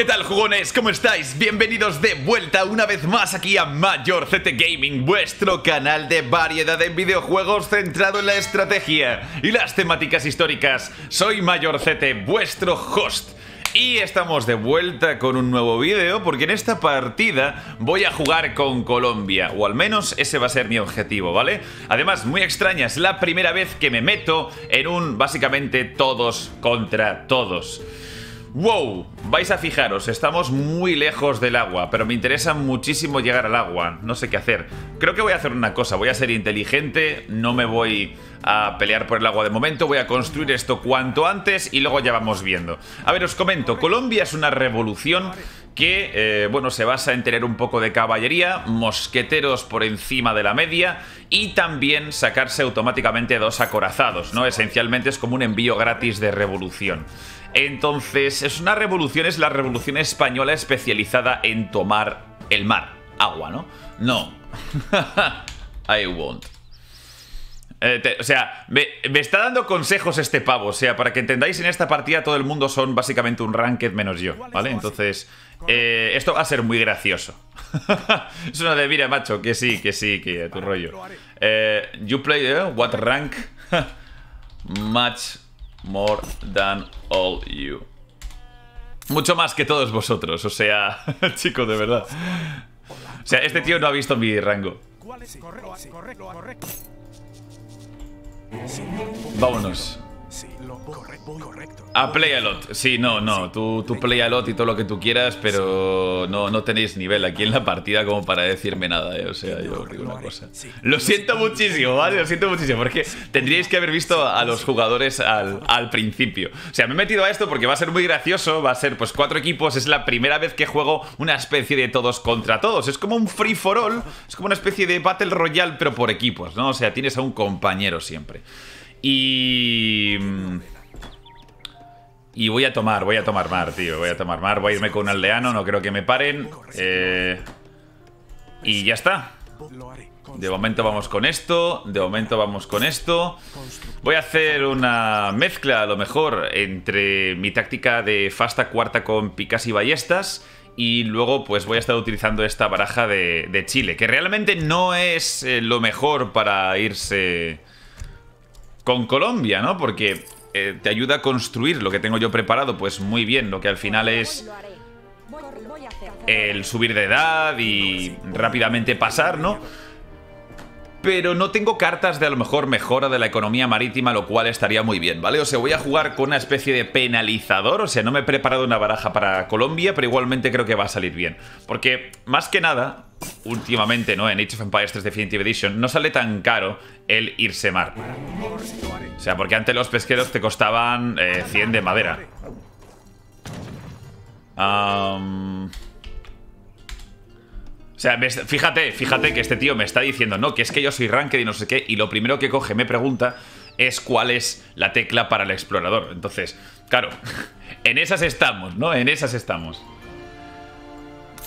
¿Qué tal jugones? ¿Cómo estáis? Bienvenidos de vuelta una vez más aquí a Mayor CT Gaming, vuestro canal de variedad en videojuegos centrado en la estrategia y las temáticas históricas. Soy Mayor CT, vuestro host. Y estamos de vuelta con un nuevo vídeo porque en esta partida voy a jugar con Colombia, o al menos ese va a ser mi objetivo, ¿vale? Además, muy extraña, es la primera vez que me meto en un básicamente todos contra todos. ¡Wow! Vais a fijaros, estamos muy lejos del agua, pero me interesa muchísimo llegar al agua. No sé qué hacer. Creo que voy a hacer una cosa, voy a ser inteligente, no me voy a pelear por el agua de momento, voy a construir esto cuanto antes y luego ya vamos viendo. A ver, os comento, Colombia es una revolución que, eh, bueno, se basa en tener un poco de caballería, mosqueteros por encima de la media y también sacarse automáticamente dos acorazados, ¿no? Esencialmente es como un envío gratis de revolución. Entonces, es una revolución, es la revolución española especializada en tomar el mar. Agua, ¿no? No. I won't. Eh, o sea, me, está dando consejos este pavo. O sea, para que entendáis, en esta partida todo el mundo son básicamente un ranked menos yo, ¿vale? Entonces, eh, esto va a ser muy gracioso. es una de, mira, macho, que sí, que sí, que tu rollo. Eh, you play, what rank? Much more than all you. Mucho más que todos vosotros, o sea, chico, de verdad. O sea, este tío no ha visto mi rango. Vámonos. A play a lot. Sí, no, no. Tú, tú play a lot y todo lo que tú quieras, pero no, no tenéis nivel aquí en la partida como para decirme nada, eh. O sea, yo digo una cosa. Lo siento muchísimo, ¿vale? Lo siento muchísimo. Porque tendríais que haber visto a los jugadores al, al principio. O sea, me he metido a esto porque va a ser muy gracioso. Va a ser, pues, cuatro equipos. Es la primera vez que juego una especie de todos contra todos. Es como un free for all. Es como una especie de Battle Royale, pero por equipos, ¿no? O sea, tienes a un compañero siempre. Y... Y voy a tomar, voy a tomar mar, tío. Voy a tomar mar, voy a irme con un aldeano, no creo que me paren. Eh, y ya está. De momento vamos con esto, de momento vamos con esto. Voy a hacer una mezcla, a lo mejor, entre mi táctica de fasta cuarta con picas y ballestas y luego pues voy a estar utilizando esta baraja de, Chile, que realmente no es eh, lo mejor para irse con Colombia, ¿no? Porque eh, te ayuda a construir lo que tengo yo preparado, pues muy bien, lo que al final es el subir de edad y rápidamente pasar, ¿no? Pero no tengo cartas de a lo mejor mejora de la economía marítima, lo cual estaría muy bien, ¿vale? O sea, voy a jugar con una especie de penalizador, o sea, no me he preparado una baraja para Colombia, pero igualmente creo que va a salir bien. Porque, más que nada, últimamente, ¿no? En Age of Empires 3 Definitive Edition, no sale tan caro el irse mar. O sea, porque antes los pesqueros te costaban 100 eh, de madera. O sea, fíjate, fíjate que este tío me está diciendo, no, que es que yo soy ranked y no sé qué, y lo primero que coge, me pregunta, es cuál es la tecla para el explorador. Entonces, claro, en esas estamos, ¿no? En esas estamos.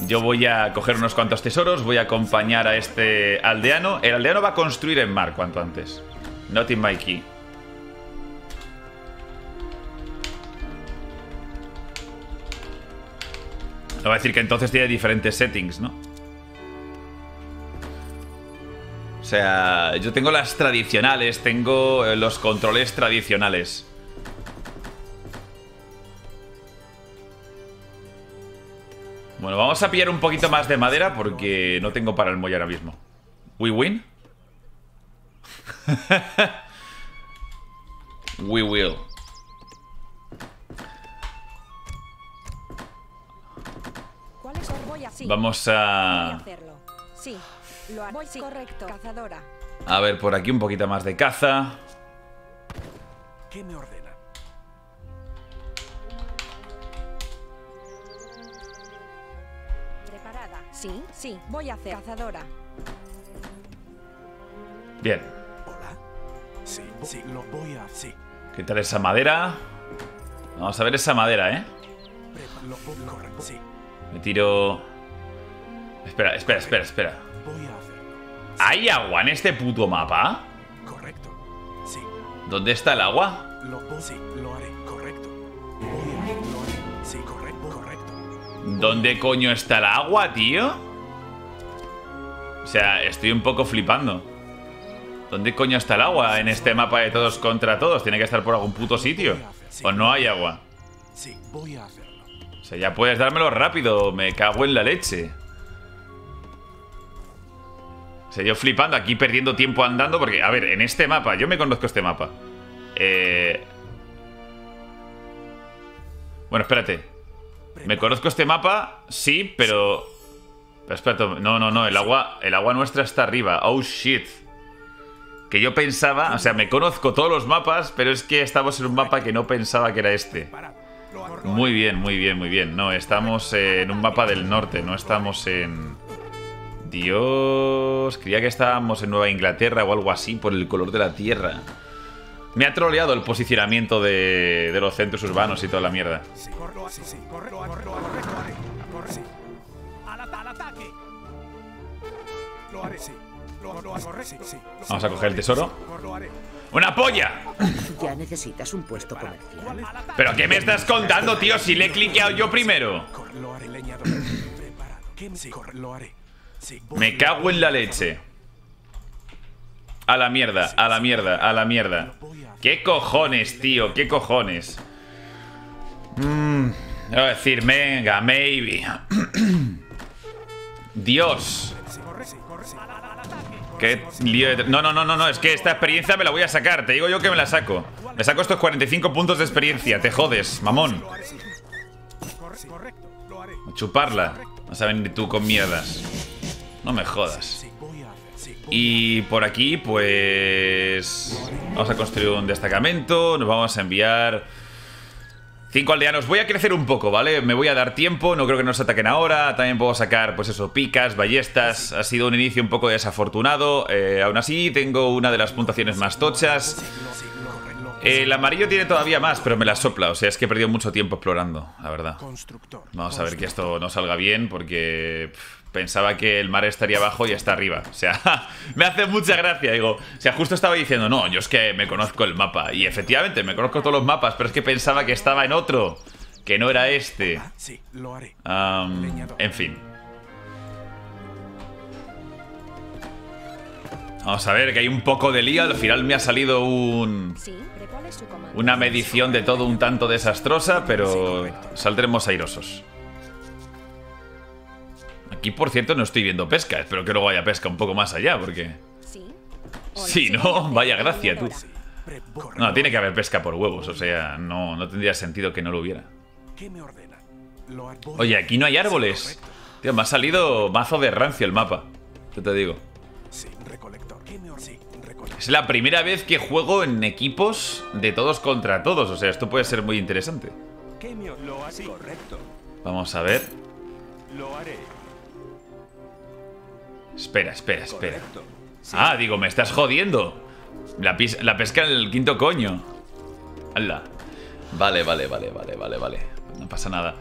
Yo voy a coger unos cuantos tesoros, voy a acompañar a este aldeano. El aldeano va a construir en mar cuanto antes. Not in my key. No va a decir que entonces tiene diferentes settings, ¿no? O sea, yo tengo las tradicionales, tengo eh, los controles tradicionales. Bueno, vamos a pillar un poquito más de madera porque no tengo para el muelle ahora mismo. ¿We win? We will. Vamos a... A ver, por aquí un poquito más de caza. ¿Qué me Sí, sí, voy a hacer cazadora. Bien. Hola. Sí, sí, lo voy a sí. ¿Qué tal esa madera? Vamos a ver esa madera, ¿eh? Me tiro... Espera, espera, espera, espera. ¿Hay agua en este puto mapa? Correcto. Sí. ¿Dónde está el agua? Lo, sí, lo haré. Correcto. Voy a, lo haré. Sí, correcto, correcto. ¿Dónde coño está el agua, tío? O sea, estoy un poco flipando. ¿Dónde coño está el agua en este mapa de todos contra todos? Tiene que estar por algún puto sitio. ¿O no hay agua? Sí, voy a hacerlo. O sea, ya puedes dármelo rápido. Me cago en la leche. O yo flipando aquí perdiendo tiempo andando porque, a ver, en este mapa, yo me conozco este mapa. Eh... Bueno, espérate. Me conozco este mapa, sí, pero... pero espérate, no, no, no, el agua, el agua nuestra está arriba. Oh, shit. Que yo pensaba, o sea, me conozco todos los mapas, pero es que estamos en un mapa que no pensaba que era este. Muy bien, muy bien, muy bien. No, estamos en un mapa del norte, no estamos en... Dios, creía que estábamos en Nueva Inglaterra o algo así por el color de la tierra. Me ha troleado el posicionamiento de, de los centros urbanos y toda la mierda. Vamos a coger el tesoro. ¡Una polla! Ya necesitas un puesto comercial. ¿Pero qué me estás contando, tío? Si le he cliqueado yo primero. Corre, lo haré, leñador. Preparado. ¿Qué me- Sí, corre, lo haré. Me cago en la leche. A la mierda, a la mierda, a la mierda. ¿Qué cojones, tío? ¿Qué cojones? Mmm. Voy a decir, venga, maybe. Dios. Qué lío de... No, no, no, no, no. Es que esta experiencia me la voy a sacar. Te digo yo que me la saco. Me saco estos 45 puntos de experiencia. Te jodes, mamón. A chuparla. Vas a venir tú con mierdas. No me jodas. Y por aquí, pues... Vamos a construir un destacamento. Nos vamos a enviar... Cinco aldeanos. Voy a crecer un poco, ¿vale? Me voy a dar tiempo. No creo que nos ataquen ahora. También puedo sacar, pues eso, picas, ballestas. Ha sido un inicio un poco desafortunado. Eh, aún así, tengo una de las puntuaciones más tochas. El amarillo tiene todavía más, pero me la sopla. O sea, es que he perdido mucho tiempo explorando, la verdad. Vamos a ver que esto no salga bien porque pff, pensaba que el mar estaría abajo y está arriba. O sea, me hace mucha gracia. Digo, o sea, justo estaba diciendo, no, yo es que me conozco el mapa. Y efectivamente, me conozco todos los mapas, pero es que pensaba que estaba en otro, que no era este. Ah, sí, lo haré. En fin. Vamos a ver, que hay un poco de lío. Al final me ha salido un... Una medición de todo un tanto desastrosa, pero saldremos airosos. Aquí, por cierto, no estoy viendo pesca. Espero que luego haya pesca un poco más allá, porque... Sí. Hola, Sí, ¿no? Vaya gracia, tú. No, tiene que haber pesca por huevos, o sea, no, no tendría sentido que no lo hubiera. Oye, a- aquí no hay árboles. Tío, me ha salido mazo de rancio el mapa. ¿Qué te digo? Es la primera vez que juego en equipos de todos contra todos, o sea, esto puede ser muy interesante. ¿Qué me ordena? Lo haré. Vamos a ver. Espera, espera, espera. Ah, digo, me estás jodiendo. La pesca en el quinto coño. Hala. Vale, vale, vale, vale, vale, vale. No pasa nada.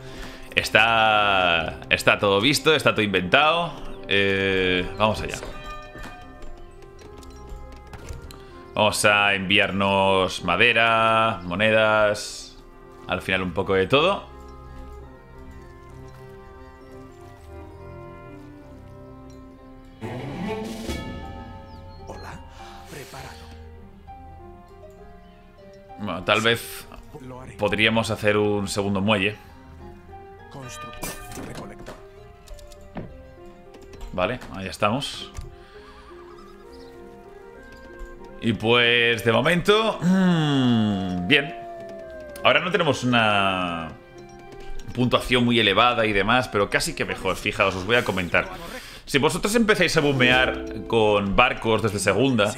Está. Está todo visto, está todo inventado. Eh, vamos allá. Vamos a enviarnos madera, monedas. Al final un poco de todo. Bueno, tal vez podríamos hacer un segundo muelle. Vale, ahí estamos. Y pues, de momento... mm, bien. Ahora no tenemos una puntuación muy elevada y demás, pero casi que mejor. Fijaos, os voy a comentar. Si vosotros empezáis a bombear con barcos desde segunda,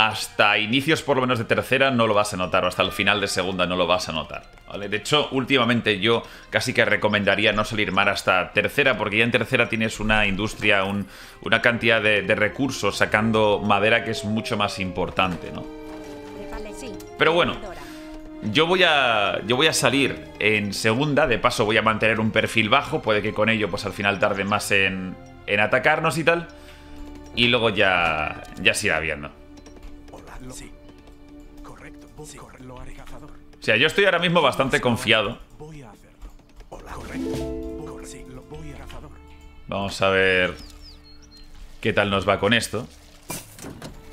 hasta inicios por lo menos de tercera no lo vas a notar, o hasta el final de segunda no lo vas a notar. ¿vale? De hecho, últimamente yo casi que recomendaría no salir mar hasta tercera, porque ya en tercera tienes una industria, un- una cantidad de, de recursos sacando madera que es mucho más importante, ¿no? Pero bueno. leñadora. Yo voy a. Yo voy a salir en segunda. De paso, voy a mantener un perfil bajo. Puede que con ello, pues al final tarde más en, en atacarnos y tal. Y luego ya. Ya se irá viendo. Sí. Corre- Lo haré. Cazador. O sea, yo estoy ahora mismo bastante confiado. Voy a hacerlo. Hola. Correcto. Corre- sí, lo Voy a cazador. Vamos a ver qué tal nos va con esto.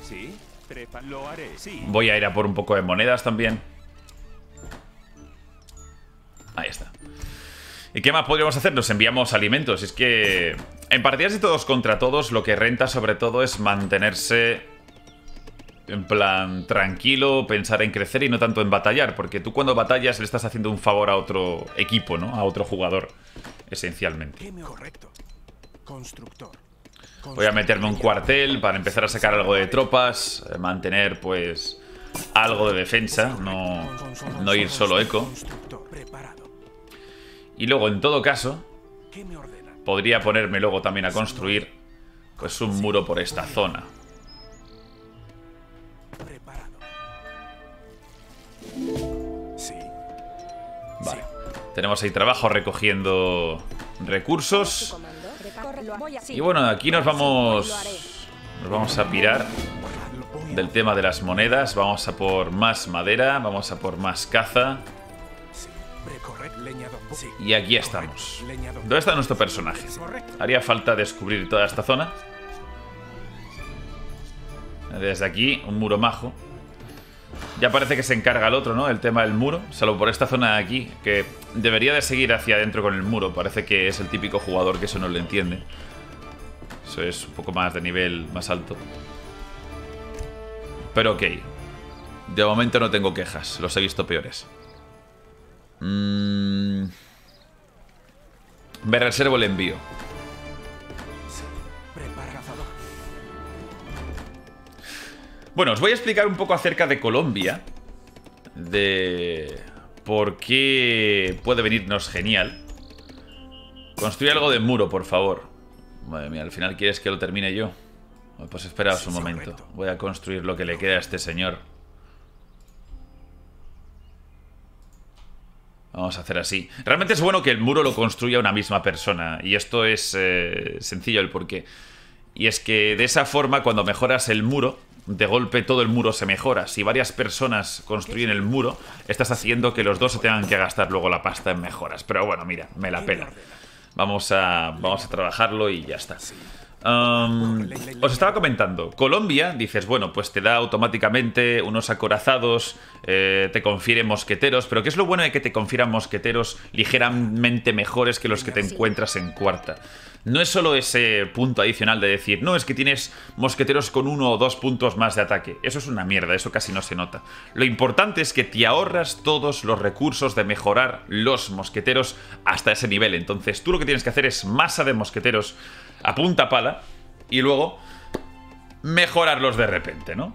Sí, prepa lo haré. Sí. Voy a ir a por un poco de monedas también. Ahí está. ¿Y qué más podríamos hacer? Nos enviamos alimentos. Es que en partidas de todos contra todos, lo que renta sobre todo es mantenerse en plan tranquilo, pensar en crecer y no tanto en batallar. Porque tú cuando batallas le estás haciendo un favor a otro equipo, ¿no? A otro jugador, esencialmente. ¿Qué me correcto? Constructor. Voy a meterme un cuartel para empezar a sacar algo de tropas, eh, mantener pues algo de defensa, no, no ir solo eco. Y luego, en todo caso, podría ponerme luego también a construir pues un muro por esta zona. Sí. Vale. Tenemos ahí trabajo recogiendo recursos. Y bueno, aquí nos vamos... Nos vamos a pirar del tema de las monedas. Vamos a por más madera, vamos a por más caza. Y aquí estamos. ¿Dónde está nuestro personaje? Haría falta descubrir toda esta zona. Desde aquí, un muro majo. Ya parece que se encarga el otro, ¿no? El tema del muro. Salvo por esta zona de aquí, que debería de seguir hacia adentro con el muro. Parece que es el típico jugador que eso no le entiende. Eso es un poco más de nivel más alto. Pero ok. De momento no tengo quejas. Los he visto peores. Mm. Me reservo el envío. Bueno, os voy a explicar un poco acerca de Colombia. De por qué puede venirnos genial. Construye algo de muro, por favor. Madre mía, al final quieres que lo termine yo. Pues esperaos un momento. Voy a construir lo que le queda a este señor. Vamos a hacer así. Realmente es bueno que el muro lo construya una misma persona. Y esto es eh, sencillo el porqué. Y es que de esa forma, cuando mejoras el muro, de golpe todo el muro se mejora. Si varias personas construyen el muro, estás haciendo que los dos se tengan que gastar luego la pasta en mejoras. Pero bueno, mira, me la pela. Vamos a, vamos a trabajarlo y ya está. Um, os estaba comentando, Colombia, dices, bueno, pues te da automáticamente unos acorazados, eh, te confiere mosqueteros, pero ¿qué es lo bueno de que te confieran mosqueteros ligeramente mejores que los que te encuentras en cuarta? No es solo ese punto adicional de decir, no, es que tienes mosqueteros con uno o dos puntos más de ataque. Eso es una mierda, eso casi no se nota. Lo importante es que te ahorras todos los recursos de mejorar los mosqueteros hasta ese nivel. Entonces tú lo que tienes que hacer es masa de mosqueteros a punta pala y luego mejorarlos de repente, ¿no?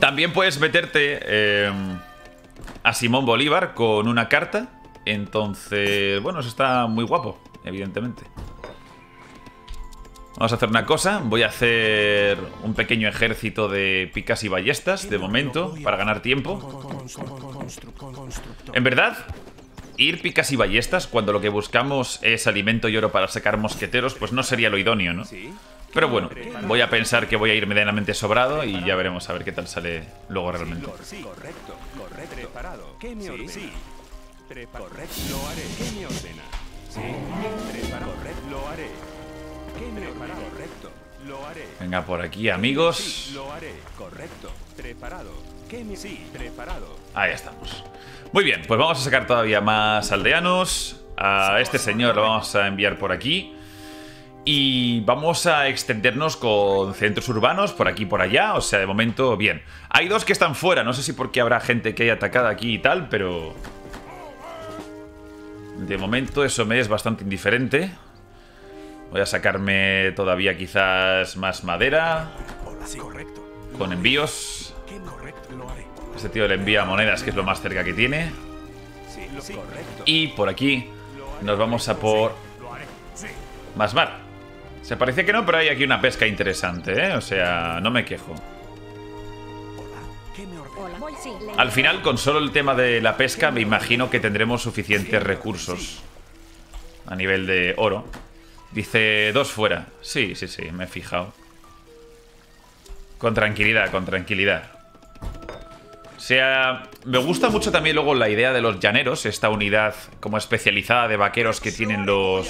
También puedes meterte eh, a Simón Bolívar con una carta. Entonces, bueno, eso está muy guapo, evidentemente. Vamos a hacer una cosa. Voy a hacer un pequeño ejército de picas y ballestas de momento para ganar tiempo. En verdad, ir picas y ballestas cuando lo que buscamos es alimento y oro para sacar mosqueteros, pues no sería lo idóneo, ¿no? Sí. Pero bueno, voy a pensar que voy a ir medianamente sobrado y ya veremos a ver qué tal sale luego realmente. Sí. Correcto. Correcto. Preparado. ¿Qué me ordena? Sí. Correcto. Lo haré. ¿Qué me ordena? Sí. Preparado. Correcto. Lo haré. ¿Qué me ordena? Correcto. Lo haré. Venga, por aquí, amigos. Sí, lo haré. Correcto. Preparado. ¿Qué me... Sí, preparado. Ahí estamos. Muy bien, pues vamos a sacar todavía más aldeanos. A este señor lo vamos a enviar por aquí. Y vamos a extendernos con centros urbanos por aquí y por allá. O sea, de momento, bien. Hay dos que están fuera. No sé si porque habrá gente que haya atacado aquí y tal, pero... De momento eso me es bastante indiferente. Voy a sacarme todavía quizás más madera. Correcto. Con envíos. ¿Qué me... Correcto. Lo haré. Este tío le envía monedas, que es lo más cerca que tiene. Y por aquí nos vamos a por Lo haré. Sí. más mar. Se parece que no, pero hay aquí una pesca interesante, ¿eh? O sea, no me quejo. Al final, con solo el tema de la pesca, me imagino que tendremos suficientes recursos a nivel de oro. Dice dos fuera. Sí, sí, sí, me he fijado. Con tranquilidad, con tranquilidad. O sea, me gusta mucho también luego la idea de los llaneros, esta unidad como especializada de vaqueros que tienen los,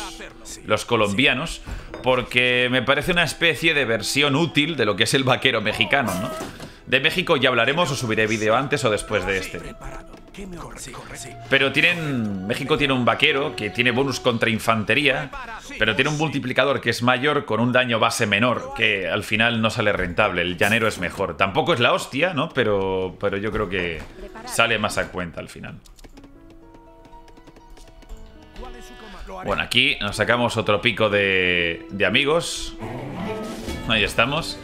los colombianos, porque me parece una especie de versión útil de lo que es el vaquero mexicano, ¿no? De México ya hablaremos, os subiré vídeo antes o después de este. Pero tienen. México tiene un vaquero que tiene bonus contra infantería, pero tiene un multiplicador que es mayor con un daño base menor, que al final no sale rentable. El llanero es mejor. Tampoco es la hostia, ¿no? Pero, pero yo creo que sale más a cuenta al final. Bueno, aquí nos sacamos otro pico de, de amigos. Ahí estamos.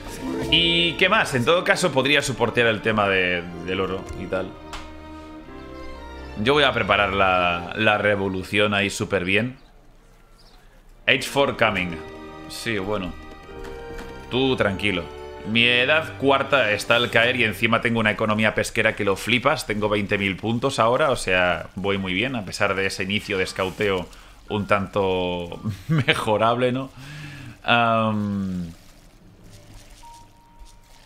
¿Y qué más? En todo caso podría soportar el tema de- del oro y tal. Yo voy a preparar la, la revolución ahí súper bien. Age 4 coming. Sí, bueno. Tú tranquilo. Mi edad cuarta está al caer y encima tengo una economía pesquera que lo flipas. Tengo 20.000 puntos ahora, o sea, voy muy bien, a pesar de ese inicio de escauteo un tanto mejorable, ¿no? Am,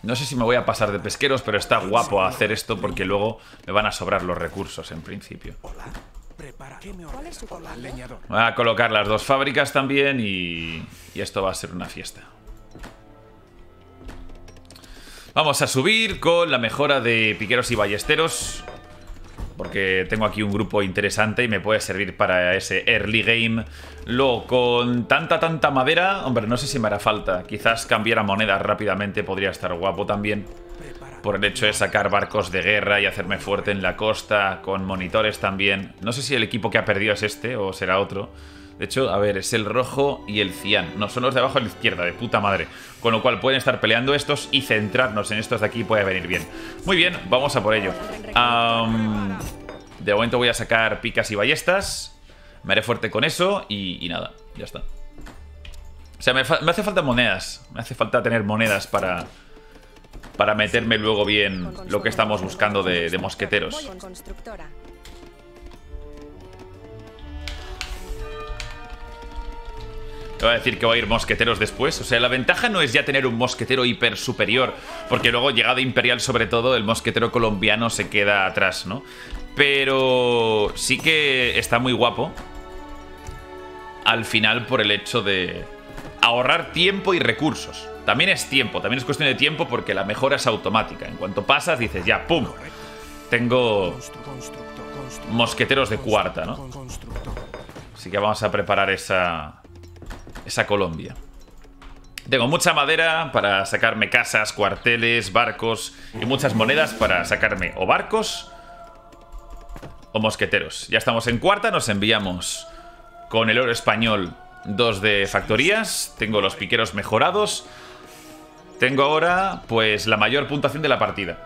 no sé si me voy a pasar de pesqueros, pero está guapo hacer esto porque luego me van a sobrar los recursos en principio. ¿Cuál es su comando? Voy a colocar las dos fábricas también y, y esto va a ser una fiesta. Vamos a subir con la mejora de piqueros y ballesteros. Porque tengo aquí un grupo interesante y me puede servir para ese early game. Luego, con tanta, tanta madera, hombre, no sé si me hará falta. Quizás cambiar a monedas rápidamente podría estar guapo también. Por el hecho de sacar barcos de guerra y hacerme fuerte en la costa, con monitores también. No sé si el equipo que ha perdido es este o será otro. De hecho, a ver, es el rojo y el cian. No, son los de abajo a la izquierda, de puta madre. Con lo cual pueden estar peleando estos y centrarnos en estos de aquí puede venir bien. Muy bien, vamos a por ello. De momento voy a sacar picas y ballestas. Me haré fuerte con eso y, nada, ya está. O sea, me, hace falta monedas. Me hace falta tener monedas para, para meterme luego bien lo que estamos buscando de mosqueteros. Te voy a decir que voy a ir mosqueteros después. O sea, la ventaja no es ya tener un mosquetero hiper superior, porque luego, llegado Imperial sobre todo, el mosquetero colombiano se queda atrás, ¿no? Pero sí que está muy guapo. Al final, por el hecho de ahorrar tiempo y recursos. También es tiempo, también es cuestión de tiempo porque la mejora es automática. En cuanto pasas, dices, ya, ¡pum! Tengo mosqueteros de cuarta, ¿no? Así que vamos a preparar esa, esa Colombia. Tengo mucha madera para sacarme casas, cuarteles, barcos y muchas monedas para sacarme o barcos o mosqueteros. Ya estamos en cuarta, nos enviamos con el oro español dos de factorías. Tengo los piqueros mejorados. Tengo ahora, pues, la mayor puntuación de la partida.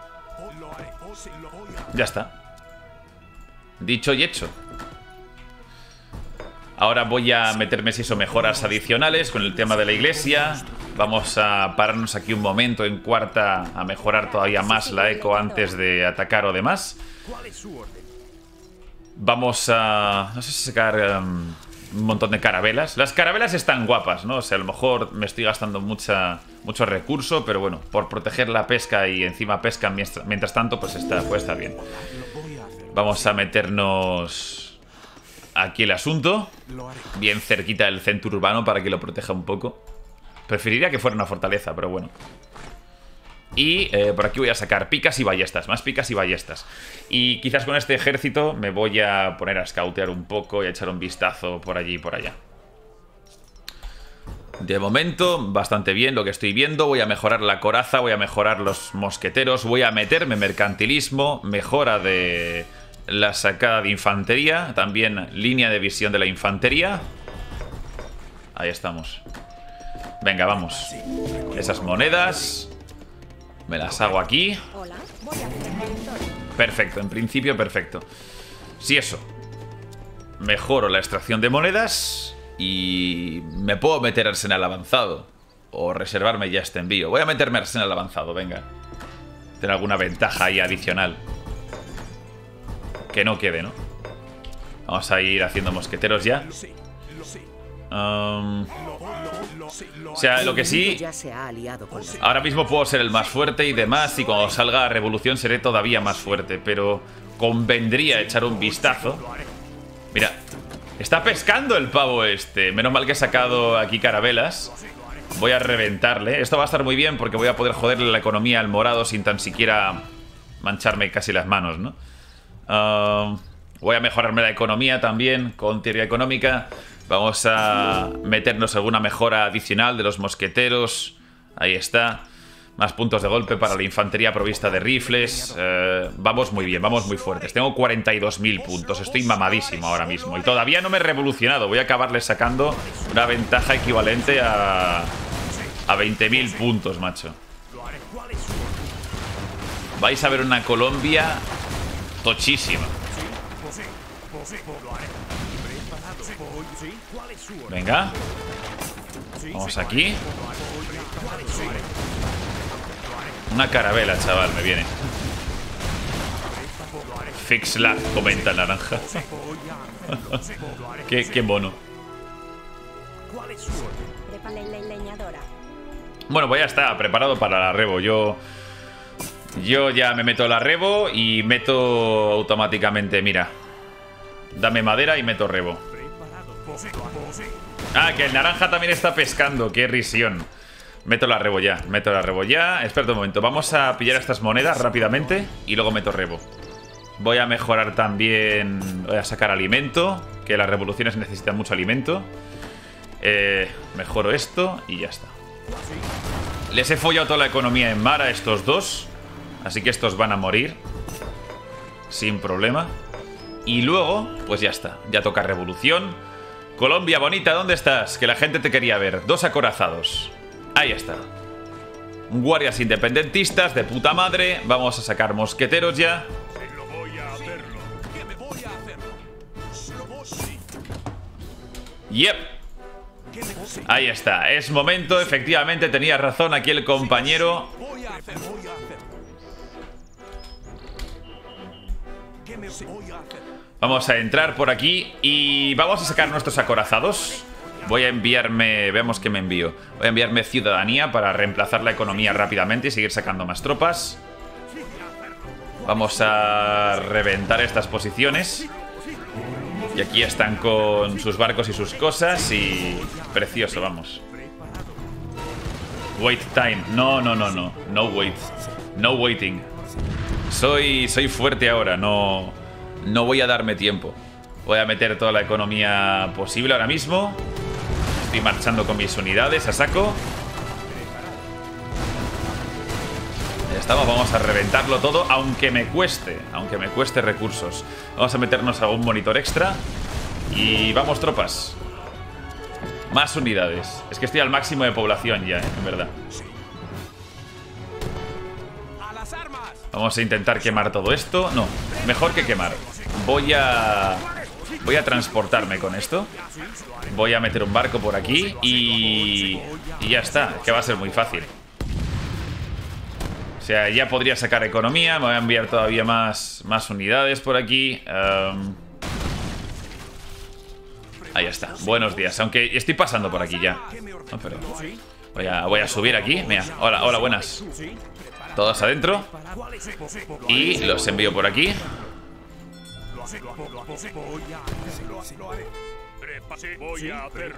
Ya está. Dicho y hecho. Ahora voy a meterme si eso mejoras adicionales con el tema de la iglesia. Vamos a pararnos aquí un momento en cuarta a mejorar todavía más la eco antes de atacar o demás. Vamos a... no sé si sacar em, un montón de carabelas. Las carabelas están guapas, ¿no? O sea, a lo mejor me estoy gastando mucha, mucho recurso, pero bueno, por proteger la pesca y encima pesca mientras, mientras tanto, pues está, puede estar bien. Vamos a meternos aquí el asunto. Bien cerquita del centro urbano para que lo proteja un poco. Preferiría que fuera una fortaleza, pero bueno. Y eh, por aquí voy a sacar picas y ballestas, más picas y ballestas. Y quizás con este ejército me voy a poner a scoutear un poco y a echar un vistazo por allí y por allá. De momento, bastante bien lo que estoy viendo. Voy a mejorar la coraza, voy a mejorar los mosqueteros, voy a meterme mercantilismo, mejora de la sacada de infantería, también línea de visión de la infantería. Ahí estamos. Venga, vamos. Esas monedas. Me las hago aquí. Perfecto, en principio perfecto. Si eso. Mejoro la extracción de monedas y me puedo meter arsenal avanzado. O reservarme ya este envío. Voy a meterme arsenal avanzado, venga. Tener alguna ventaja ahí adicional. Que no quede, ¿no? Vamos a ir haciendo mosqueteros ya. O sea, lo que sí, ahora mismo puedo ser el más fuerte y demás, y cuando salga Revolución seré todavía más fuerte, pero convendría echar un vistazo. Mira, está pescando el pavo este. Menos mal que he sacado aquí carabelas. Voy a reventarle. Esto va a estar muy bien porque voy a poder joderle la economía al morado sin tan siquiera mancharme casi las manos, ¿no? Voy a mejorarme la economía también con teoría económica. Vamos a meternos alguna mejora adicional de los mosqueteros. Ahí está. Más puntos de golpe para la infantería provista de rifles. Eh, vamos muy bien, vamos muy fuertes. Tengo 42.000 puntos. Estoy mamadísimo ahora mismo. Y todavía no me he revolucionado. Voy a acabarle sacando una ventaja equivalente a, a 20.000 puntos, macho. Vais a ver una Colombia tochísima. Venga. Vamos aquí. Una carabela, chaval, me viene. Fix la, comenta el naranja. qué, qué leñadora. Bueno, pues ya está, preparado para la rebo. Yo. Yo ya me meto la rebo y meto automáticamente, mira. Dame madera y meto rebo. Ah, que el naranja también está pescando, qué risión. Meto la rebo ya, meto la rebo ya. Espera un momento, vamos a pillar estas monedas rápidamente y luego meto rebo. Voy a mejorar también. Voy a sacar alimento, que las revoluciones necesitan mucho alimento. Eh, mejoro esto y ya está. Les he follado toda la economía en mar a estos dos. Así que estos van a morir. Sin problema. Y luego, pues ya está. Ya toca revolución. Colombia bonita, ¿dónde estás? Que la gente te quería ver. Dos acorazados. Ahí está. Guardias independentistas de puta madre. Vamos a sacar mosqueteros ya. Yep. Ahí está. Es momento. Efectivamente, tenía razón aquí el compañero. Vamos a entrar por aquí y vamos a sacar nuestros acorazados. Voy a enviarme, veamos qué me envío. Voy a enviarme ciudadanía para reemplazar la economía rápidamente y seguir sacando más tropas. Vamos a reventar estas posiciones. Y aquí están con sus barcos y sus cosas y... Precioso, vamos. Wait time. No, no, no, no. No wait. No waiting. Soy, soy fuerte ahora, no, no voy a darme tiempo. Voy a meter toda la economía posible ahora mismo. Estoy marchando con mis unidades a saco. Ya estamos, vamos a reventarlo todo, aunque me cueste, aunque me cueste recursos. Vamos a meternos a un monitor extra. Y vamos, tropas. Más unidades. Es que estoy al máximo de población ya, ¿eh? en verdad. Vamos a intentar quemar todo esto. No, mejor que quemar. Voy a... Voy a transportarme con esto. Voy a meter un barco por aquí y... Y ya está, que va a ser muy fácil. O sea, ya podría sacar economía. Me voy a enviar todavía más, más unidades por aquí. Um... Ahí está. Buenos días. Aunque estoy pasando por aquí ya. Pero... Voy a, voy a subir aquí. Mira, hola, buenas. Todos adentro. Y los envío por aquí.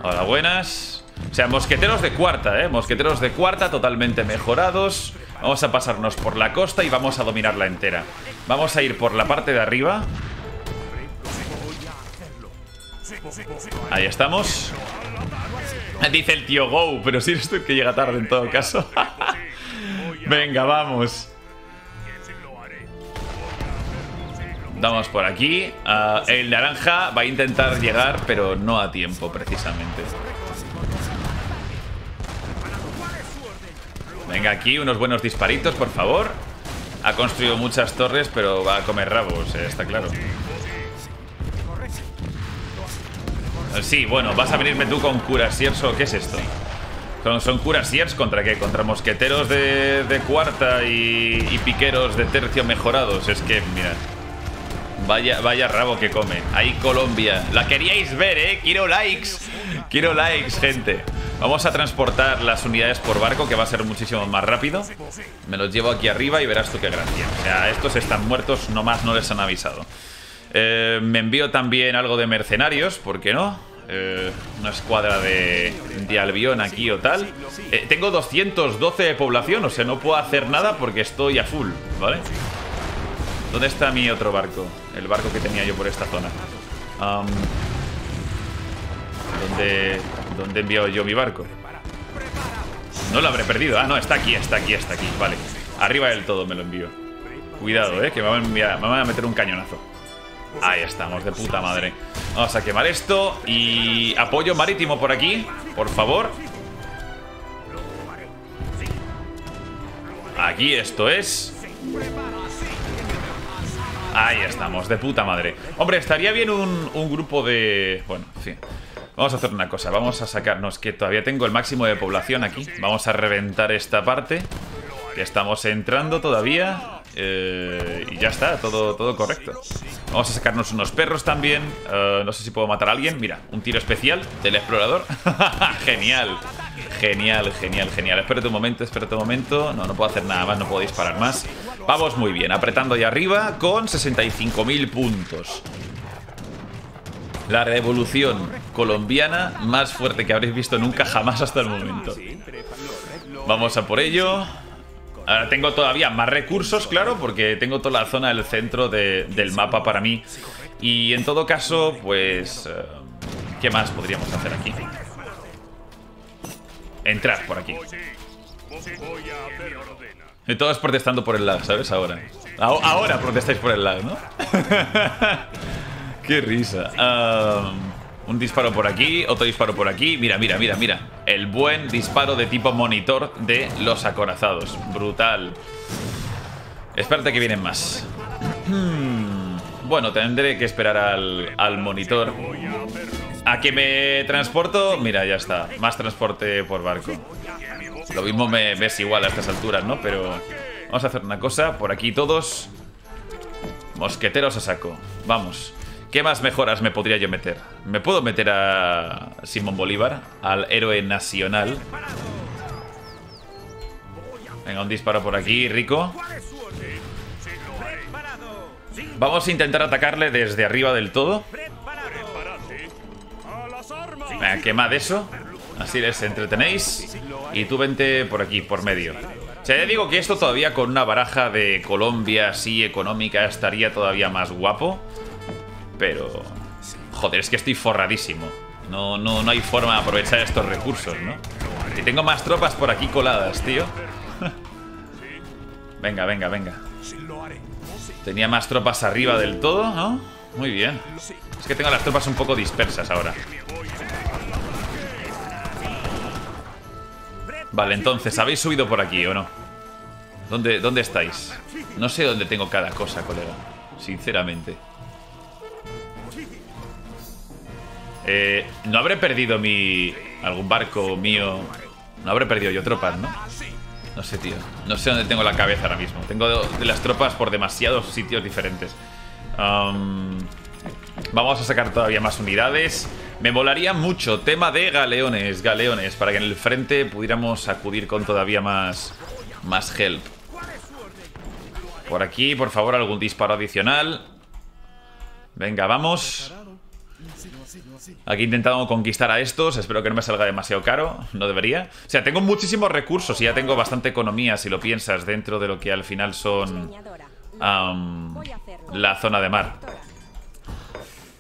Hola, buenas. O sea, mosqueteros de cuarta, ¿eh? Mosqueteros de cuarta totalmente mejorados. Vamos a pasarnos por la costa y vamos a dominarla entera. Vamos a ir por la parte de arriba. Ahí estamos. Dice el tío Go, pero si eres que llega tarde en todo caso. Venga, vamos. Vamos por aquí. Uh, el naranja va a intentar llegar, pero no a tiempo, precisamente. Venga, aquí unos buenos disparitos, por favor. Ha construido muchas torres, pero va a comer rabos, eh, está claro. Sí, bueno, vas a venirme tú con curasiers o qué es esto. ¿Son, son contra qué? Contra mosqueteros de, de cuarta y, y, piqueros de tercio mejorados. Es que, mira. Vaya, vaya rabo que come. Ahí Colombia. La queríais ver, ¿eh? Quiero likes. Quiero likes, gente. Vamos a transportar las unidades por barco, que va a ser muchísimo más rápido. Me los llevo aquí arriba y verás tú qué gracia. O sea, estos están muertos, nomás no les han avisado. Eh, me envío también algo de mercenarios, ¿por qué no? Eh, una escuadra de, de albión aquí o tal. Eh, tengo 212 de población, o sea, no puedo hacer nada porque estoy a full, ¿vale? ¿Dónde está mi otro barco? El barco que tenía yo por esta zona. ¿Dónde, ¿Dónde he enviado yo mi barco? No lo habré perdido. Ah, no, está aquí, está aquí, está aquí. Vale. Arriba del todo me lo envío. Cuidado, eh, que me me van a meter un cañonazo. Ahí estamos, de puta madre. Vamos a quemar esto. Y apoyo marítimo por aquí, por favor. Aquí esto es. Ahí estamos, de puta madre. Hombre, estaría bien un, grupo de... Bueno, en fin. Vamos a hacer una cosa. Vamos a sacarnos que todavía tengo el máximo de población aquí. Vamos a reventar esta parte. Que estamos entrando todavía. Eh, y ya está, todo, todo correcto. Vamos a sacarnos unos perros también. eh, no sé si puedo matar a alguien. Mira, un tiro especial del explorador. genial. Genial, genial, genial. Espérate un momento, espérate un momento. No, no puedo hacer nada más, no puedo disparar más. Vamos muy bien, apretando ahí arriba con 65.000 puntos. La revolución colombiana más fuerte que habréis visto nunca jamás hasta el momento. Vamos a por ello. Ahora tengo todavía más recursos, claro, porque tengo toda la zona del centro de- del mapa para mí. Y en todo caso, pues... eh, ¿Qué más podríamos hacer aquí? Entrar por aquí. Y todos protestando por el lag, ¿sabes? Ahora. Ahora protestáis por el lag, ¿no? Qué risa. Am, un disparo por aquí, otro disparo por aquí. Mira, mira, mira, mira. El buen disparo de tipo monitor de los acorazados. Brutal. Espérate que vienen más. Hmm. Bueno, tendré que esperar al, al monitor. A que me transporto. Mira, ya está. Más transporte por barco. Lo mismo me ves igual a estas alturas, ¿no? Pero vamos a hacer una cosa. Por aquí todos. Mosqueteros a saco. Vamos. ¿Qué más mejoras me podría yo meter? ¿Me puedo meter a Simón Bolívar? Al héroe nacional. Venga, un disparo por aquí, rico. Vamos a intentar atacarle desde arriba del todo. Venga, quemad eso. Así les entretenéis. Y tú vente por aquí, por medio. O sea, digo que esto todavía con una baraja de Colombia así económica estaría todavía más guapo. Pero... Joder, es que estoy forradísimo. No, no, no hay forma de aprovechar estos recursos, ¿no? Y tengo más tropas por aquí coladas, tío. venga, venga, venga. Tenía más tropas arriba del todo, ¿no? Muy bien. Es que tengo las tropas un poco dispersas ahora. Vale, entonces, ¿habéis subido por aquí o no? ¿Dónde, ¿Dónde estáis? No sé dónde tengo cada cosa, colega. Sinceramente. Eh, no habré perdido mi... algún barco mío... No habré perdido yo tropas, ¿no? No sé, tío. No sé dónde tengo la cabeza ahora mismo. Tengo de, las tropas por demasiados sitios diferentes. Am, vamos a sacar todavía más unidades. Me molaría mucho. Tema de galeones, galeones. Para que en el frente pudiéramos acudir con todavía más... Más help. Por aquí, por favor, algún disparo adicional. Venga, vamos. Aquí intentando conquistar a estos. Espero que no me salga demasiado caro. No debería. O sea, tengo muchísimos recursos y ya tengo bastante economía, si lo piensas, dentro de lo que al final son la zona de mar.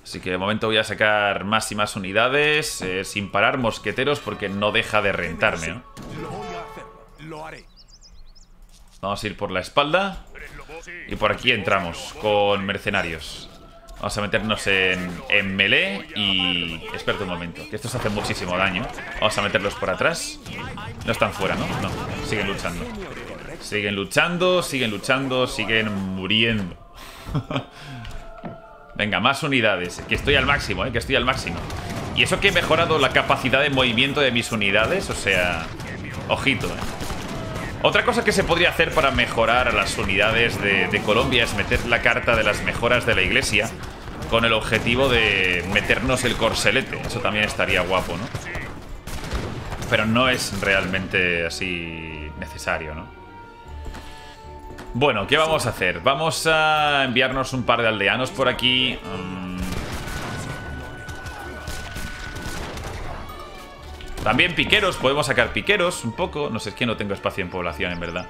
Así que de momento voy a sacar más y más unidades eh, sin parar mosqueteros porque no deja de rentarme. ¿no? Vamos a ir por la espalda y por aquí entramos con mercenarios. Vamos a meternos en, en melee y... Espérate un momento, que estos hacen muchísimo daño. Vamos a meterlos por atrás. No están fuera, ¿no? No, siguen luchando. Siguen luchando, siguen luchando, siguen muriendo. Venga, más unidades. Que estoy al máximo, ¿eh? Que estoy al máximo. Y eso que he mejorado la capacidad de movimiento de mis unidades, o sea... Ojito, ¿eh? Otra cosa que se podría hacer para mejorar a las unidades de, Colombia es meter la carta de las mejoras de la iglesia con el objetivo de meternos el corselete. Eso también estaría guapo, ¿no? Pero no es realmente así necesario, ¿no? Bueno, ¿qué vamos a hacer? Vamos a enviarnos un par de aldeanos por aquí. Mm. También piqueros, podemos sacar piqueros un poco. No sé, es que no tengo espacio en población, en verdad.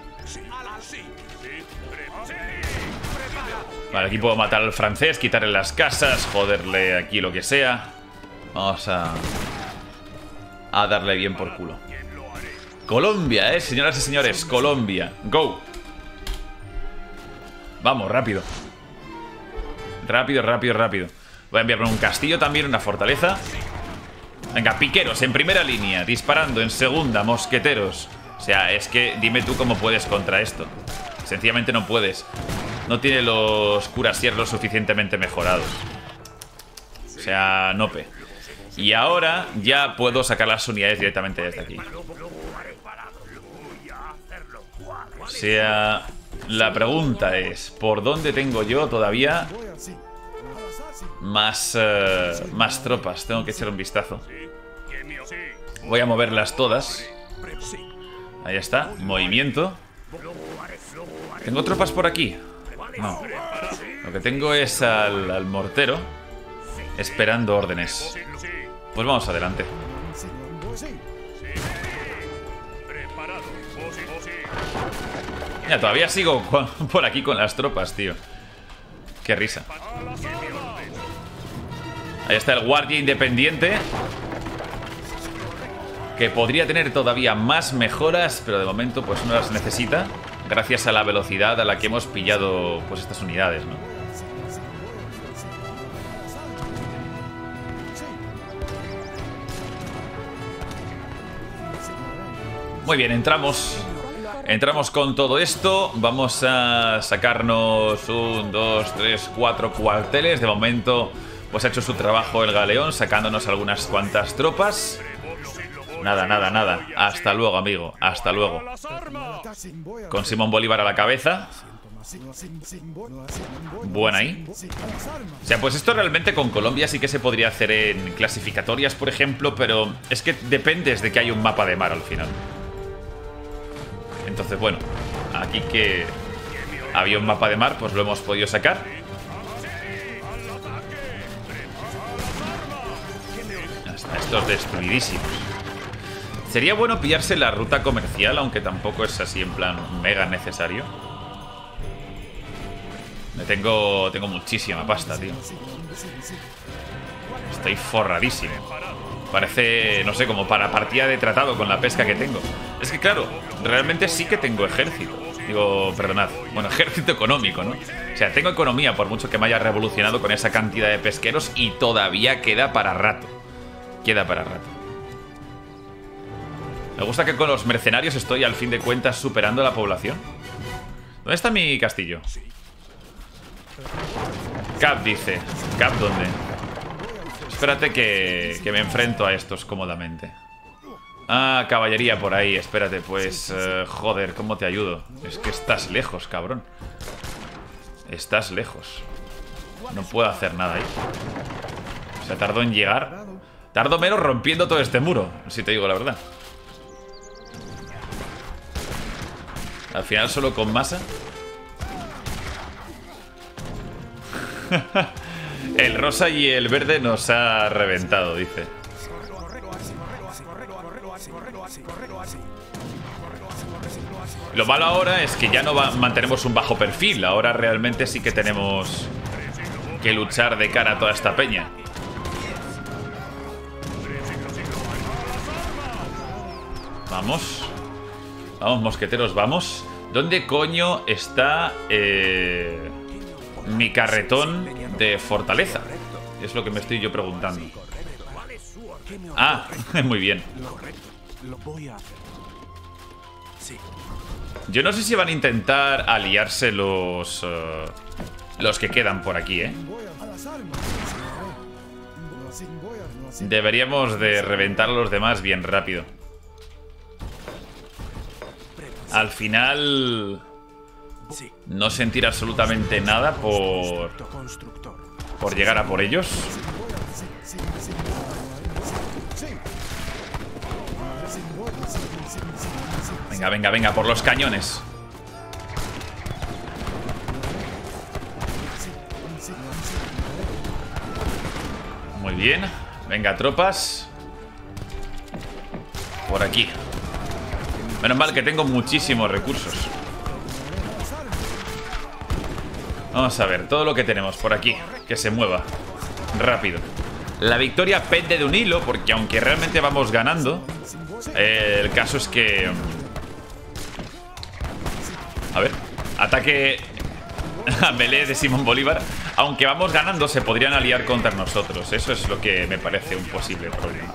Vale, aquí puedo matar al francés, quitarle las casas, joderle aquí lo que sea. Vamos a... A darle bien por culo. Colombia, eh, señoras y señores, Colombia. Go. Vamos, rápido. Rápido, rápido, rápido. Voy a enviar un castillo también, una fortaleza. Venga, piqueros en primera línea, disparando en segunda, mosqueteros. O sea, es que dime tú cómo puedes contra esto. Sencillamente no puedes. No tiene los curasiers lo suficientemente mejorados. O sea, nope. Y ahora ya puedo sacar las unidades directamente desde aquí. O sea, la pregunta es, ¿por dónde tengo yo todavía más, eh, más tropas? Tengo que echar un vistazo. Voy a moverlas todas. Ahí está, movimiento. ¿Tengo tropas por aquí? No. Lo que tengo es al, al mortero esperando órdenes. Pues vamos adelante. Mira, todavía sigo por aquí con las tropas, tío. Qué risa. Ahí está el guardia independiente. Que podría tener todavía más mejoras, pero de momento pues no las necesita. Gracias a la velocidad a la que hemos pillado pues estas unidades, ¿no? Muy bien, entramos Entramos con todo esto. Vamos a sacarnos un, dos, tres, cuatro cuarteles. De momento, pues ha hecho su trabajo el galeón, sacándonos algunas cuantas tropas. Nada, nada, nada. Hasta luego, amigo. Hasta luego. Con Simón Bolívar a la cabeza. Buena ahí. O sea, pues esto realmente con Colombia sí que se podría hacer en clasificatorias, por ejemplo, pero es que dependes de que hay un mapa de mar al final. Entonces, bueno, aquí que había un mapa de mar, pues lo hemos podido sacar. Hasta estos destruidísimos. Sería bueno pillarse la ruta comercial, aunque tampoco es así en plan mega necesario. Me tengo, tengo muchísima pasta, tío. Estoy forradísimo. Parece, no sé, como para partida de tratado con la pesca que tengo. Es que claro, realmente sí que tengo ejército. Digo, perdonad. Bueno, ejército económico, ¿no? O sea, tengo economía por mucho que me haya revolucionado con esa cantidad de pesqueros y todavía queda para rato. Queda para rato. Me gusta que con los mercenarios estoy al fin de cuentas superando la población. ¿Dónde está mi castillo? Cap dice. ¿Cap dónde? Espérate que, que me enfrento a estos cómodamente. Ah, caballería por ahí, espérate, pues... Eh, joder, ¿cómo te ayudo? Es que estás lejos, cabrón. Estás lejos. No puedo hacer nada ahí. O sea, tardo en llegar. Tardo menos rompiendo todo este muro, si te digo la verdad. Al final solo con masa. El rosa y el verde nos ha reventado, dice. Lo malo ahora es que ya no mantenemos un bajo perfil. Ahora realmente sí que tenemos que luchar de cara a toda esta peña. Vamos. Vamos, mosqueteros, vamos. ¿Dónde coño está eh, mi carretón de fortaleza? Es lo que me estoy yo preguntando. Ah, muy bien. Yo no sé si van a intentar aliarse los... Eh, los que quedan por aquí, ¿eh? Deberíamos de reventar a los demás bien rápido. Al final... No sentir absolutamente nada por... Por llegar a por ellos. Venga, venga, venga, por los cañones. Muy bien. Venga, tropas. Por aquí. Menos mal que tengo muchísimos recursos. Vamos a ver, todo lo que tenemos por aquí. Que se mueva. Rápido. La victoria pende de un hilo, porque aunque realmente vamos ganando, eh, el caso es que... A ver, ataque a melee de Simón Bolívar. Aunque vamos ganando, se podrían aliar contra nosotros. Eso es lo que me parece un posible problema.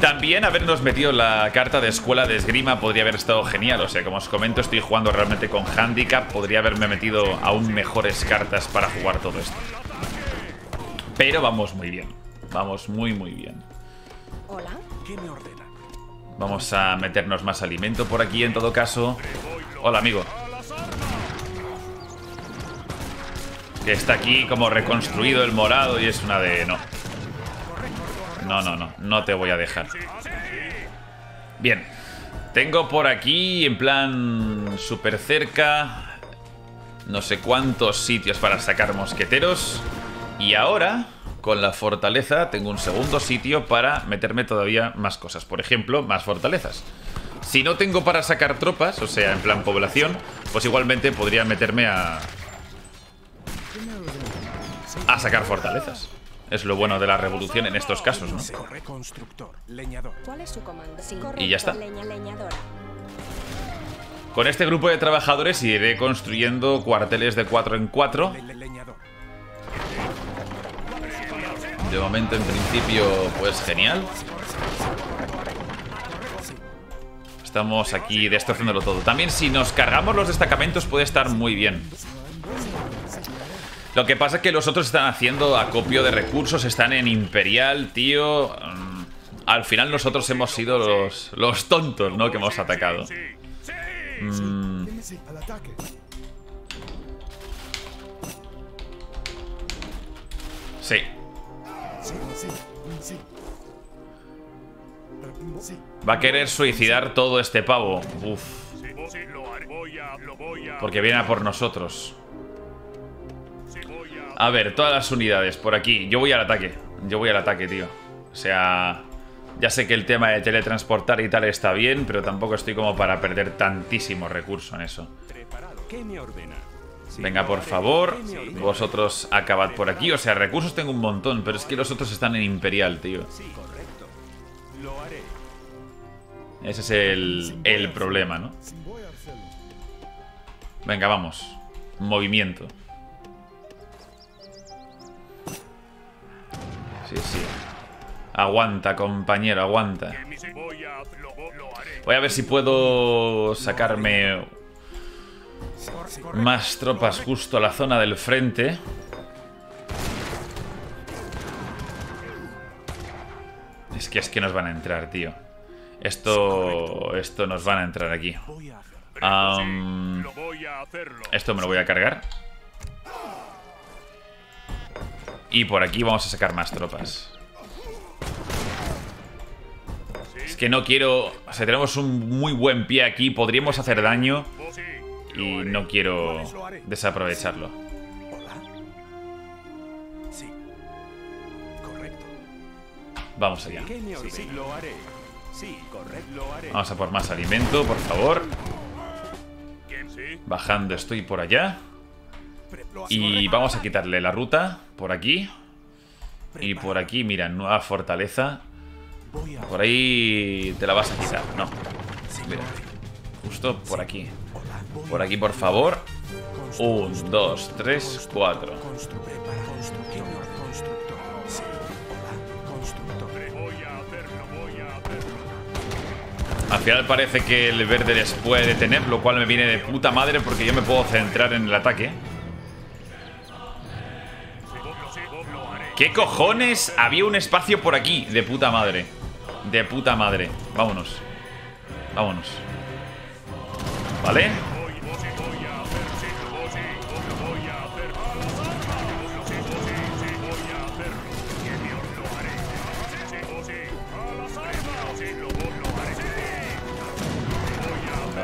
También habernos metido la carta de escuela de esgrima podría haber estado genial. O sea, como os comento, estoy jugando realmente con handicap. Podría haberme metido aún mejores cartas para jugar todo esto. Pero vamos muy bien. Vamos muy, muy bien. Hola. ¿Qué me ordena? Vamos a meternos más alimento por aquí en todo caso. Hola, amigo. Que está aquí como reconstruido el morado y es una de... No. No, no, no. No te voy a dejar. Bien. Tengo por aquí, en plan súper cerca, no sé cuántos sitios para sacar mosqueteros. Y ahora, con la fortaleza, tengo un segundo sitio para meterme todavía más cosas. Por ejemplo, más fortalezas. Si no tengo para sacar tropas, o sea, en plan población, pues igualmente podría meterme a... A sacar fortalezas. Es lo bueno de la revolución en estos casos, ¿no? Corre constructor, leñador. ¿Cuál es su comando? Sí. Y ya está. Leña leñadora. Con este grupo de trabajadores iré construyendo cuarteles de 4 en 4. Le- le- leñador. De momento, en principio, pues genial. Estamos aquí destrozándolo todo. También si nos cargamos los destacamentos puede estar muy bien. Lo que pasa es que los otros están haciendo acopio de recursos, están en Imperial, tío. Mm, Al final nosotros hemos sido los, los tontos, ¿no? Que hemos atacado. Mm, sí. Va a querer suicidar todo este pavo. Uf. Porque viene a por nosotros. A ver, todas las unidades por aquí. Yo voy al ataque. Yo voy al ataque, tío. O sea... Ya sé que el tema de teletransportar y tal está bien, pero tampoco estoy como para perder tantísimo recurso en eso. Venga, por favor, vosotros acabad por aquí. O sea, recursos tengo un montón, pero es que los otros están en Imperial, tío. Ese es el, el problema, ¿no? Venga, vamos. Movimiento. Sí, sí. Aguanta, compañero, aguanta. Voy a ver si puedo sacarme más tropas justo a la zona del frente. Es que es que nos van a entrar, tío. Esto. Esto nos van a entrar aquí. Esto me lo voy a cargar. Y por aquí vamos a sacar más tropas. Es que no quiero... O sea, tenemos un muy buen pie aquí. Podríamos hacer daño. Y no quiero desaprovecharlo. Vamos allá. Vamos a por más alimento, por favor. Bajando estoy por allá. Y vamos a quitarle la ruta por aquí. Y por aquí, mira, nueva fortaleza. Por ahí te la vas a quitar, no. Mira, justo por aquí. Por aquí, por favor. Un, dos, tres, cuatro. Al final parece que el verde les puede detener, lo cual me viene de puta madre porque yo me puedo centrar en el ataque. ¿Qué cojones? Había un espacio por aquí. De puta madre. De puta madre. Vámonos. Vámonos. ¿Vale?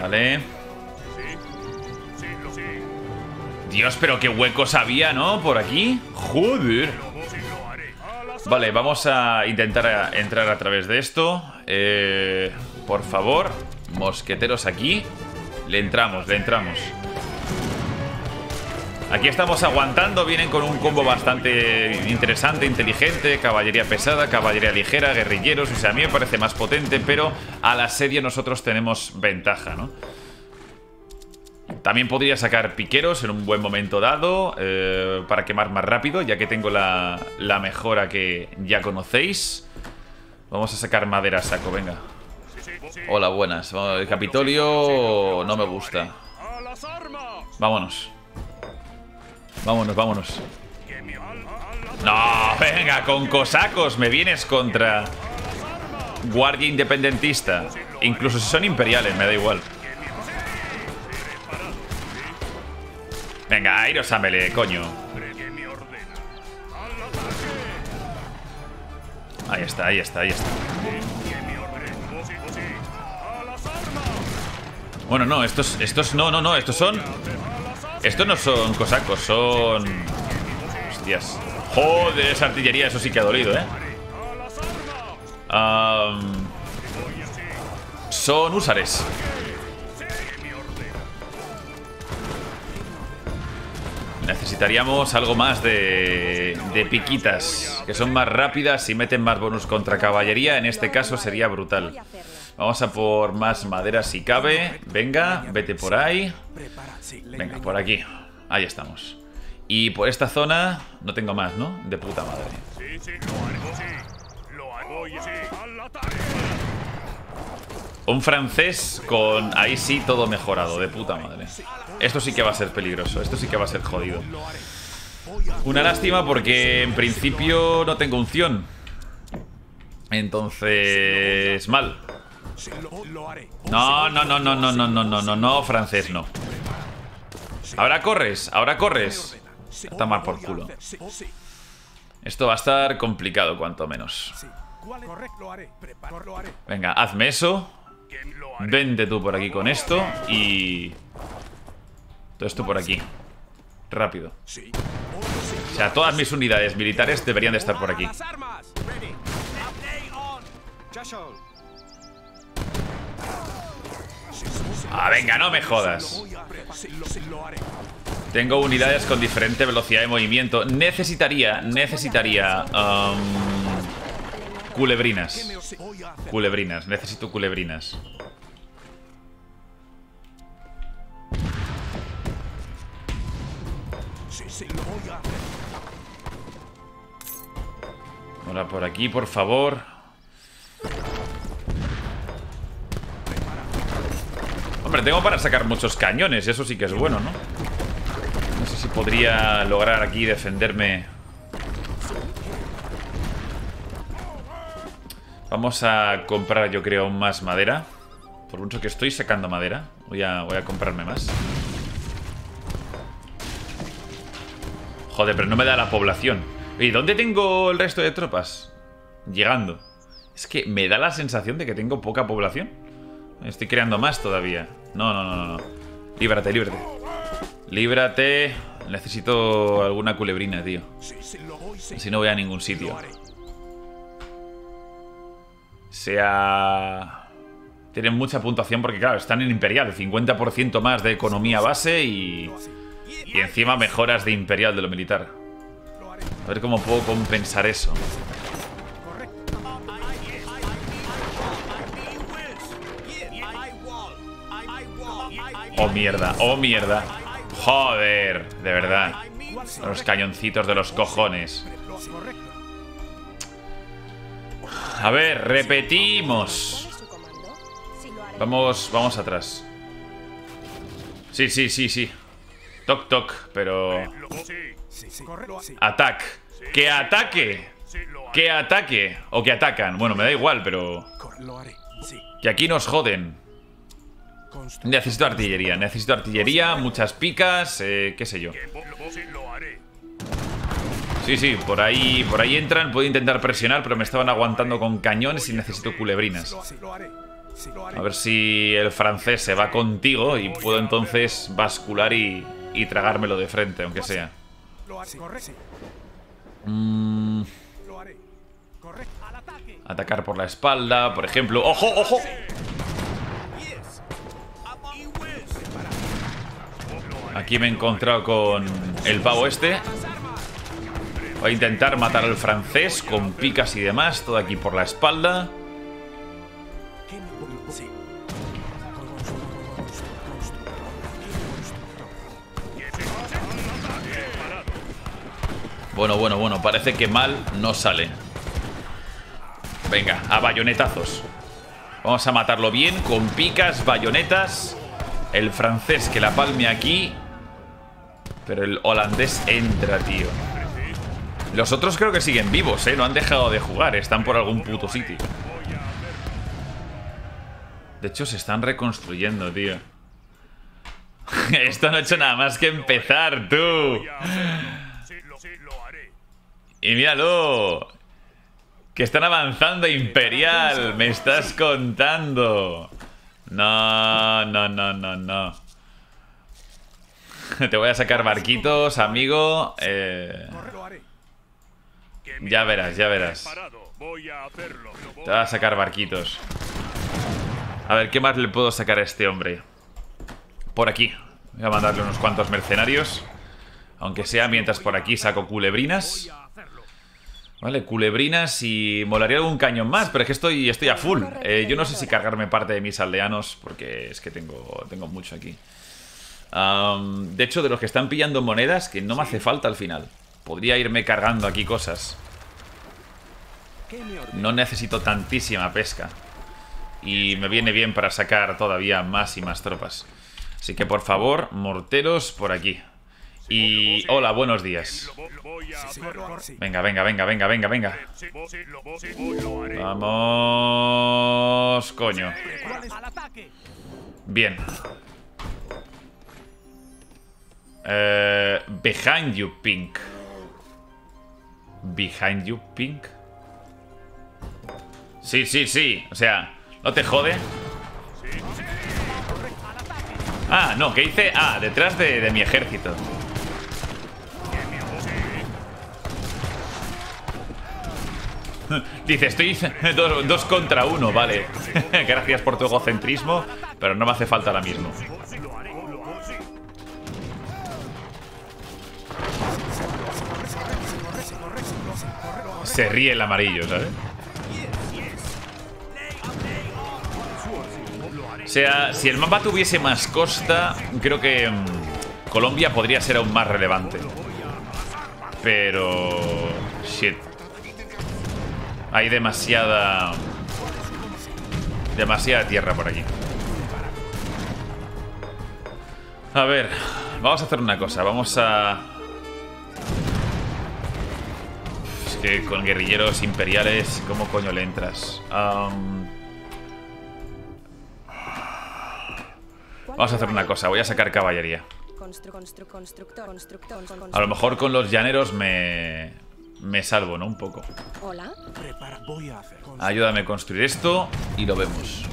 Vale. Dios, pero qué huecos había, ¿no? Por aquí. Joder. Vale, vamos a intentar entrar a través de esto. Eh, por favor, mosqueteros aquí. Le entramos, le entramos. Aquí estamos aguantando, vienen con un combo bastante interesante, inteligente, caballería pesada, caballería ligera, guerrilleros, o sea, a mí me parece más potente, pero al asedio nosotros tenemos ventaja, ¿no? También podría sacar piqueros en un buen momento dado eh, para quemar más rápido, ya que tengo la, la mejora que ya conocéis. Vamos a sacar madera saco, venga. Hola, buenas. El Capitolio no me gusta. Vámonos. Vámonos, vámonos. No, venga, con cosacos me vienes contra guardia independentista. Incluso si son imperiales, me da igual. Venga, airosámele, coño. que me ordena. Al ataque. Ahí está, ahí está, ahí está. A. Bueno, no, estos, estos no, no, no, estos son... Estos no son cosacos, son... Hostias. Joder, esa artillería, eso sí que ha dolido, ¿eh? Son húsares. Necesitaríamos algo más de, de piquitas, que son más rápidas y meten más bonus contra caballería. En este caso sería brutal. Vamos a por más madera si cabe. Venga, vete por ahí. Venga, por aquí. Ahí estamos. Y por esta zona no tengo más, ¿no? De puta madre. Un francés con ahí sí todo mejorado, de puta madre. Esto sí que va a ser peligroso, esto sí que va a ser jodido. Una lástima porque en principio no tengo unción. Entonces, mal. No, no, no, no, no, no, no, no, no, no, francés, no. Ahora corres, ahora corres. Está mal por culo. Esto va a estar complicado, cuanto menos. Venga, hazme eso. Vente tú por aquí con esto y... Todo esto por aquí. Rápido. O sea, todas mis unidades militares deberían de estar por aquí. Ah, venga, no me jodas. Tengo unidades con diferente velocidad de movimiento. Necesitaría, necesitaría... um, culebrinas. Culebrinas, necesito culebrinas. Ahora por aquí, por favor. Hombre, tengo para sacar muchos cañones, eso sí que es bueno, ¿no? No sé si podría lograr aquí defenderme. Vamos a comprar, yo creo, más madera. Por mucho que estoy sacando madera, voy a, voy a comprarme más. Joder, pero no me da la población. ¿Y dónde tengo el resto de tropas? Llegando. Es que me da la sensación de que tengo poca población. Estoy creando más todavía. No, no, no, no. no. Líbrate, líbrate. Líbrate. Necesito alguna culebrina, tío. Si no voy a ningún sitio. Sea... Tienen mucha puntuación porque, claro, están en Imperial. 50% más de economía base y... Y encima mejoras de Imperial de lo militar. A ver cómo puedo compensar eso. Oh mierda, oh mierda. Joder, de verdad. Los cañoncitos de los cojones. A ver, repetimos. Vamos, vamos atrás. Sí, sí, sí, sí. Toc, toc, pero... Atac. ¡Que ataque! ¡Que ataque! O que atacan. Bueno, me da igual, pero... Que aquí nos joden. Necesito artillería. Necesito artillería, muchas picas, eh, qué sé yo. Sí, sí, por ahí, por ahí entran. Puedo intentar presionar, pero me estaban aguantando con cañones y necesito culebrinas. A ver si el francés se va contigo y puedo entonces bascular y, y tragármelo de frente, aunque sea. Mm. Atacar por la espalda, por ejemplo. ¡Ojo, ojo! Aquí me he encontrado con el pavo este. Voy a intentar matar al francés con picas y demás. Todo aquí por la espalda. Bueno, bueno, bueno, parece que mal no sale. Venga, a bayonetazos. Vamos a matarlo bien, con picas, bayonetas. El francés que la palme aquí Pero el holandés entra, tío. Los otros creo que siguen vivos, ¿eh? No han dejado de jugar, están por algún puto sitio. De hecho, se están reconstruyendo, tío. Esto no ha hecho nada más que empezar, tú y míralo. Que están avanzando Imperial. Me estás contando. No, no, no, no, no. Te voy a sacar barquitos, amigo. Eh... Ya verás, ya verás. Te voy a sacar barquitos. A ver, ¿qué más le puedo sacar a este hombre? Por aquí. Voy a mandarle unos cuantos mercenarios. Aunque sea mientras por aquí saco culebrinas. Vale, culebrinas y molaría algún cañón más, pero es que estoy, estoy a full. Eh, yo no sé si cargarme parte de mis aldeanos, porque es que tengo, tengo mucho aquí. de hecho, de los que están pillando monedas, que no me hace falta al final. Podría irme cargando aquí cosas. No necesito tantísima pesca. Y me viene bien para sacar todavía más y más tropas. Así que por favor, morteros por aquí. Y hola, buenos días. Venga, venga, venga, venga, venga, venga. Vamos, coño. Bien. Eh, behind you, Pink. Behind you, Pink. Sí, sí, sí. O sea, ¿no te jode? Ah, no, ¿qué hice? Ah, detrás de, de mi ejército. Dice, estoy dos, contra uno, vale. Gracias por tu egocentrismo, pero no me hace falta ahora mismo. Se ríe el amarillo, ¿sabes? O sea, si el mapa tuviese más costa, creo que mm, Colombia podría ser aún más relevante. Pero... Shit. Hay demasiada... Demasiada tierra por aquí. A ver, vamos a hacer una cosa. Vamos a... Es que con guerrilleros imperiales, ¿cómo coño le entras? Vamos a hacer una cosa, voy a sacar caballería. A lo mejor con los llaneros me, me salvo, ¿no? Un poco. Hola. Ayúdame a construir esto y lo vemos.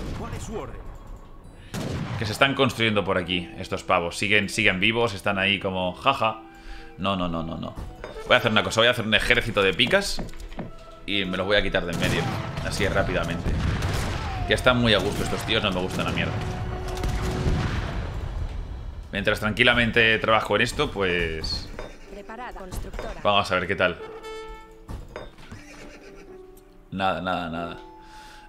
Que se están construyendo por aquí estos pavos. Siguen, siguen vivos, están ahí como jaja. No, no, no, no, no. Voy a hacer una cosa, voy a hacer un ejército de picas y me los voy a quitar de en medio. Así rápidamente. Que están muy a gusto estos tíos, no me gustan a mierda. Mientras tranquilamente trabajo en esto, pues... Vamos a ver qué tal. Nada, nada, nada.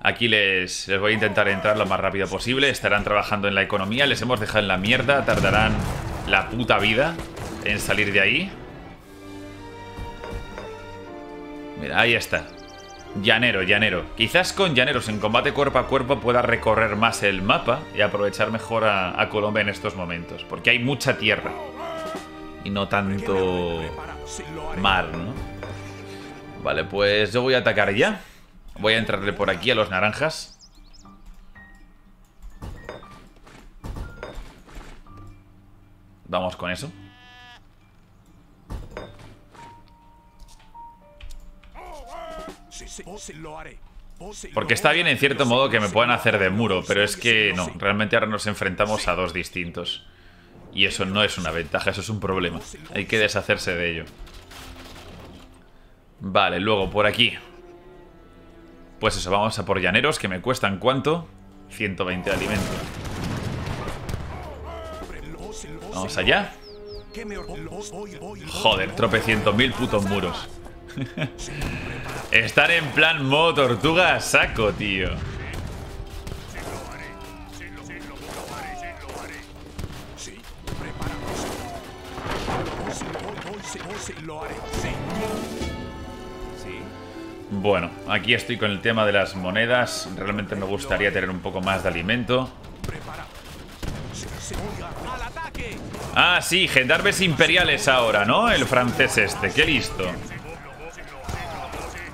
Aquí les, voy a intentar entrar lo más rápido posible. Estarán trabajando en la economía. Les hemos dejado en la mierda. Tardarán la puta vida en salir de ahí. Mira, ahí está. Llanero, llanero. Quizás con llaneros en combate cuerpo a cuerpo pueda recorrer más el mapa y aprovechar mejor a, a Colombia en estos momentos. Porque hay mucha tierra. Y no tanto mar, ¿no? Vale, pues yo voy a atacar ya. Voy a entrarle por aquí a los naranjas. Vamos con eso. Porque está bien en cierto modo que me puedan hacer de muro, pero es que no, realmente ahora nos enfrentamos a dos distintos. Y eso no es una ventaja, eso es un problema. Hay que deshacerse de ello. Vale, luego por aquí. Pues eso, vamos a por llaneros, que me cuestan ¿cuánto? 120 de alimento. Vamos allá. Joder, tropecientos mil putos muros. Estar en plan modo tortuga saco, tío. Bueno, aquí estoy con el tema de las monedas. Realmente me gustaría tener un poco más de alimento. Ah, sí, gendarmes imperiales ahora, ¿no? El francés este, qué listo.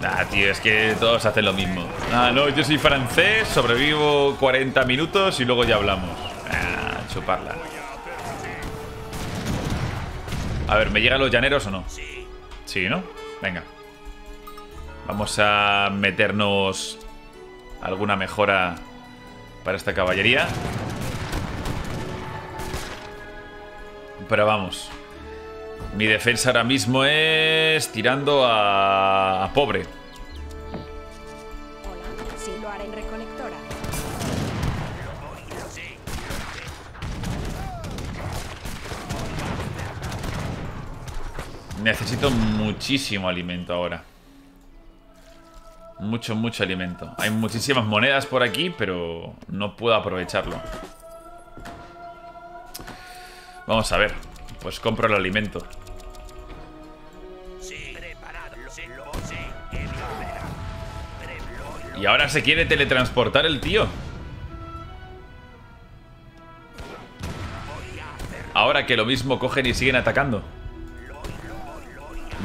Ah, tío, es que todos hacen lo mismo. Ah, no, yo soy francés, sobrevivo 40 minutos y luego ya hablamos. Ah, chuparla. A ver, ¿me llegan los llaneros o no? Sí, ¿no? Venga. Vamos a meternos alguna mejora para esta caballería. Pero vamos. Mi defensa ahora mismo es tirando a, a pobre. Hola, sí lo haré en recolectora. Necesito muchísimo alimento ahora. Mucho, mucho alimento. Hay muchísimas monedas por aquí, pero no puedo aprovecharlo. Vamos a ver. Pues compro el alimento. Y ahora se quiere teletransportar el tío. Ahora que lo mismo cogen y siguen atacando.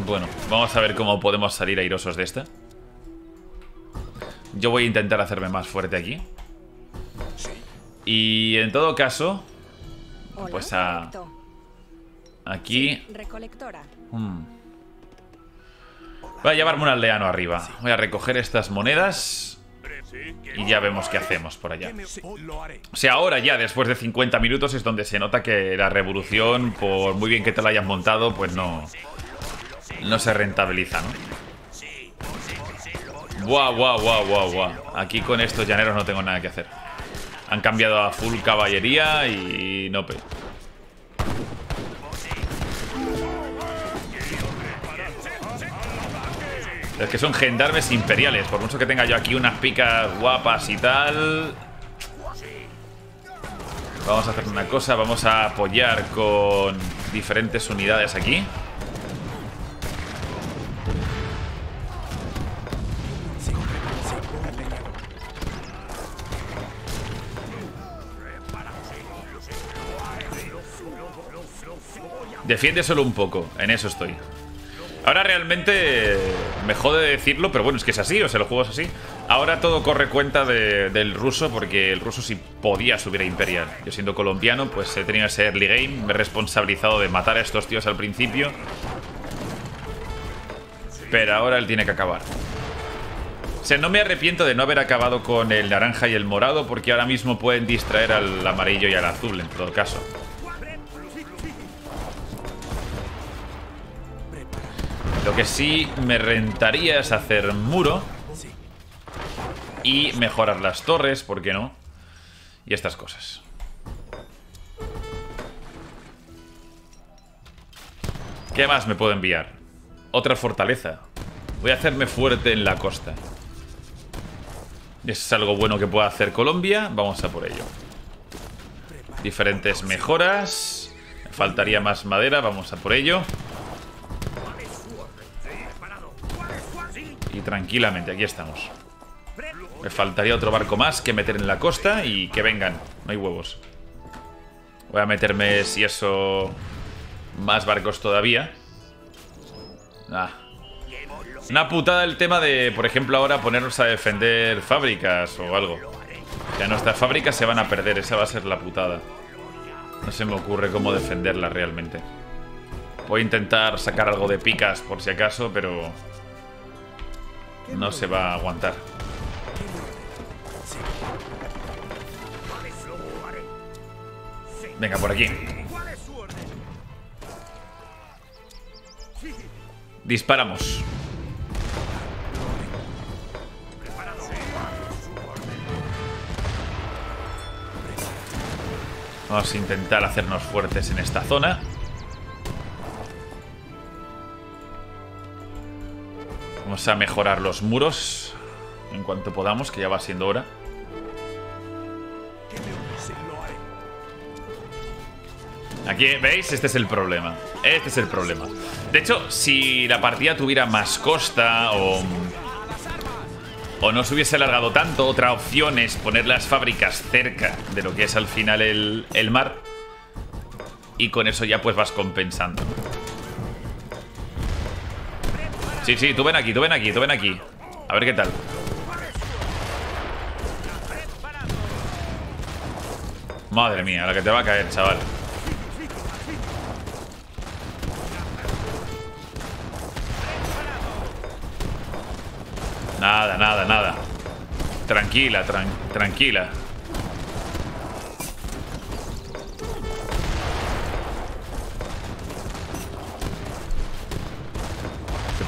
Bueno, vamos a ver cómo podemos salir airosos de esta. Yo voy a intentar hacerme más fuerte aquí. Y en todo caso, pues a... Aquí... Recolectora. Hmm. Voy a llevarme un aldeano arriba. Voy a recoger estas monedas. Y ya vemos qué hacemos por allá. O sea, ahora ya, después de 50 minutos, es donde se nota que la revolución, por muy bien que te la hayas montado, pues no... No se rentabiliza, ¿no? Buah, buah, buah, buah, buah. Aquí con estos llaneros no tengo nada que hacer. Han cambiado a full caballería y no pe. Es que son gendarmes imperiales. Por mucho que tenga yo aquí unas picas guapas y tal. Vamos a hacer una cosa. Vamos a apoyar con diferentes unidades aquí. Defiende solo un poco, en eso estoy. Ahora realmente me jode decirlo, pero bueno, es que es así, o sea, el juego es así. Ahora todo corre cuenta de- del ruso, porque el ruso sí podía subir a Imperial. Yo siendo colombiano, pues he tenido ese early game, me he responsabilizado de matar a estos tíos al principio. Pero ahora él tiene que acabar. O sea, no me arrepiento de no haber acabado con el naranja y el morado, porque ahora mismo pueden distraer al amarillo y al azul, en todo caso. Lo que sí me rentaría es hacer muro y mejorar las torres, ¿por qué no? Y estas cosas. ¿Qué más me puedo enviar? Otra fortaleza. Voy a hacerme fuerte en la costa. Es algo bueno que pueda hacer Colombia. Vamos a por ello. Diferentes mejoras. Me faltaría más madera. Vamos a por ello. Y tranquilamente, aquí estamos. Me faltaría otro barco más que meter en la costa y que vengan. No hay huevos. Voy a meterme, si eso, más barcos todavía. Ah. Una putada el tema de, por ejemplo, ahora ponernos a defender fábricas o algo. Que a nuestras fábricas se van a perder, esa va a ser la putada. No se me ocurre cómo defenderlas realmente. Voy a intentar sacar algo de picas por si acaso, pero no se va a aguantar. Venga, por aquí. Disparamos. Vamos a intentar hacernos fuertes en esta zona. Vamos a mejorar los muros en cuanto podamos, que ya va siendo hora. Aquí, ¿veis? Este es el problema. Este es el problema. De hecho, si la partida tuviera más costa o... O no se hubiese alargado tanto, otra opción es poner las fábricas cerca de lo que es al final el, el mar. Y con eso ya pues vas compensando. Sí, sí, tú ven aquí, tú ven aquí, tú ven aquí. A ver qué tal. Madre mía, la que te va a caer, chaval. Nada, nada, nada. Tranquila, tran tranquila.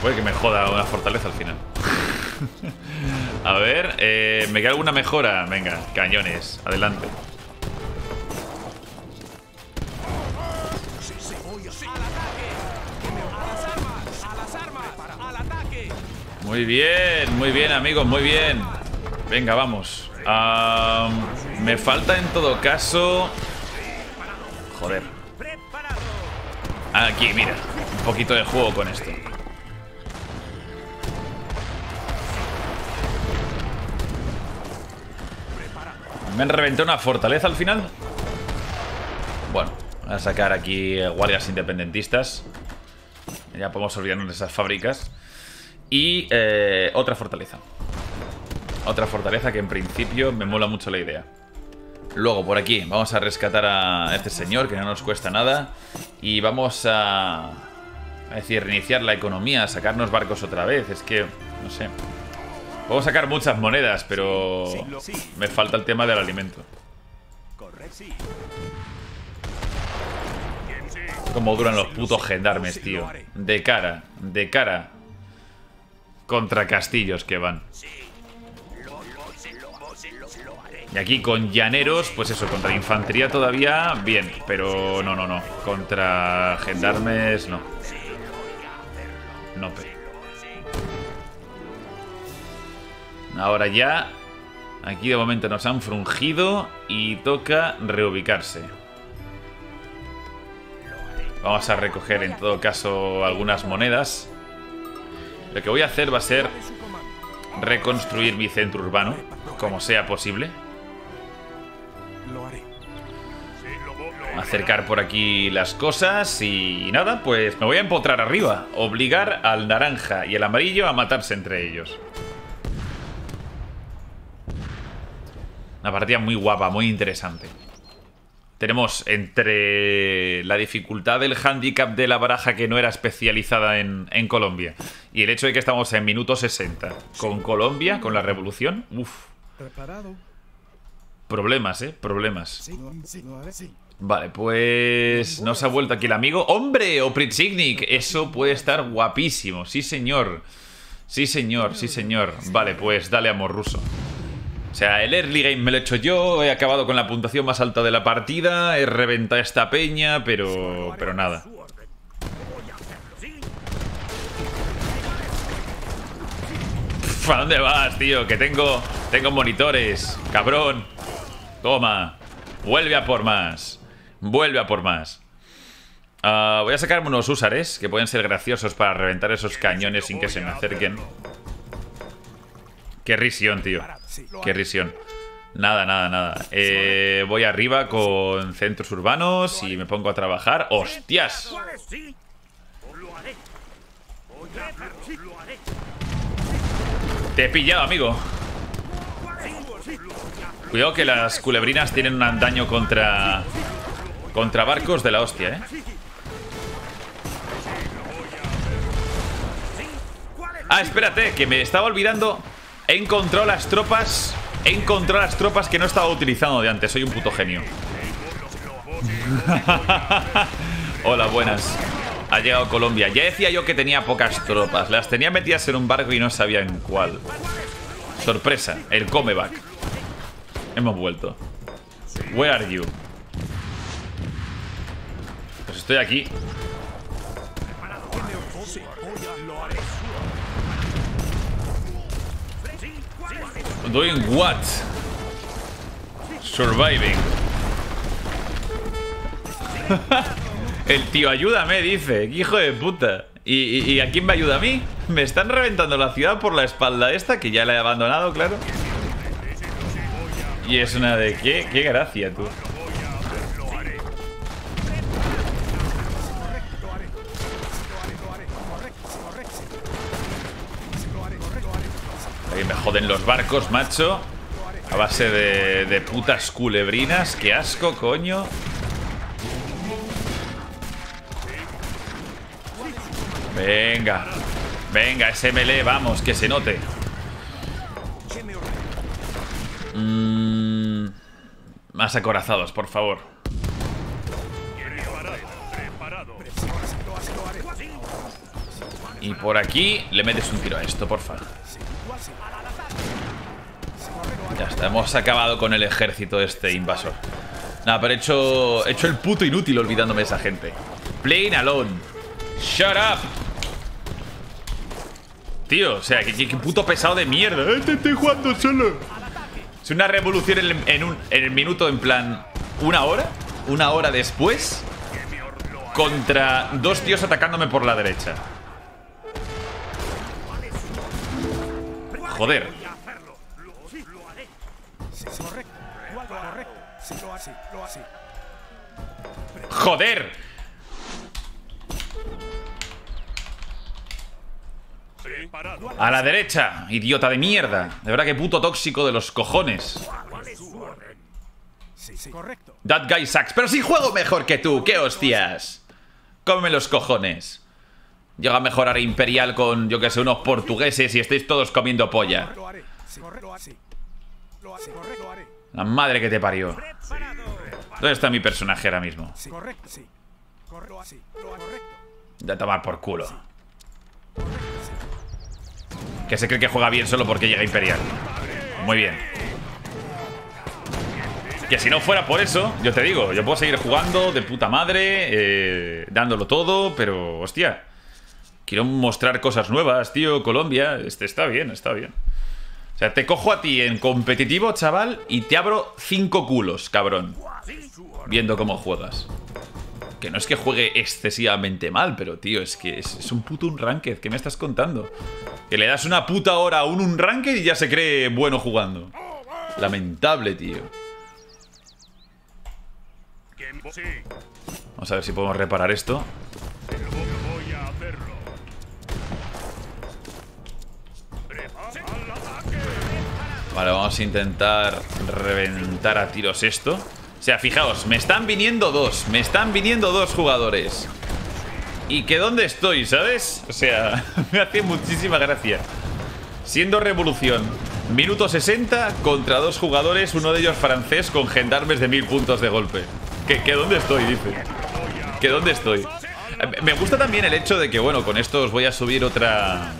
Puede que me joda una fortaleza al final. A ver, eh, ¿me queda alguna mejora? Venga, cañones, adelante. Muy bien, muy bien, amigos, muy bien. Venga, vamos. me falta en todo caso... Joder. Aquí, mira. Un poquito de juego con esto. ¿Me han reventado una fortaleza al final? Bueno, voy a sacar aquí guardias independentistas. Ya podemos olvidarnos de esas fábricas. Y eh, otra fortaleza. Otra fortaleza que en principio me mola mucho la idea. Luego, por aquí, vamos a rescatar a este señor, que no nos cuesta nada. Y vamos a... A decir, reiniciar la economía, sacarnos barcos otra vez. Es que, no sé. Puedo sacar muchas monedas, pero me falta el tema del alimento. Como duran los putos gendarmes, tío. De cara, de cara. Contra castillos que van. Y aquí con llaneros, pues eso, contra infantería todavía, bien. Pero no, no, no. Contra gendarmes, no. No, pero... Ahora ya... Aquí de momento nos han frungido y toca reubicarse. Vamos a recoger en todo caso algunas monedas. Lo que voy a hacer va a ser reconstruir mi centro urbano, como sea posible. Acercar por aquí las cosas y nada, pues me voy a empotrar arriba. Obligar al naranja y el amarillo a matarse entre ellos. Una partida muy guapa, muy interesante. Tenemos entre la dificultad del handicap de la baraja que no era especializada en, Colombia y el hecho de que estamos en minuto 60 con Colombia, con la revolución, uff. Problemas, ¿eh? Problemas. Vale, pues... No se ha vuelto aquí el amigo. ¡Hombre! O Pritsignik. Eso puede estar guapísimo. Sí, señor. Sí, señor. Sí, señor. Vale, pues dale amor ruso. O sea, el early game me lo he hecho yo, he acabado con la puntuación más alta de la partida, he reventado esta peña, pero, pero nada. ¿A dónde vas, tío? Que tengo, tengo monitores, cabrón. Toma, vuelve a por más. Vuelve a por más. Ah, voy a sacarme unos usares que pueden ser graciosos para reventar esos cañones sin que se me acerquen. Qué risión, tío. Qué risión. Nada, nada, nada. Eh, voy arriba con centros urbanos y me pongo a trabajar. ¡Hostias! Te he pillado, amigo. Cuidado que las culebrinas tienen un daño contra... Contra barcos de la hostia, ¿eh? Ah, espérate, que me estaba olvidando He encontrado las tropas He encontrado las tropas que no estaba utilizando de antes Soy un puto genio Hola, buenas. Ha llegado Colombia. Ya decía yo que tenía pocas tropas. Las tenía metidas en un barco y no sabía en cuál. Sorpresa, el comeback. Hemos vuelto. Where are you? Pues estoy aquí. Doing what? Surviving. El tío, ayúdame, dice. ¿Qué hijo de puta. ¿Y, y, y a quién me ayuda a mí? Me están reventando la ciudad por la espalda esta, que ya la he abandonado, claro. Y es una de... ¿Qué, qué gracia, tú? Me joden los barcos, macho. A base de, putas culebrinas. Qué asco, coño. Venga. Venga, ese melee, vamos, que se note. Mm, más acorazados, por favor. Y por aquí le metes un tiro a esto, por favor. Ya está, hemos acabado con el ejército este invasor. Nada, pero he hecho, he hecho el puto inútil olvidándome de esa gente. Playing alone. Shut up. Tío, o sea, qué, puto pesado de mierda. Eh, te estoy jugando solo. Es una revolución en, en un, en el minuto, en plan, una hora, una hora después, contra dos tíos atacándome por la derecha. Joder. Joder. A la derecha, idiota de mierda. De verdad que puto tóxico de los cojones. That guy sucks. Pero si juego mejor que tú, ¿qué hostias? Cómeme los cojones. Llega a mejorar Imperial con, yo que sé, unos portugueses y estáis todos comiendo polla. La madre que te parió. ¿Dónde está mi personaje ahora mismo? De tomar por culo. Que se cree que juega bien solo porque llega Imperial. Muy bien. Que si no fuera por eso, yo te digo, yo puedo seguir jugando de puta madre, eh, dándolo todo, pero hostia. Quiero mostrar cosas nuevas, tío, Colombia. Este está bien, está bien. O sea, te cojo a ti en competitivo, chaval, y te abro cinco culos, cabrón. Viendo cómo juegas. Que no es que juegue excesivamente mal, pero tío, es que es, es un puto unranked. ¿Qué me estás contando? Que le das una puta hora a un unranked y ya se cree bueno jugando. Lamentable, tío. Vamos a ver si podemos reparar esto. Vale, vamos a intentar reventar a tiros esto. O sea, fijaos, me están viniendo dos. Me están viniendo dos jugadores. ¿Y que dónde estoy, sabes? O sea, me hace muchísima gracia. Siendo revolución, minuto 60 contra dos jugadores, uno de ellos francés con gendarmes de mil puntos de golpe. ¿Que, que dónde estoy? Dice. ¿Que dónde estoy? Eh, Me gusta también el hecho de que, bueno, con esto os voy a subir otra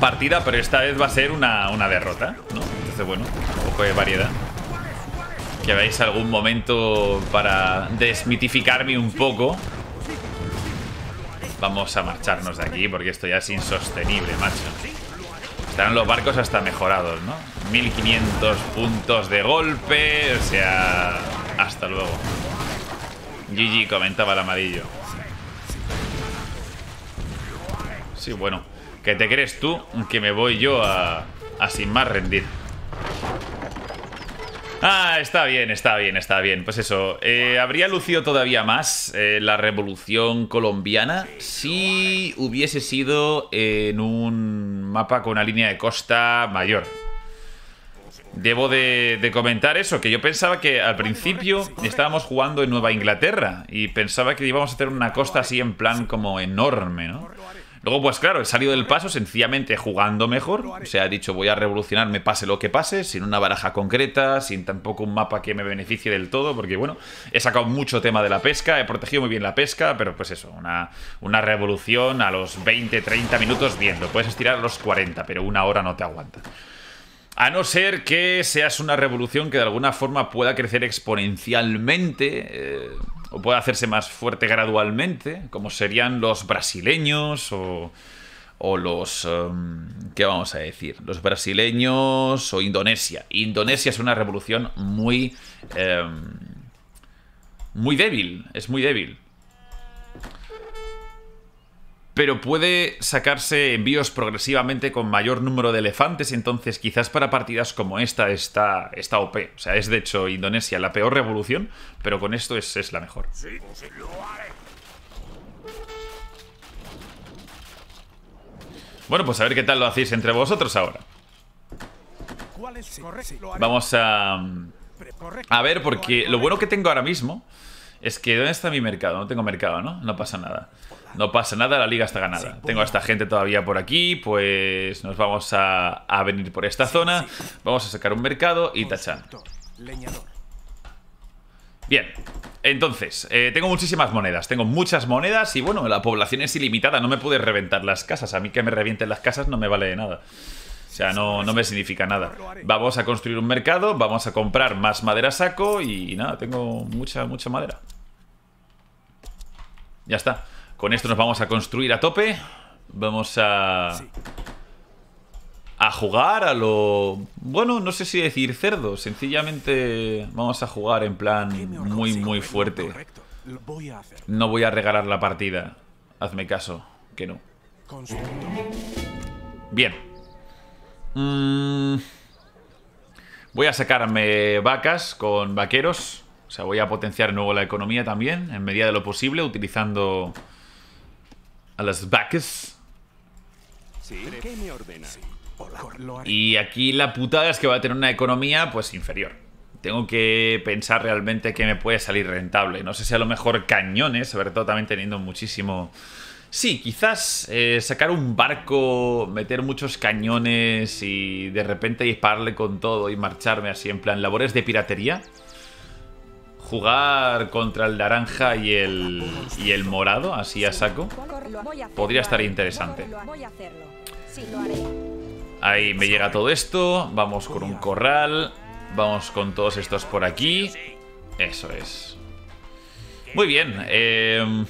partida, pero esta vez va a ser una, una derrota, ¿no? Entonces, bueno, un poco de variedad. Que veáis algún momento para desmitificarme un poco. Vamos a marcharnos de aquí porque esto ya es insostenible, macho. Estarán los barcos hasta mejorados, ¿no? 1500 puntos de golpe, o sea... Hasta luego. GG comentaba el amarillo. Sí, bueno. ¿Qué te crees tú que me voy yo a, a sin más rendir? Ah, está bien, está bien, está bien. Pues eso, eh, habría lucido todavía más eh, la revolución colombiana si hubiese sido en un mapa con una línea de costa mayor. Debo de, de comentar eso, que yo pensaba que al principio estábamos jugando en Nueva Inglaterra y pensaba que íbamos a tener una costa así en plan como enorme, ¿no? Luego, pues claro, he salido del paso sencillamente jugando mejor. O sea, he dicho, voy a revolucionarme pase lo que pase, sin una baraja concreta, sin tampoco un mapa que me beneficie del todo, porque bueno, he sacado mucho tema de la pesca, he protegido muy bien la pesca, pero pues eso, una, una revolución a los 20, 30 minutos bien, lo puedes estirar a los 40, pero una hora no te aguanta. A no ser que seas una revolución que de alguna forma pueda crecer exponencialmente eh, o pueda hacerse más fuerte gradualmente, como serían los brasileños o, o los... em, ¿Qué vamos a decir? Los brasileños o Indonesia. Indonesia es una revolución muy... em, muy débil, es muy débil pero puede sacarse envíos progresivamente con mayor número de elefantes, entonces quizás para partidas como esta está, está OP. O sea, es de hecho Indonesia la peor revolución, pero con esto es, es la mejor. Bueno, pues a ver qué tal lo hacéis entre vosotros ahora. Vamos a... A ver, porque lo bueno que tengo ahora mismo es que ¿dónde está mi mercado? No tengo mercado, ¿no? No pasa nada. No pasa nada, la liga está ganada. Tengo a esta gente todavía por aquí, pues nos vamos a, a venir por esta zona. Vamos a sacar un mercado y tachar. Bien, entonces, eh, tengo muchísimas monedas, tengo muchas monedas y bueno, la población es ilimitada, no me puede reventar las casas. A mí que me revienten las casas no me vale de nada. O sea, no, no me significa nada. Vamos a construir un mercado, vamos a comprar más madera saco y nada, tengo mucha, mucha madera. Ya está. Con esto nos vamos a construir a tope. Vamos a... A jugar a lo... Bueno, no sé si decir cerdo. Sencillamente vamos a jugar en plan muy, muy fuerte. No voy a regalar la partida. Hazme caso, que no. Bien. Mm. Voy a sacarme vacas con vaqueros. O sea, voy a potenciar nuevo la economía también, en medida de lo posible, utilizando a las vacas. ¿Qué me ordena? Y aquí la putada es que va a tener una economía, pues, inferior. Tengo que pensar realmente que me puede salir rentable. No sé si a lo mejor cañones, sobre todo también teniendo muchísimo... Sí, quizás eh, sacar un barco, meter muchos cañones y de repente dispararle con todo y marcharme así en plan labores de piratería. Jugar contra el naranja y el, y el morado, así a saco. Podría estar interesante. Ahí me llega todo esto. Vamos con un corral. Vamos con todos estos por aquí. Eso es. Muy bien. eh,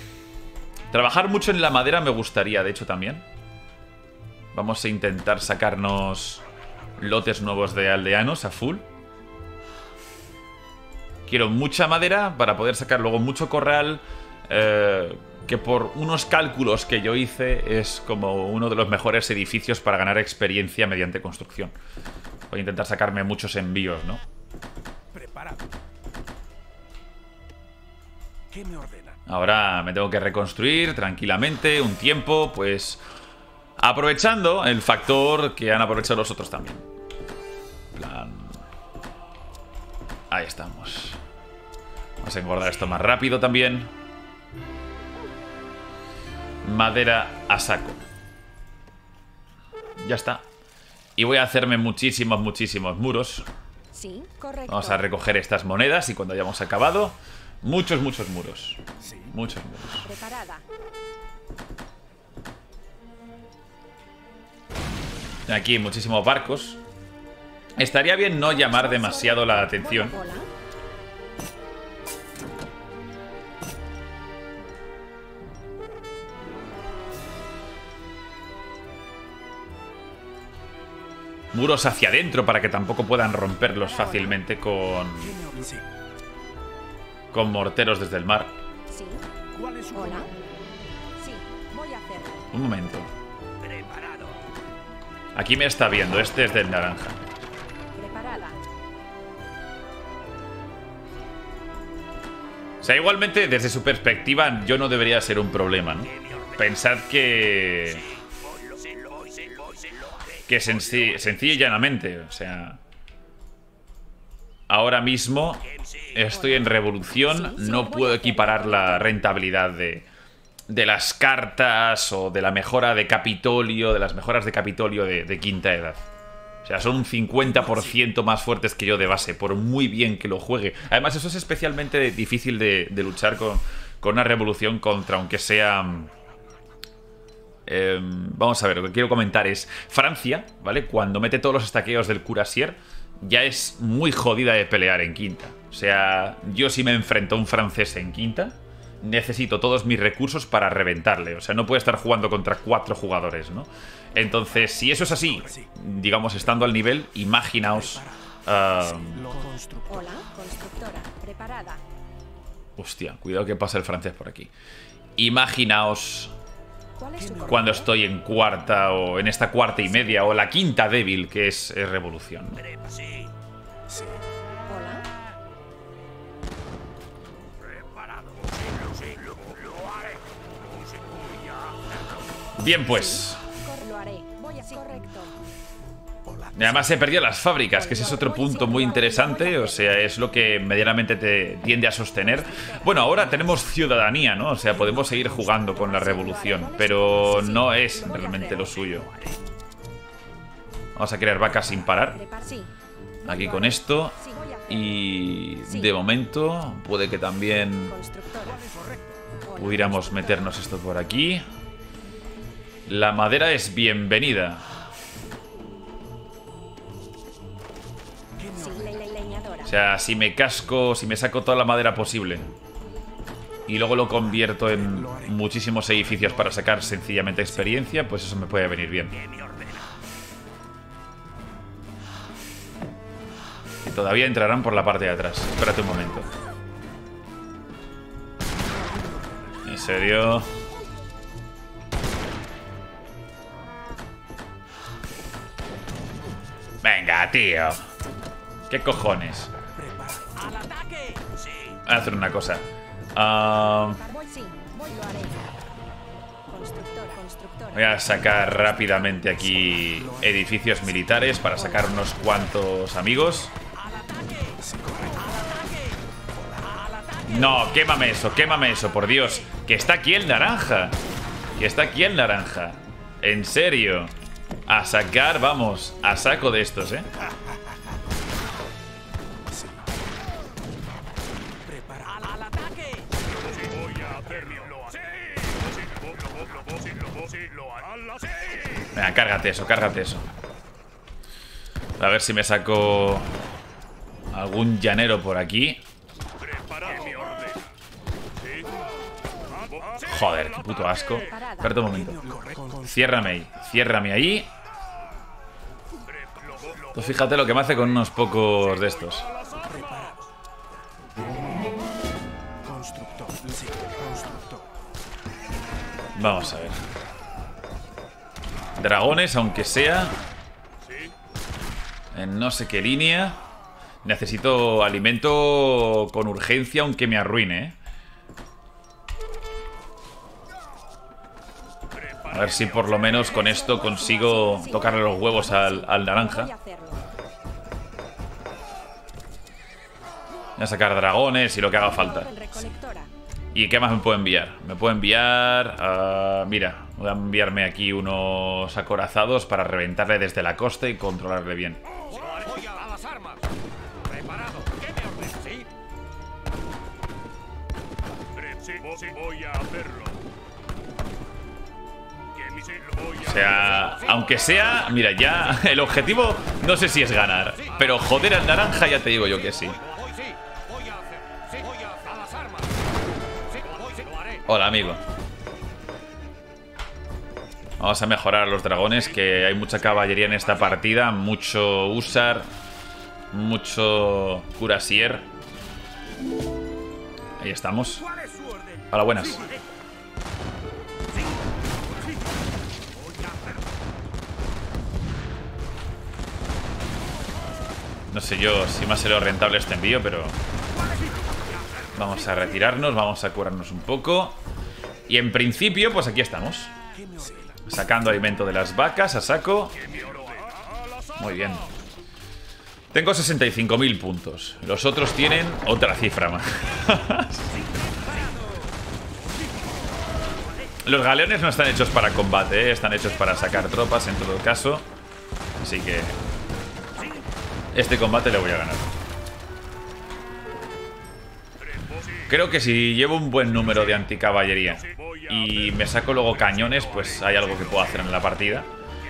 trabajar mucho en la madera me gustaría, de hecho, también. Vamos a intentar sacarnos lotes nuevos de aldeanos a full. Quiero mucha madera para poder sacar luego mucho corral. eh, que por unos cálculos que yo hice es como uno de los mejores edificios para ganar experiencia mediante construcción. Voy a intentar sacarme muchos envíos, ¿no? Preparado. ¿Qué me ordena? Ahora me tengo que reconstruir tranquilamente un tiempo, pues aprovechando el factor que han aprovechado los otros también. Plan... Ahí estamos. Vamos a engordar esto más rápido también. Madera a saco. Ya está. Y voy a hacerme muchísimos, muchísimos muros. Sí, correcto. Vamos a recoger estas monedas y cuando hayamos acabado, muchos, muchos muros. Muchos muros. Preparada. Aquí muchísimos barcos. Estaría bien no llamar demasiado la atención. Hola. Muros hacia adentro para que tampoco puedan romperlos fácilmente con, Sí. con morteros desde el mar. Sí. ¿Cuál es su Hola. Sí, voy a hacerlo. Un momento. Preparado. Aquí me está viendo. Este es del naranja. Preparada. O sea, igualmente, desde su perspectiva, yo no debería ser un problema, ¿no? Pensad que... Que sencillo y llanamente, o sea... Ahora mismo estoy en revolución, no puedo equiparar la rentabilidad de, de las cartas o de la mejora de Capitolio, de las mejoras de Capitolio de, quinta edad. O sea, son un 50% más fuertes que yo de base, por muy bien que lo juegue. Además, eso es especialmente difícil de, de luchar con, con una revolución contra, aunque sea... eh, vamos a ver, lo que quiero comentar es Francia, ¿vale? Cuando mete todos los estaqueos del Curasier, ya es muy jodida de pelear en quinta. O sea, yo si me enfrento a un francés en quinta, necesito todos mis recursos para reventarle. O sea, no puede estar jugando contra cuatro jugadores, ¿no? Entonces, si eso es así, digamos, estando al nivel, imaginaos... ah, Hola, constructora. Preparada. hostia, cuidado que pasa el francés por aquí. Imaginaos ¿Cuál es su cuando estoy en cuarta o en esta cuarta y media o la quinta débil que es, es revolución. Bien, pues. Lo haré. Voy a... Correcto. Además he perdido las fábricas, que ese es otro punto muy interesante, o sea, es lo que medianamente te tiende a sostener. Bueno, ahora tenemos ciudadanía, ¿no? O sea, podemos seguir jugando con la revolución, pero no es realmente lo suyo. Vamos a crear vacas sin parar, aquí con esto, y de momento puede que también pudiéramos meternos esto por aquí. La madera es bienvenida. Sea, si me casco, si me saco toda la madera posible y luego lo convierto en muchísimos edificios para sacar sencillamente experiencia, pues eso me puede venir bien. Y todavía entrarán por la parte de atrás. Espérate un momento. ¿En serio? Venga, tío. ¿Qué cojones? Voy a hacer una cosa. Ah, Voy, a sacar rápidamente aquí edificios militares para sacar unos cuantos amigos. No, quémame eso, quémame eso, por Dios. Que está aquí el naranja. Que está aquí el naranja. En serio. A sacar, vamos, a saco de estos, ¿eh? Venga, cárgate eso, cárgate eso. A ver si me saco algún llanero por aquí. Joder, qué puto asco. Espérate un momento. Ciérrame ahí, ciérrame ahí. Tú fíjate lo que me hace con unos pocos de estos. Vamos a ver. Dragones, aunque sea. En no sé qué línea. Necesito alimento con urgencia, aunque me arruine, ¿eh? A ver si por lo menos con esto consigo tocarle los huevos al, naranja. Voy a sacar dragones y lo que haga falta. ¿Y qué más me puede enviar? Me puede enviar... ah, mira, voy a enviarme aquí unos acorazados para reventarle desde la costa y controlarle bien. O sea, aunque sea... Mira, ya el objetivo no sé si es ganar, pero joder al naranja ya te digo yo que sí. Hola, amigo. Vamos a mejorar los dragones, que hay mucha caballería en esta partida, mucho Usar, mucho Curasier. Ahí estamos. Hola, buenas. No sé yo si ha sido rentable este envío, pero... Vamos a retirarnos, vamos a curarnos un poco. Y en principio, pues aquí estamos. Sacando alimento de las vacas a saco. Muy bien. Tengo 65.000 puntos. Los otros tienen otra cifra más. Los galeones no están hechos para combate, ¿eh? están hechos para sacar tropas en todo caso. Así que... Este combate le voy a ganar. Creo que si llevo un buen número de anticaballería y me saco luego cañones, pues hay algo que puedo hacer en la partida.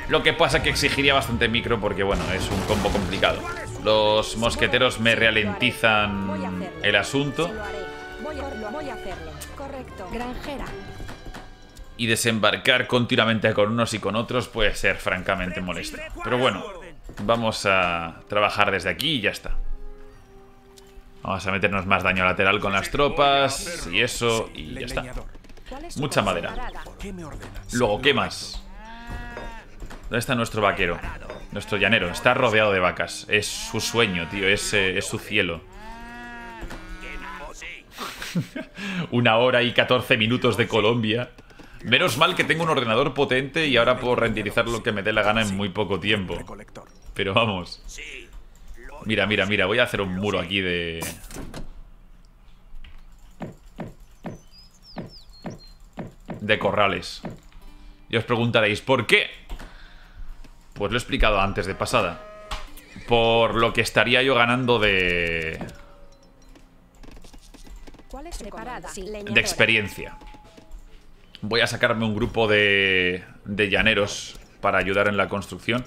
Lo que pasa que exigiría bastante micro porque, bueno, es un combo complicado. Los mosqueteros me ralentizan el asunto. Y desembarcar continuamente con unos y con otros puede ser francamente molesto. Pero bueno, vamos a trabajar desde aquí y ya está. Vamos a meternos más daño lateral con las tropas y eso y ya está. ¿Cuál es tu Mucha madera. Luego, ¿qué más? ¿Dónde está nuestro vaquero? Nuestro llanero. Está rodeado de vacas. Es su sueño, tío. Es, eh, es su cielo. Una hora y 14 minutos de Colombia. Menos mal que tengo un ordenador potente y ahora puedo renderizar lo que me dé la gana en muy poco tiempo. Pero vamos. Mira, mira, mira. Voy a hacer un muro aquí de... De corrales. Y os preguntaréis, ¿por qué? Pues lo he explicado antes de pasada. Por lo que estaría yo ganando de... ¿Cuál es tu parada? Sí, de experiencia. Voy a sacarme un grupo de, de llaneros para ayudar en la construcción.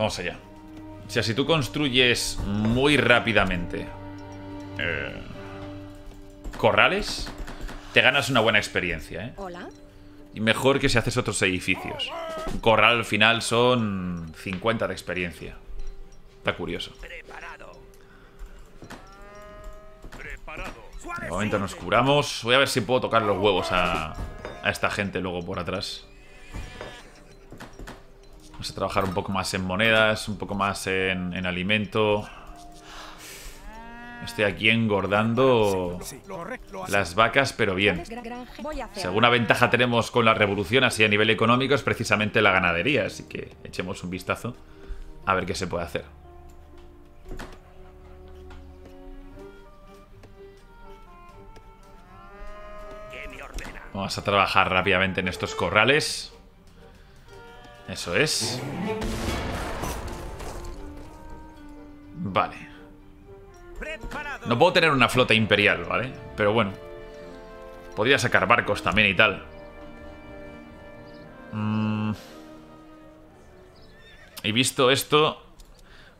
Vamos allá. O sea, si tú construyes muy rápidamente eh, corrales, te ganas una buena experiencia, ¿eh? Hola. Y mejor que si haces otros edificios. Un corral al final son 50 de experiencia. Está curioso. De momento nos curamos. Voy a ver si puedo tocar los huevos a, a esta gente luego por atrás. Vamos a trabajar un poco más en monedas, un poco más en, en alimento. Estoy aquí engordando las vacas, pero bien. Si alguna ventaja tenemos con la revolución así a nivel económico es precisamente la ganadería, así que echemos un vistazo a ver qué se puede hacer. Vamos a trabajar rápidamente en estos corrales. Eso es. Vale. No puedo tener una flota imperial, ¿vale? Pero bueno. Podría sacar barcos también y tal. Mm. Y visto esto,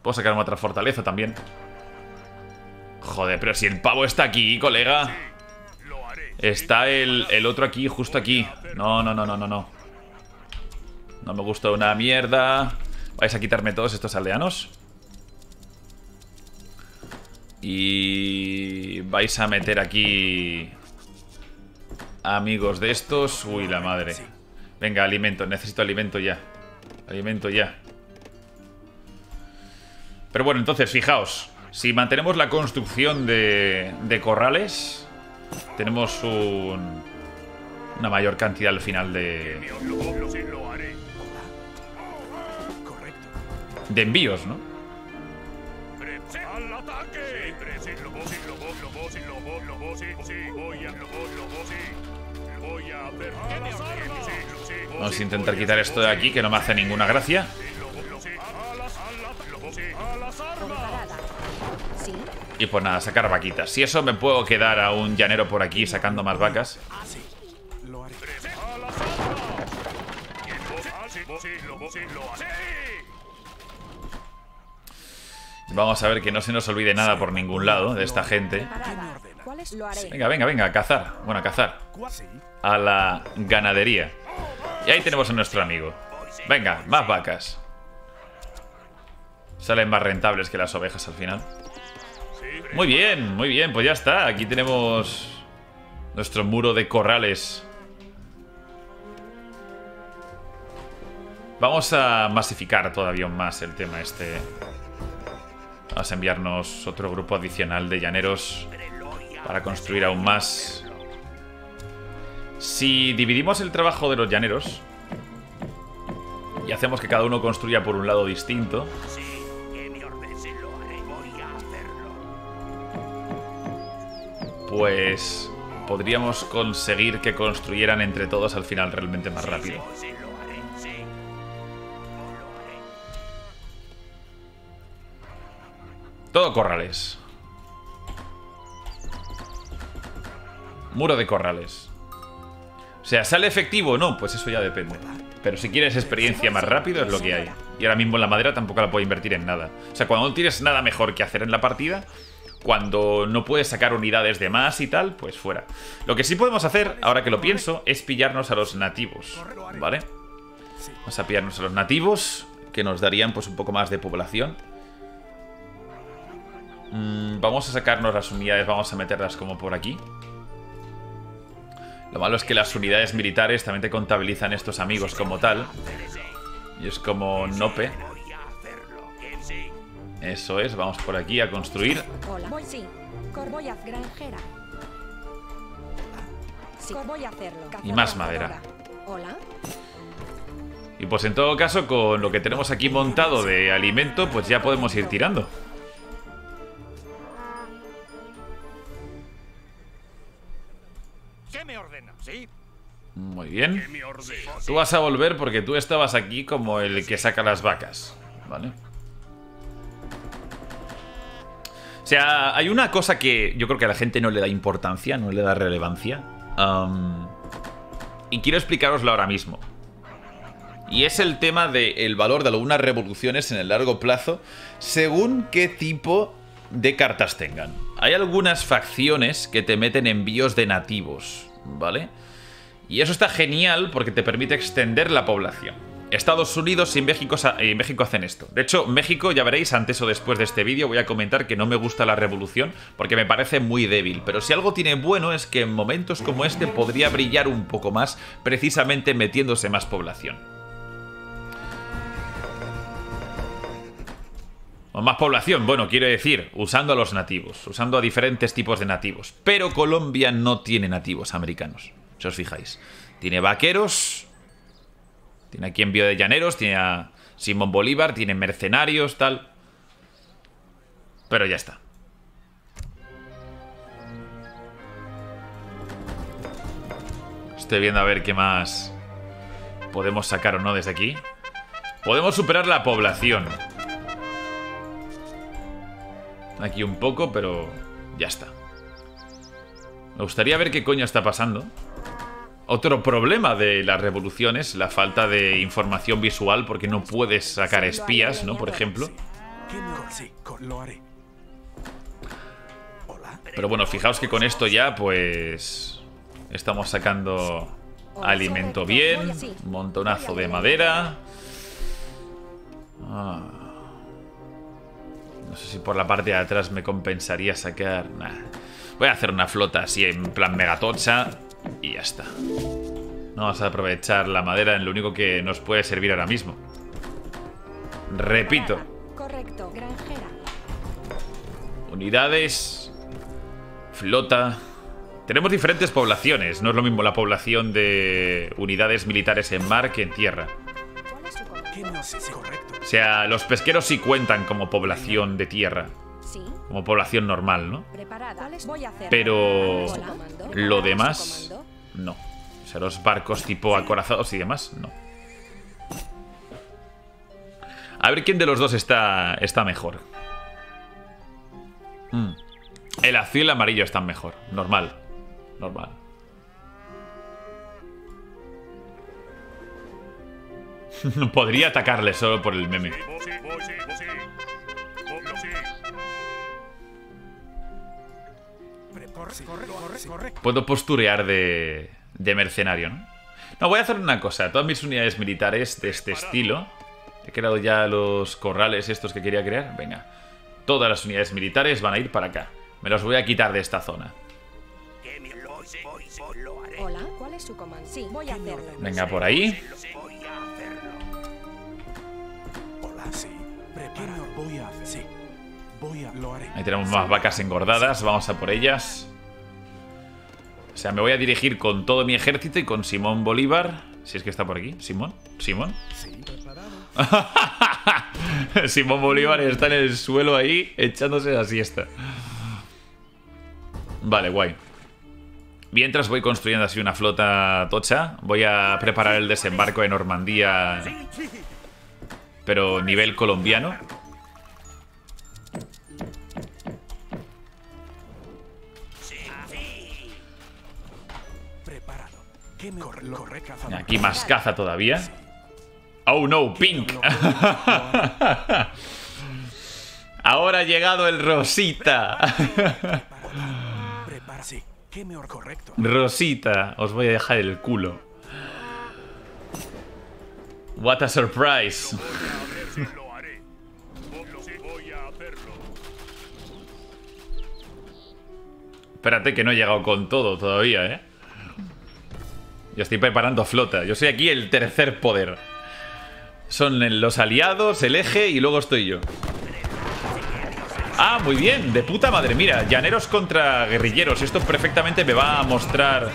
puedo sacarme otra fortaleza también. Joder, pero si el pavo está aquí, colega. Está el, el otro aquí, justo aquí. No, no, no, no, no, no. No me gusta una mierda. ¿Vais a quitarme todos estos aldeanos? Y vais a meter aquí amigos de estos. Uy, la madre. Venga, alimento. Necesito alimento ya. Alimento ya. Pero bueno, entonces, fijaos. Si mantenemos la construcción de, de corrales, tenemos un, una mayor cantidad al final de, armas! Sí, sí, Vamos a intentar quitar esto de aquí, que no me hace ninguna gracia. Y pues nada, sacar vaquitas. Si eso me puedo quedar a un llanero por aquí sacando más vacas. Vamos a ver que no se nos olvide nada por ningún lado de esta gente. Venga, venga, venga, a cazar. Bueno, a cazar. A la ganadería. Y ahí tenemos a nuestro amigo. Venga, más vacas. Salen más rentables que las ovejas al final. Muy bien, muy bien, pues ya está. Aquí tenemos nuestro muro de corrales. Vamos a masificar todavía más el tema este. Vamos a enviarnos otro grupo adicional de llaneros para construir aún más. Si dividimos el trabajo de los llaneros y hacemos que cada uno construya por un lado distinto, pues podríamos conseguir que construyeran entre todos al final realmente más rápido. Todo corrales. Muro de corrales. O sea, ¿sale efectivo o no? Pues eso ya depende. Pero si quieres experiencia más rápido es lo que hay. Y ahora mismo la madera tampoco la puedo invertir en nada. O sea, cuando no tienes nada mejor que hacer en la partida, cuando no puedes sacar unidades de más y tal, pues fuera. Lo que sí podemos hacer, ahora que lo pienso, es pillarnos a los nativos. ¿Vale? Vamos a pillarnos a los nativos, que nos darían pues un poco más de población. Mm, vamos a sacarnos las unidades, vamos a meterlas como por aquí. Lo malo es que las unidades militares también te contabilizan estos amigos como tal. Y es como nope. Eso es, vamos por aquí a construir. Hola. Sí. Granjera. Sí. Cor voy a hacerlo. Y más madera. Hola. Y pues en todo caso, con lo que tenemos aquí montado de alimento, pues ya podemos ir tirando. ¿Qué me ordena? ¿Sí? Muy bien. Tú vas a volver porque tú estabas aquí como el que saca las vacas. ¿Vale? O sea, hay una cosa que yo creo que a la gente no le da importancia, no le da relevancia. y quiero explicaroslo ahora mismo. Y es el tema del valor de algunas revoluciones en el largo plazo según qué tipo de cartas tengan. Hay algunas facciones que te meten envíos de nativos, ¿vale? Y eso está genial porque te permite extender la población. Estados Unidos y México, y México hacen esto. De hecho, México, ya veréis, antes o después de este vídeo voy a comentar que no me gusta la revolución porque me parece muy débil. Pero si algo tiene bueno es que en momentos como este podría brillar un poco más precisamente metiéndose más población. Más población, bueno, quiero decir, usando a los nativos, usando a diferentes tipos de nativos. Pero Colombia no tiene nativos americanos, si os fijáis. Tiene vaqueros, tiene aquí envío de llaneros, tiene a Simón Bolívar, tiene mercenarios, tal. Pero ya está. Estoy viendo a ver qué más podemos sacar o no desde aquí. Podemos superar la población. Aquí un poco, pero ya está. Me gustaría ver qué coño está pasando. Otro problema de las revoluciones, la falta de información visual, porque no puedes sacar espías, ¿no? Por ejemplo. ¿Qué me Sí, co- lo haré. Hola. Pero bueno, fijaos que con esto ya, pues... Estamos sacando alimento bien, un montonazo de madera. Ah. No sé si por la parte de atrás me compensaría sacar... Nah. Voy a hacer una flota así en plan megatocha y ya está. No vamos a aprovechar la madera en lo único que nos puede servir ahora mismo. Repito, Correcto. Granjera. unidades, flota... Tenemos diferentes poblaciones, no es lo mismo la población de unidades militares en mar que en tierra. ¿Qué sí, correcto. O sea, los pesqueros sí cuentan como población de tierra, Sí. como población normal, ¿no? Preparada. Voy a hacer. Pero lo ¿Preparada demás, no. O sea, los barcos tipo acorazados y demás, no. A ver quién de los dos está, está mejor. Mm. El azul y el amarillo están mejor. Normal. Normal. Podría atacarle solo por el meme. Puedo posturear de, de mercenario, ¿no? No, voy a hacer una cosa. Todas mis unidades militares de este estilo. He creado ya los corrales estos que quería crear. Venga. Todas las unidades militares van a ir para acá. Me los voy a quitar de esta zona. ¿Qué me voy, sí, voy, sí, lo haré. Hola. ¿Cuál es su comando? Sí. Voy a hacerlo. Venga, por ahí. A hacer. Sí. Voy a. Lo haré. Ahí tenemos más vacas engordadas. Vamos a por ellas. O sea, me voy a dirigir con todo mi ejército y con Simón Bolívar. Si es que está por aquí. ¿Simón? ¿Simón? Sí. Preparado. Simón Bolívar está en el suelo ahí echándose la siesta. Vale, guay. Mientras voy construyendo así una flota tocha, voy a preparar el desembarco de Normandía, pero nivel colombiano. Aquí más caza todavía. Oh no, Pink. Ahora ha llegado el Rosita. Rosita, os voy a dejar el culo. What a surprise. Espérate que no he llegado con todo todavía, ¿eh? Yo estoy preparando flota. Yo soy aquí el tercer poder. Son los aliados, el eje y luego estoy yo. Ah, muy bien, de puta madre. Mira, llaneros contra guerrilleros. Esto perfectamente me va a mostrar,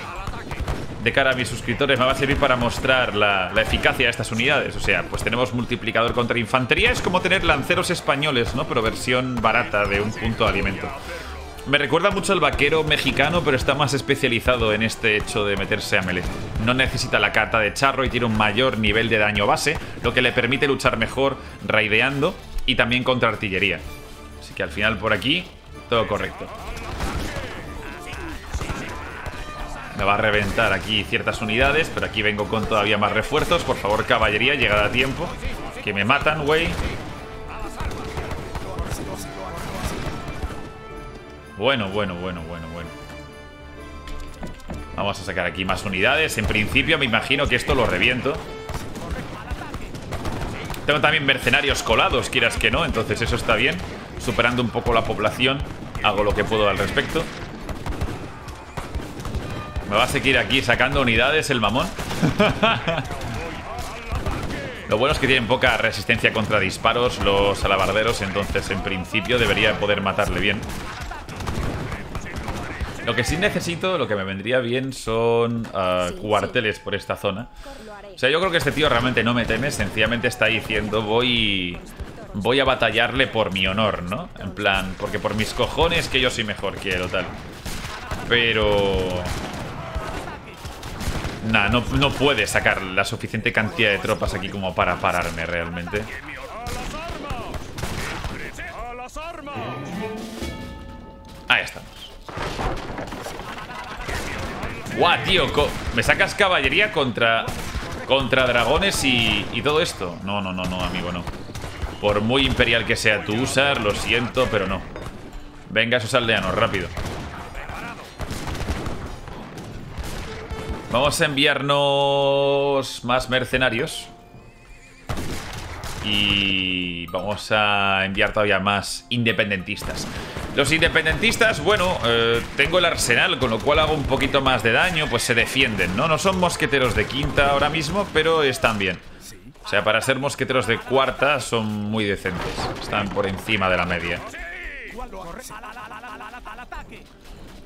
de cara a mis suscriptores, me va a servir para mostrar la, la eficacia de estas unidades. O sea, pues tenemos multiplicador contra infantería. Es como tener lanceros españoles, ¿no? Pero versión barata de un punto de alimento. Me recuerda mucho al vaquero mexicano, pero está más especializado en este hecho de meterse a melee. No necesita la carta de charro y tiene un mayor nivel de daño base, lo que le permite luchar mejor raideando y también contra artillería. Así que al final por aquí, todo correcto. Me va a reventar aquí ciertas unidades, pero aquí vengo con todavía más refuerzos. Por favor, caballería, llegad a tiempo. Que me matan, güey. Bueno, bueno, bueno, bueno, bueno. Vamos a sacar aquí más unidades. En principio me imagino que esto lo reviento. Tengo también mercenarios colados, quieras que no, entonces eso está bien. Superando un poco la población, hago lo que puedo al respecto. Me va a seguir aquí sacando unidades el mamón. Lo bueno es que tienen poca resistencia contra disparos los alabarderos, entonces en principio debería poder matarle bien. Lo que sí necesito, lo que me vendría bien son ah, Sí, sí. cuarteles por esta zona. O sea, yo creo que este tío realmente no me teme, sencillamente está diciendo voy voy a batallarle por mi honor, ¿no? En plan, porque por mis cojones que yo soy mejor que él o tal. Pero Nah, no, no puede sacar la suficiente cantidad de tropas aquí como para pararme realmente. Ahí estamos. Guau, tío, ¿me sacas caballería contra contra dragones y, y todo esto? No, no, no, no, amigo, no. Por muy imperial que sea tu usar, lo siento, pero no. Venga, esos aldeanos, rápido. Vamos a enviarnos más mercenarios. Y vamos a enviar todavía más independentistas. Los independentistas, bueno, eh, tengo el arsenal, con lo cual hago un poquito más de daño, pues se defienden, ¿no? No son mosqueteros de quinta ahora mismo, pero están bien. O sea, para ser mosqueteros de cuarta son muy decentes. Están por encima de la media.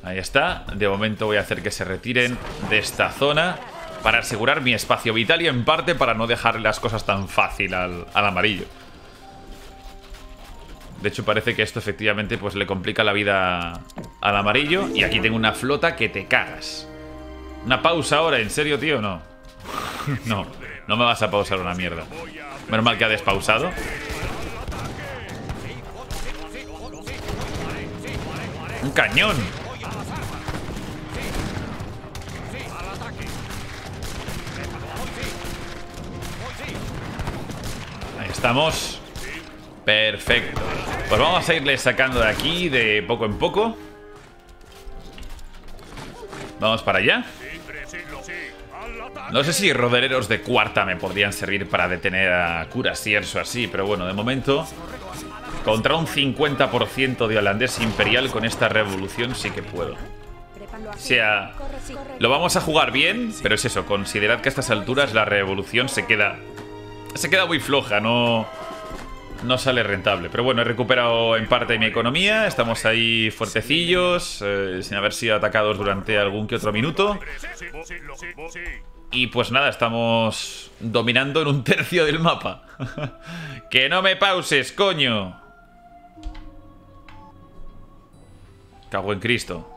Ahí está. De momento voy a hacer que se retiren de esta zona para asegurar mi espacio vital y en parte para no dejar las cosas tan fácil al, al amarillo. De hecho parece que esto efectivamente pues le complica la vida al amarillo y aquí tengo una flota que te cagas. Una pausa ahora, ¿en serio, tío? No. no, no me vas a pausar una mierda. Menos mal que ha despausado. ¡Un cañón! Estamos. Perfecto. Pues vamos a irle sacando de aquí de poco en poco. Vamos para allá. No sé si rodereros de cuarta me podrían servir para detener a Curasiers o así, pero bueno, de momento, contra un 50% de holandés imperial con esta revolución sí que puedo. O sea, lo vamos a jugar bien, pero es eso, considerad que a estas alturas la revolución se queda. Se queda muy floja, no. No sale rentable. Pero bueno, he recuperado en parte mi economía. Estamos ahí fuertecillos, eh, sin haber sido atacados durante algún que otro minuto. Y pues nada, estamos dominando en un tercio del mapa. ¡Que no me pauses, coño! Cago en Cristo.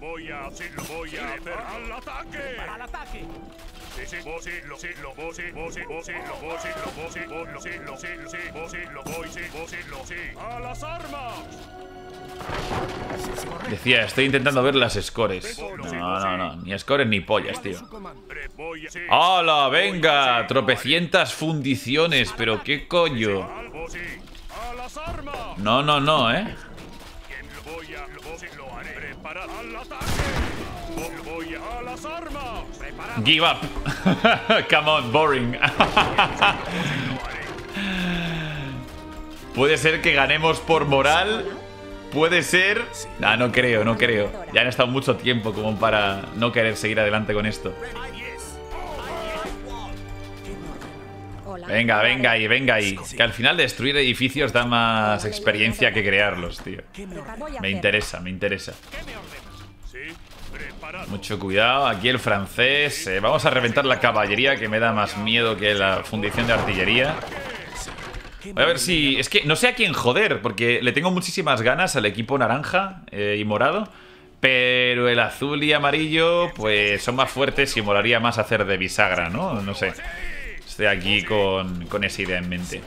voy a, voy a hacer. Sí, sí, vos sí, lo sí, lo vos sí, vos sí, vos sí, lo vos sí, lo vos sí, vos lo sí, lo sí, lo sí, vos sí, lo voy, sí, vos sí, lo sí. ¡A las armas! Decía, estoy intentando ver las scores. No, no, no. Ni scores ni pollas, tío. ¡Hala, venga! Tropecientas fundiciones, pero qué coño. No, no, no, ¿eh? Give up. Come on, boring. Puede ser que ganemos por moral. Puede ser. Ah, no creo, no creo. Ya han estado mucho tiempo como para no querer seguir adelante con esto. Venga, venga ahí, venga ahí. Que al final destruir edificios da más experiencia que crearlos, tío. Me interesa, me interesa. Mucho cuidado, aquí el francés. eh, vamos a reventar la caballería que me da más miedo que la fundición de artillería. Voy a ver si... Es que no sé a quién joder, porque le tengo muchísimas ganas al equipo naranja eh, y morado. Pero el azul y amarillo, pues son más fuertes y molaría más hacer de bisagra, ¿no? No sé. Estoy aquí con, con esa idea en mente.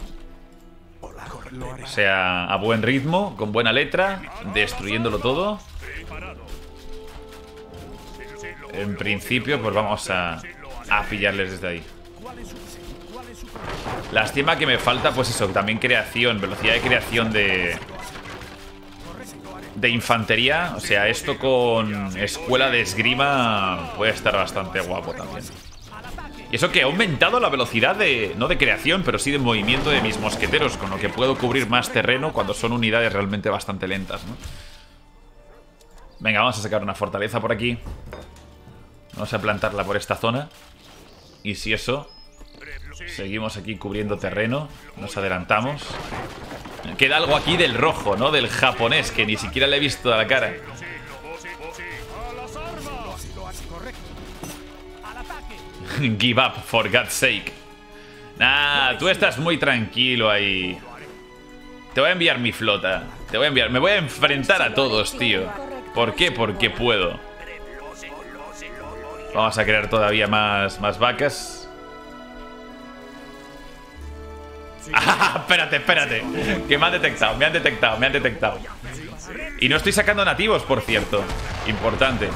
O sea, a buen ritmo, con buena letra, destruyéndolo todo. En principio, pues vamos a, a pillarles desde ahí. Lástima que me falta, pues eso, también creación, velocidad de creación de. de infantería. O sea, esto con escuela de esgrima puede estar bastante guapo también. Y eso que ha aumentado la velocidad de. no de creación, pero sí de movimiento de mis mosqueteros, con lo que puedo cubrir más terreno cuando son unidades realmente bastante lentas, ¿no? Venga, vamos a sacar una fortaleza por aquí. Vamos a plantarla por esta zona. Y si eso, seguimos aquí cubriendo terreno. Nos adelantamos. Queda algo aquí del rojo, ¿no? Del japonés, que ni siquiera le he visto a la cara. Give up, for God's sake. Nah, tú estás muy tranquilo ahí. Te voy a enviar mi flota. Te voy a enviar. Me voy a enfrentar a todos, tío. ¿Por qué? Porque puedo. Vamos a crear todavía más, más vacas. Ah, espérate, espérate. Que me han detectado, me han detectado, me han detectado. Y no estoy sacando nativos, por cierto. Importante.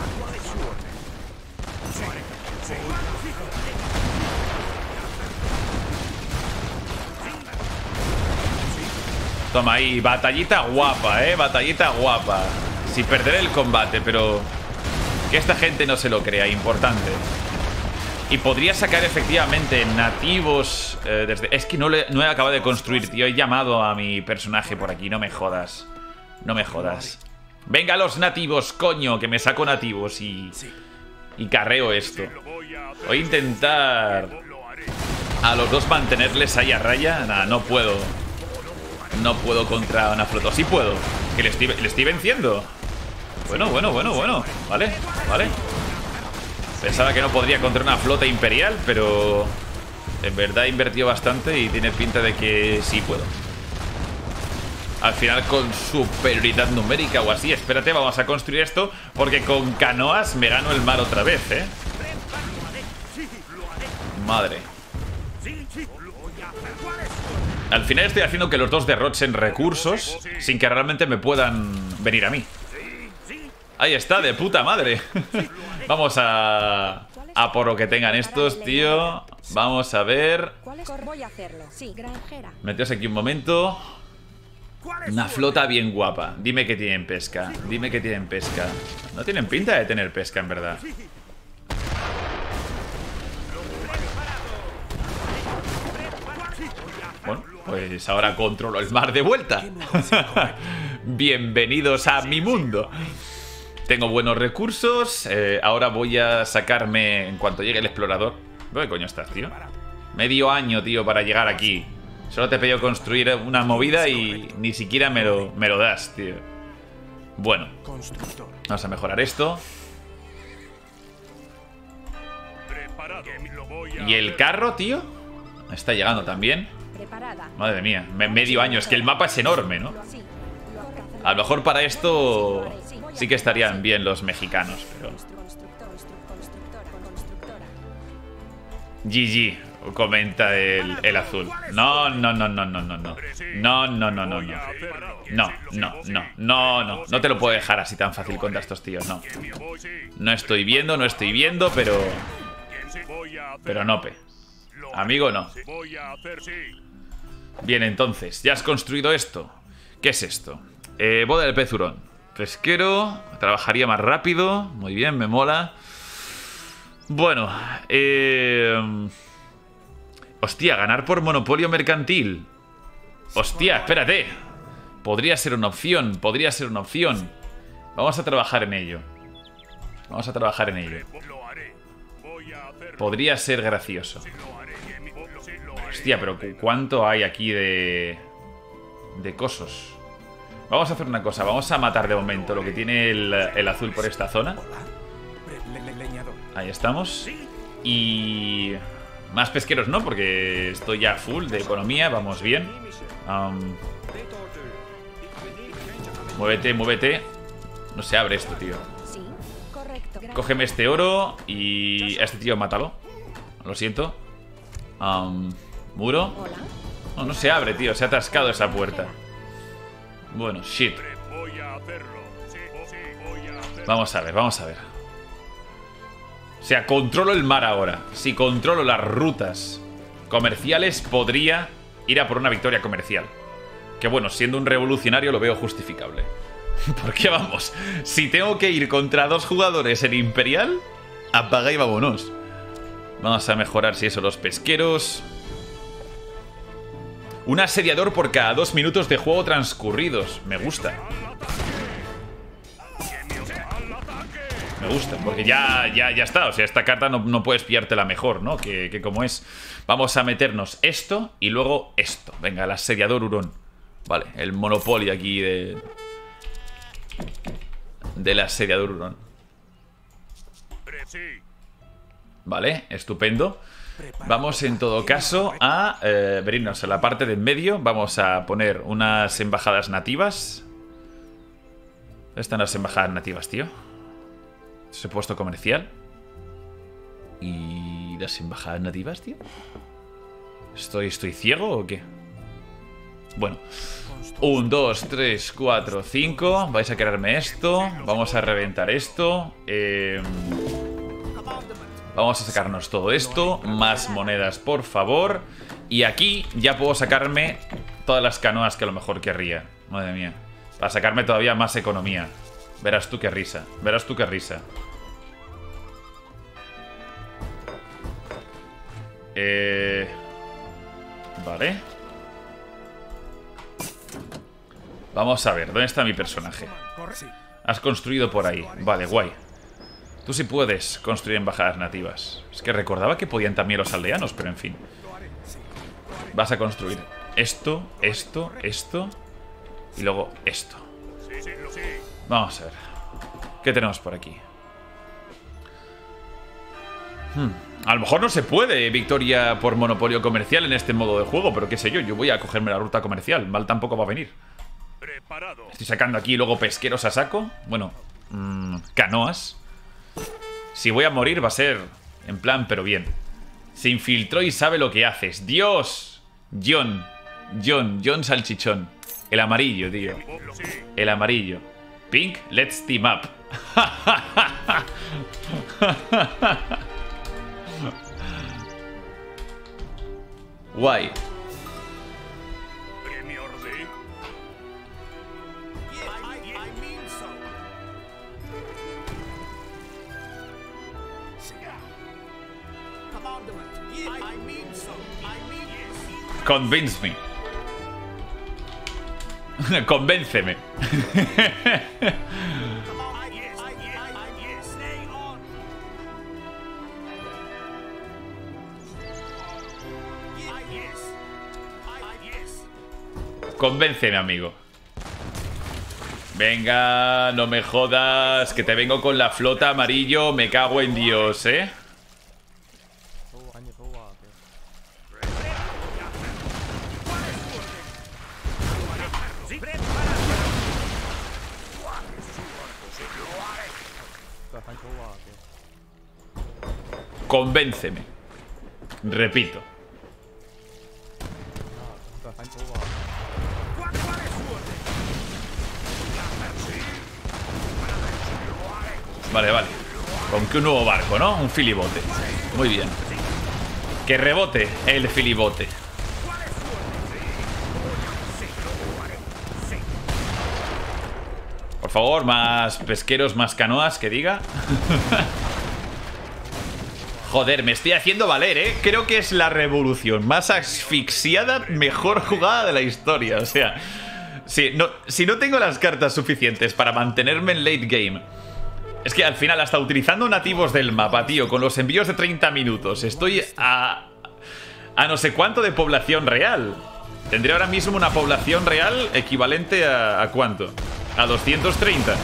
Toma ahí, batallita guapa, eh, batallita guapa. Si perderé el combate, pero que esta gente no se lo crea, importante. Y podría sacar efectivamente nativos eh, desde... Es que no, he acabado de construir, tío. He llamado a mi personaje por aquí, no me jodas. No me jodas. Venga los nativos, coño, que me saco nativos y... Y carreo esto. Voy a intentar a los dos mantenerles ahí a raya. Nada, no puedo. No puedo contra una flota. Sí puedo. Que le estoy, le estoy venciendo. Bueno, bueno, bueno, bueno. Vale, vale. Pensaba que no podría contra una flota imperial, pero en verdad he invertido bastante y tiene pinta de que sí puedo. Al final con superioridad numérica o así. Espérate, vamos a construir esto porque con canoas me gano el mar otra vez, ¿eh? Madre. Al final estoy haciendo que los dos derrochen recursos sin que realmente me puedan venir a mí. Ahí está, de puta madre. Vamos a... A por lo que tengan estos, tío. Vamos a ver. Meteos aquí un momento. Una flota bien guapa. Dime que tienen pesca. Dime que tienen pesca. No tienen pinta de tener pesca, en verdad. Bueno, pues ahora controlo el mar de vuelta. Bienvenidos a mi mundo. Tengo buenos recursos. eh, ahora voy a sacarme en cuanto llegue el explorador. ¿Dónde coño estás, tío? Medio año, tío, para llegar aquí. Solo te he pedido construir una movida y ni siquiera me lo, me lo das, tío. Bueno, vamos a mejorar esto. Preparado. Lo voy a Y el carro, tío, está llegando también. Madre mía, me- medio año. Es que el mapa es enorme, ¿no? A lo mejor para esto Sí que estarían bien los mexicanos, pero... GG, comenta el, el azul. No, no, no, no, no, no, no. No, no, no, no, no. No, no, no, no, no. No te lo puedo dejar así tan fácil contra estos tíos, no. No estoy viendo, no estoy viendo, pero... Pero no, pe. Amigo, no. Bien, entonces, ¿ya has construido esto? ¿Qué es esto? Eh, boda del pez hurón. Pesquero, trabajaría más rápido. Muy bien, me mola. Bueno, eh... Hostia, ganar por monopolio mercantil. Hostia, espérate. Podría ser una opción, podría ser una opción. Vamos a trabajar en ello. Vamos a trabajar en ello. Podría ser gracioso. Hostia, pero cu- ¿cuánto hay aquí de... de cosos? Vamos a hacer una cosa, vamos a matar de momento lo que tiene el, el azul por esta zona. Ahí estamos. Y... Más pesqueros no, porque estoy ya full de economía, vamos bien. Muévete, muévete. No se abre esto, tío. Cógeme este oro y a este tío mátalo. Lo siento. Muro. No, no se abre, tío. Se ha atascado esa puerta. Bueno, shit. Vamos a ver, vamos a ver. O sea, controlo el mar ahora. Si controlo las rutas comerciales, podría ir a por una victoria comercial. Que bueno, siendo un revolucionario lo veo justificable. Porque vamos, si tengo que ir contra dos jugadores en Imperial, apaga y vámonos. Vamos a mejorar si eso los pesqueros. Un asediador por cada dos minutos de juego transcurridos. Me gusta. Me gusta, porque ya, ya, ya está. O sea, esta carta no, no puedes pillártela mejor, ¿no? Que, que como es. Vamos a meternos esto y luego esto. Venga, el asediador hurón. Vale, el monopolio aquí de. Del asediador hurón. Vale, estupendo. Vamos en todo caso a eh, venirnos a la parte de en medio. Vamos a poner unas embajadas nativas. ¿Dónde están las embajadas nativas, tío? Ese puesto comercial. ¿Y las embajadas nativas, tío? ¿Estoy, ¿Estoy ciego o qué? Bueno. 1, 2, 3, 4, 5. Vais a quererme esto. Vamos a reventar esto. Eh... Vamos a sacarnos todo esto. Más monedas, por favor. Y aquí ya puedo sacarme todas las canoas que a lo mejor querría. Madre mía. Para sacarme todavía más economía. Verás tú qué risa. Verás tú qué risa. Eh... Vale. Vamos a ver, ¿dónde está mi personaje? Has construido por ahí. Vale, guay. Tú sí puedes construir embajadas nativas. Es que recordaba que podían también los aldeanos, pero en fin. Vas a construir esto, esto, esto y luego esto. Vamos a ver. ¿Qué tenemos por aquí? Hmm, A lo mejor no se puede victoria por monopolio comercial en este modo de juego, pero qué sé yo, yo voy a cogerme la ruta comercial. Mal tampoco va a venir. Preparado. Estoy sacando aquí luego pesqueros a saco. Bueno, mm, canoas. Si voy a morir va a ser en plan, pero bien. Se infiltró y sabe lo que haces. ¡Dios! John. John. John Salchichón. El amarillo, tío. El amarillo. Pink, let's team up. Guay. Convince me. Convénceme. Convénceme, amigo. Venga, no me jodas, que te vengo con la flota amarillo, me cago en Dios, ¿eh? Convénceme. Repito. Vale, vale. Con que un nuevo barco, ¿no? Un filibote. Muy bien. Que rebote el filibote. Por favor, más pesqueros, más canoas, que diga. Joder, me estoy haciendo valer, ¿eh? Creo que es la revolución más asfixiada, mejor jugada de la historia. O sea, si no, tengo las cartas suficientes para mantenerme en late game es que al final, hasta utilizando nativos del mapa, tío, con los envíos de 30 minutos, estoy a... a no sé cuánto de población real. Tendría ahora mismo una población real equivalente a... ¿a cuánto? A 230.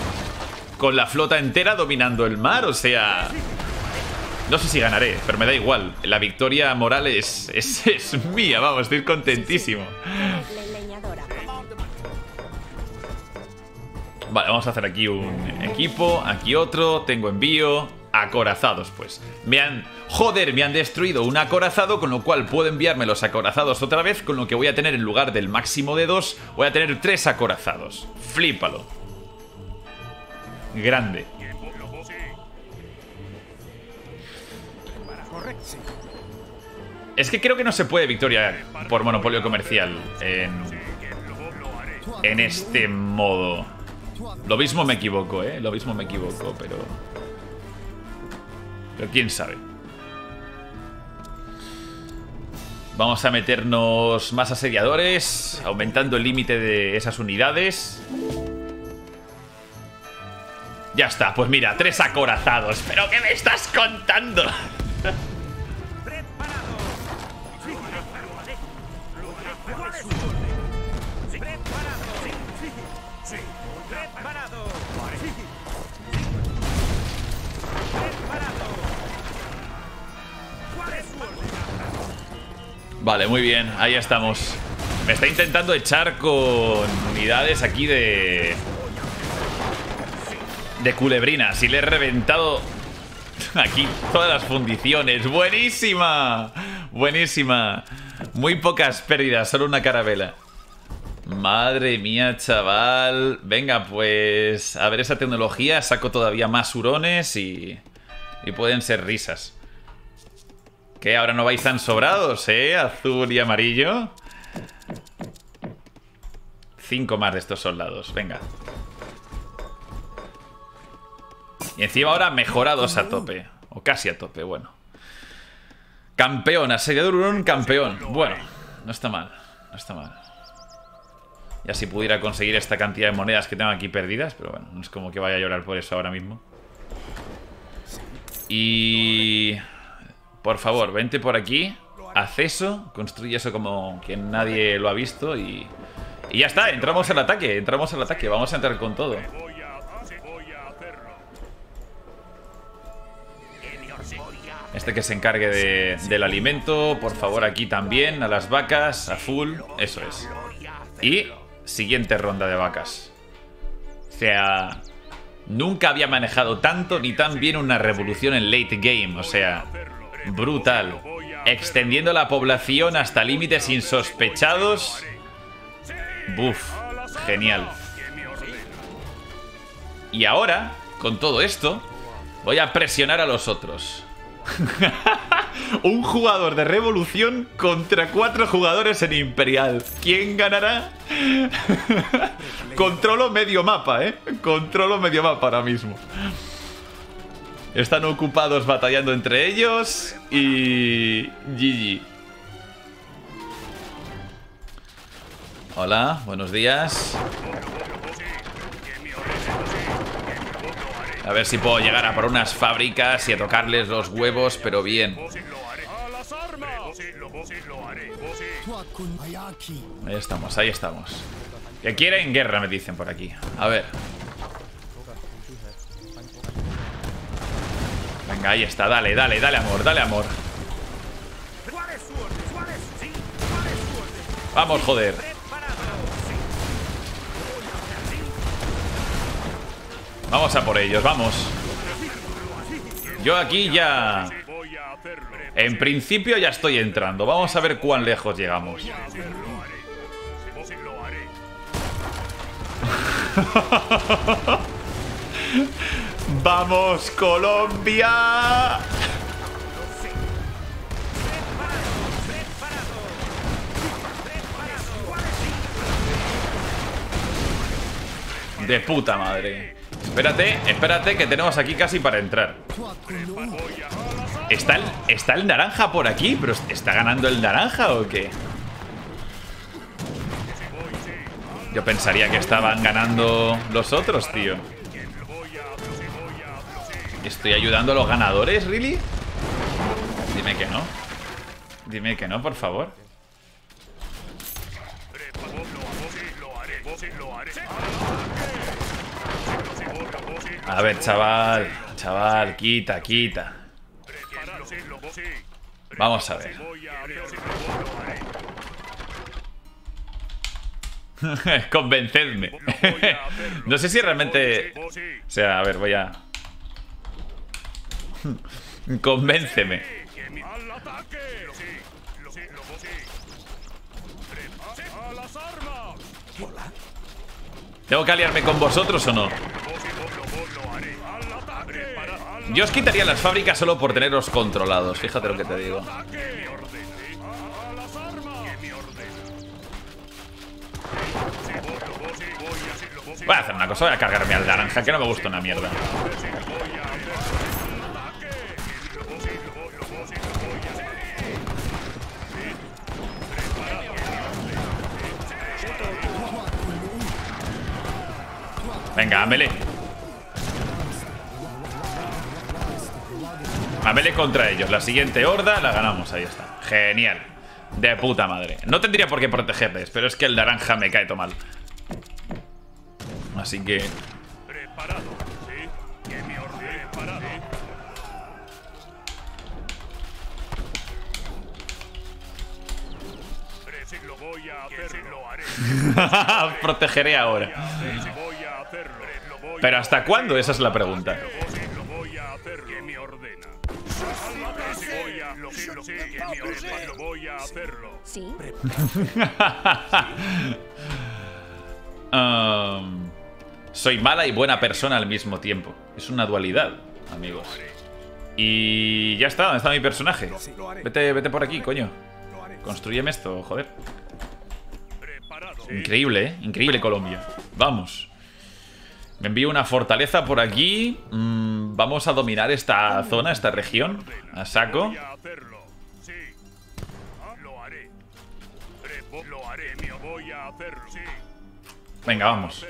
Con la flota entera dominando el mar, o sea... No sé si ganaré, pero me da igual. La victoria moral es, es, es mía, vamos, estoy contentísimo. Vale, vamos a hacer aquí un equipo, aquí otro, tengo envío, acorazados pues. Me han... Joder, me han destruido un acorazado, con lo cual puedo enviarme los acorazados otra vez, con lo que voy a tener en lugar del máximo de dos, voy a tener tres acorazados. Flípalo. Grande. Es que creo que no se puede victoria por monopolio comercial en, en este modo. Lo mismo me equivoco, ¿eh? Lo mismo me equivoco, pero... Pero quién sabe. Vamos a meternos más asediadores, aumentando el límite de esas unidades. Ya está, pues mira, tres acorazados. ¿Pero qué me estás contando? Vale, muy bien, ahí estamos. Me está intentando echar con unidades aquí de... De culebrinas y le he reventado aquí todas las fundiciones. ¡Buenísima! Buenísima. Muy pocas pérdidas, solo una carabela. Madre mía, chaval. Venga, pues a ver esa tecnología. Saco todavía más hurones y... Y pueden ser risas. ¿Qué? ¿Ahora no vais tan sobrados, eh? Azul y amarillo. Cinco más de estos soldados, venga. Y encima ahora mejorados a tope. O casi a tope, bueno. Campeón, asediador Hurón, campeón. Bueno, no está mal, no está mal. Ya si pudiera conseguir esta cantidad de monedas que tengo aquí perdidas, pero bueno, no es como que vaya a llorar por eso ahora mismo. Y... Por favor, vente por aquí. Haz eso, construye eso como que nadie lo ha visto y... Y ya está, entramos al ataque, entramos al ataque, vamos a entrar con todo. Este que se encargue de- del alimento, por favor aquí también, a las vacas, a full, eso es. Y siguiente ronda de vacas. O sea, nunca había manejado tanto ni tan bien una revolución en late game, o sea, brutal. Extendiendo la población hasta límites insospechados. Buf, genial. Y ahora, con todo esto, voy a presionar a los otros. Un jugador de revolución contra cuatro jugadores en Imperial. ¿Quién ganará? Controlo medio mapa, ¿eh? Controlo medio mapa ahora mismo. Están ocupados batallando entre ellos y... GG. Hola, buenos días. A ver si puedo llegar a por unas fábricas y a tocarles los huevos, pero bien. Ahí estamos, ahí estamos. Que quieren guerra, me dicen por aquí. A ver. Venga, ahí está, dale, dale, dale amor, dale amor. Vamos, joder. Vamos a por ellos, vamos. Yo aquí ya... En principio ya estoy entrando. Vamos a ver cuán lejos llegamos. ¡Vamos, Colombia! De puta madre. Espérate, espérate, que tenemos aquí casi para entrar. ¿Está el, ¿Está el naranja por aquí? ¿Pero está ganando el naranja o qué? Yo pensaría que estaban ganando los otros, tío. ¿Estoy ayudando a los ganadores, really? Dime que no. Dime que no, por favor. A ver, chaval. Chaval, quita, quita. Vamos a ver. Convencedme. no sé si realmente... O sea, a ver, voy a... Convénceme. ¡Al ataque! Sí, lo sí, lo sí. Prepa- ¡A las armas! ¿Tengo que aliarme con vosotros o no? Yo os quitaría las fábricas solo por teneros controlados. Fíjate lo que te digo. Voy a hacer una cosa, voy a cargarme al naranja, que no me gusta una mierda. Venga, Amele. Amele contra ellos. La siguiente horda la ganamos. Ahí está. Genial. De puta madre. No tendría por qué protegerles, pero es que el naranja me cae todo mal. Así que... Preparado, ¿sí? Que me ordene. Preparado. Pre- sí, lo voy a hacer. Lo haré. Protegeré ahora. Pero ¿hasta cuándo? Esa es la pregunta. Sí. Um, soy mala y buena persona al mismo tiempo. Es una dualidad, amigos. Y ya está, ¿dónde está mi personaje? Vete, vete por aquí, coño. Construyeme esto, joder. Increíble, ¿eh? Increíble Colombia. Vamos. Me envío una fortaleza por aquí. Mm, vamos a dominar esta zona, esta región. A saco. Venga, vamos.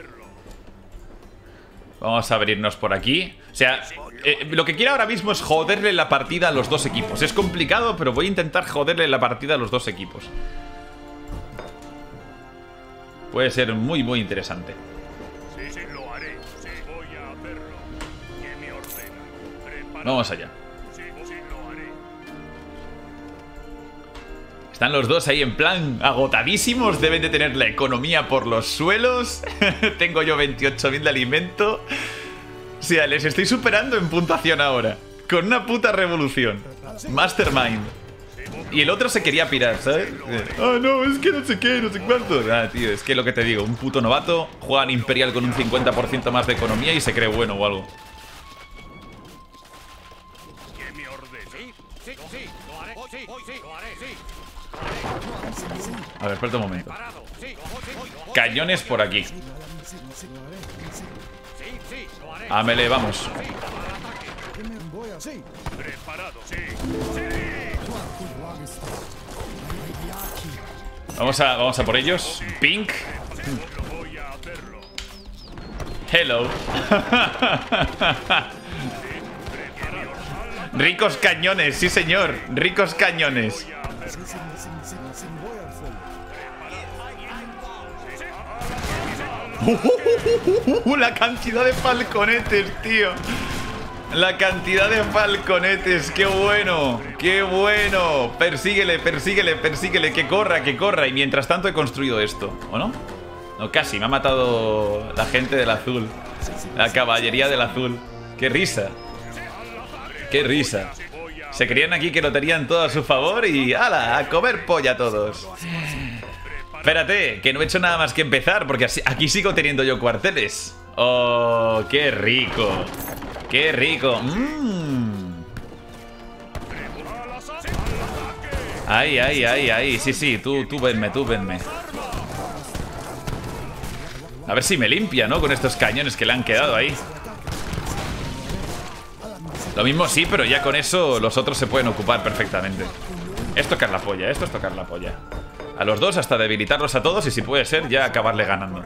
Vamos a abrirnos por aquí. O sea, eh, lo que quiero ahora mismo es joderle la partida a los dos equipos. Es complicado, pero voy a intentar joderle la partida a los dos equipos. Puede ser muy, muy interesante. Vamos allá. Haré. Están los dos ahí en plan agotadísimos. Deben de tener la economía por los suelos. Tengo yo 28.000 de alimento. O sea, les estoy superando en puntuación ahora. Con una puta revolución. Mastermind. Y el otro se quería pirar, ¿sabes? Ah, no, es que no sé qué, no sé cuánto. Ah, tío, es que lo que te digo, un puto novato juega en Imperial con un 50% más de economía y se cree bueno o algo. Lo haré. Sí, sí, lo haré, sí. A ver, espera un momento. Cañones por aquí. Ámele, vamos. Vamos a, vamos a por ellos. Pink. Hello. Ricos cañones, sí señor. Ricos cañones. La cantidad de falconetes, tío. La cantidad de falconetes, qué bueno, qué bueno. Persíguele, persíguele, persíguele, que corra, que corra. Y mientras tanto he construido esto, ¿o no? No, casi, me ha matado la gente del azul. La caballería del azul. Qué risa. Qué risa. Se creían aquí que lo tenían todo a su favor y ¡hala! A comer polla todos. Espérate, que no he hecho nada más que empezar porque aquí sigo teniendo yo cuarteles. ¡Oh, qué rico! ¡Qué rico! ¡Mmm! Ahí, ahí, ahí, ahí. Sí, sí, tú, tú venme, tú venme. A ver si me limpia, ¿no? Con estos cañones que le han quedado ahí. Lo mismo sí, pero ya con eso los otros se pueden ocupar perfectamente. Es tocar la polla, esto es tocar la polla. A los dos hasta debilitarlos a todos y si puede ser ya acabarle ganando.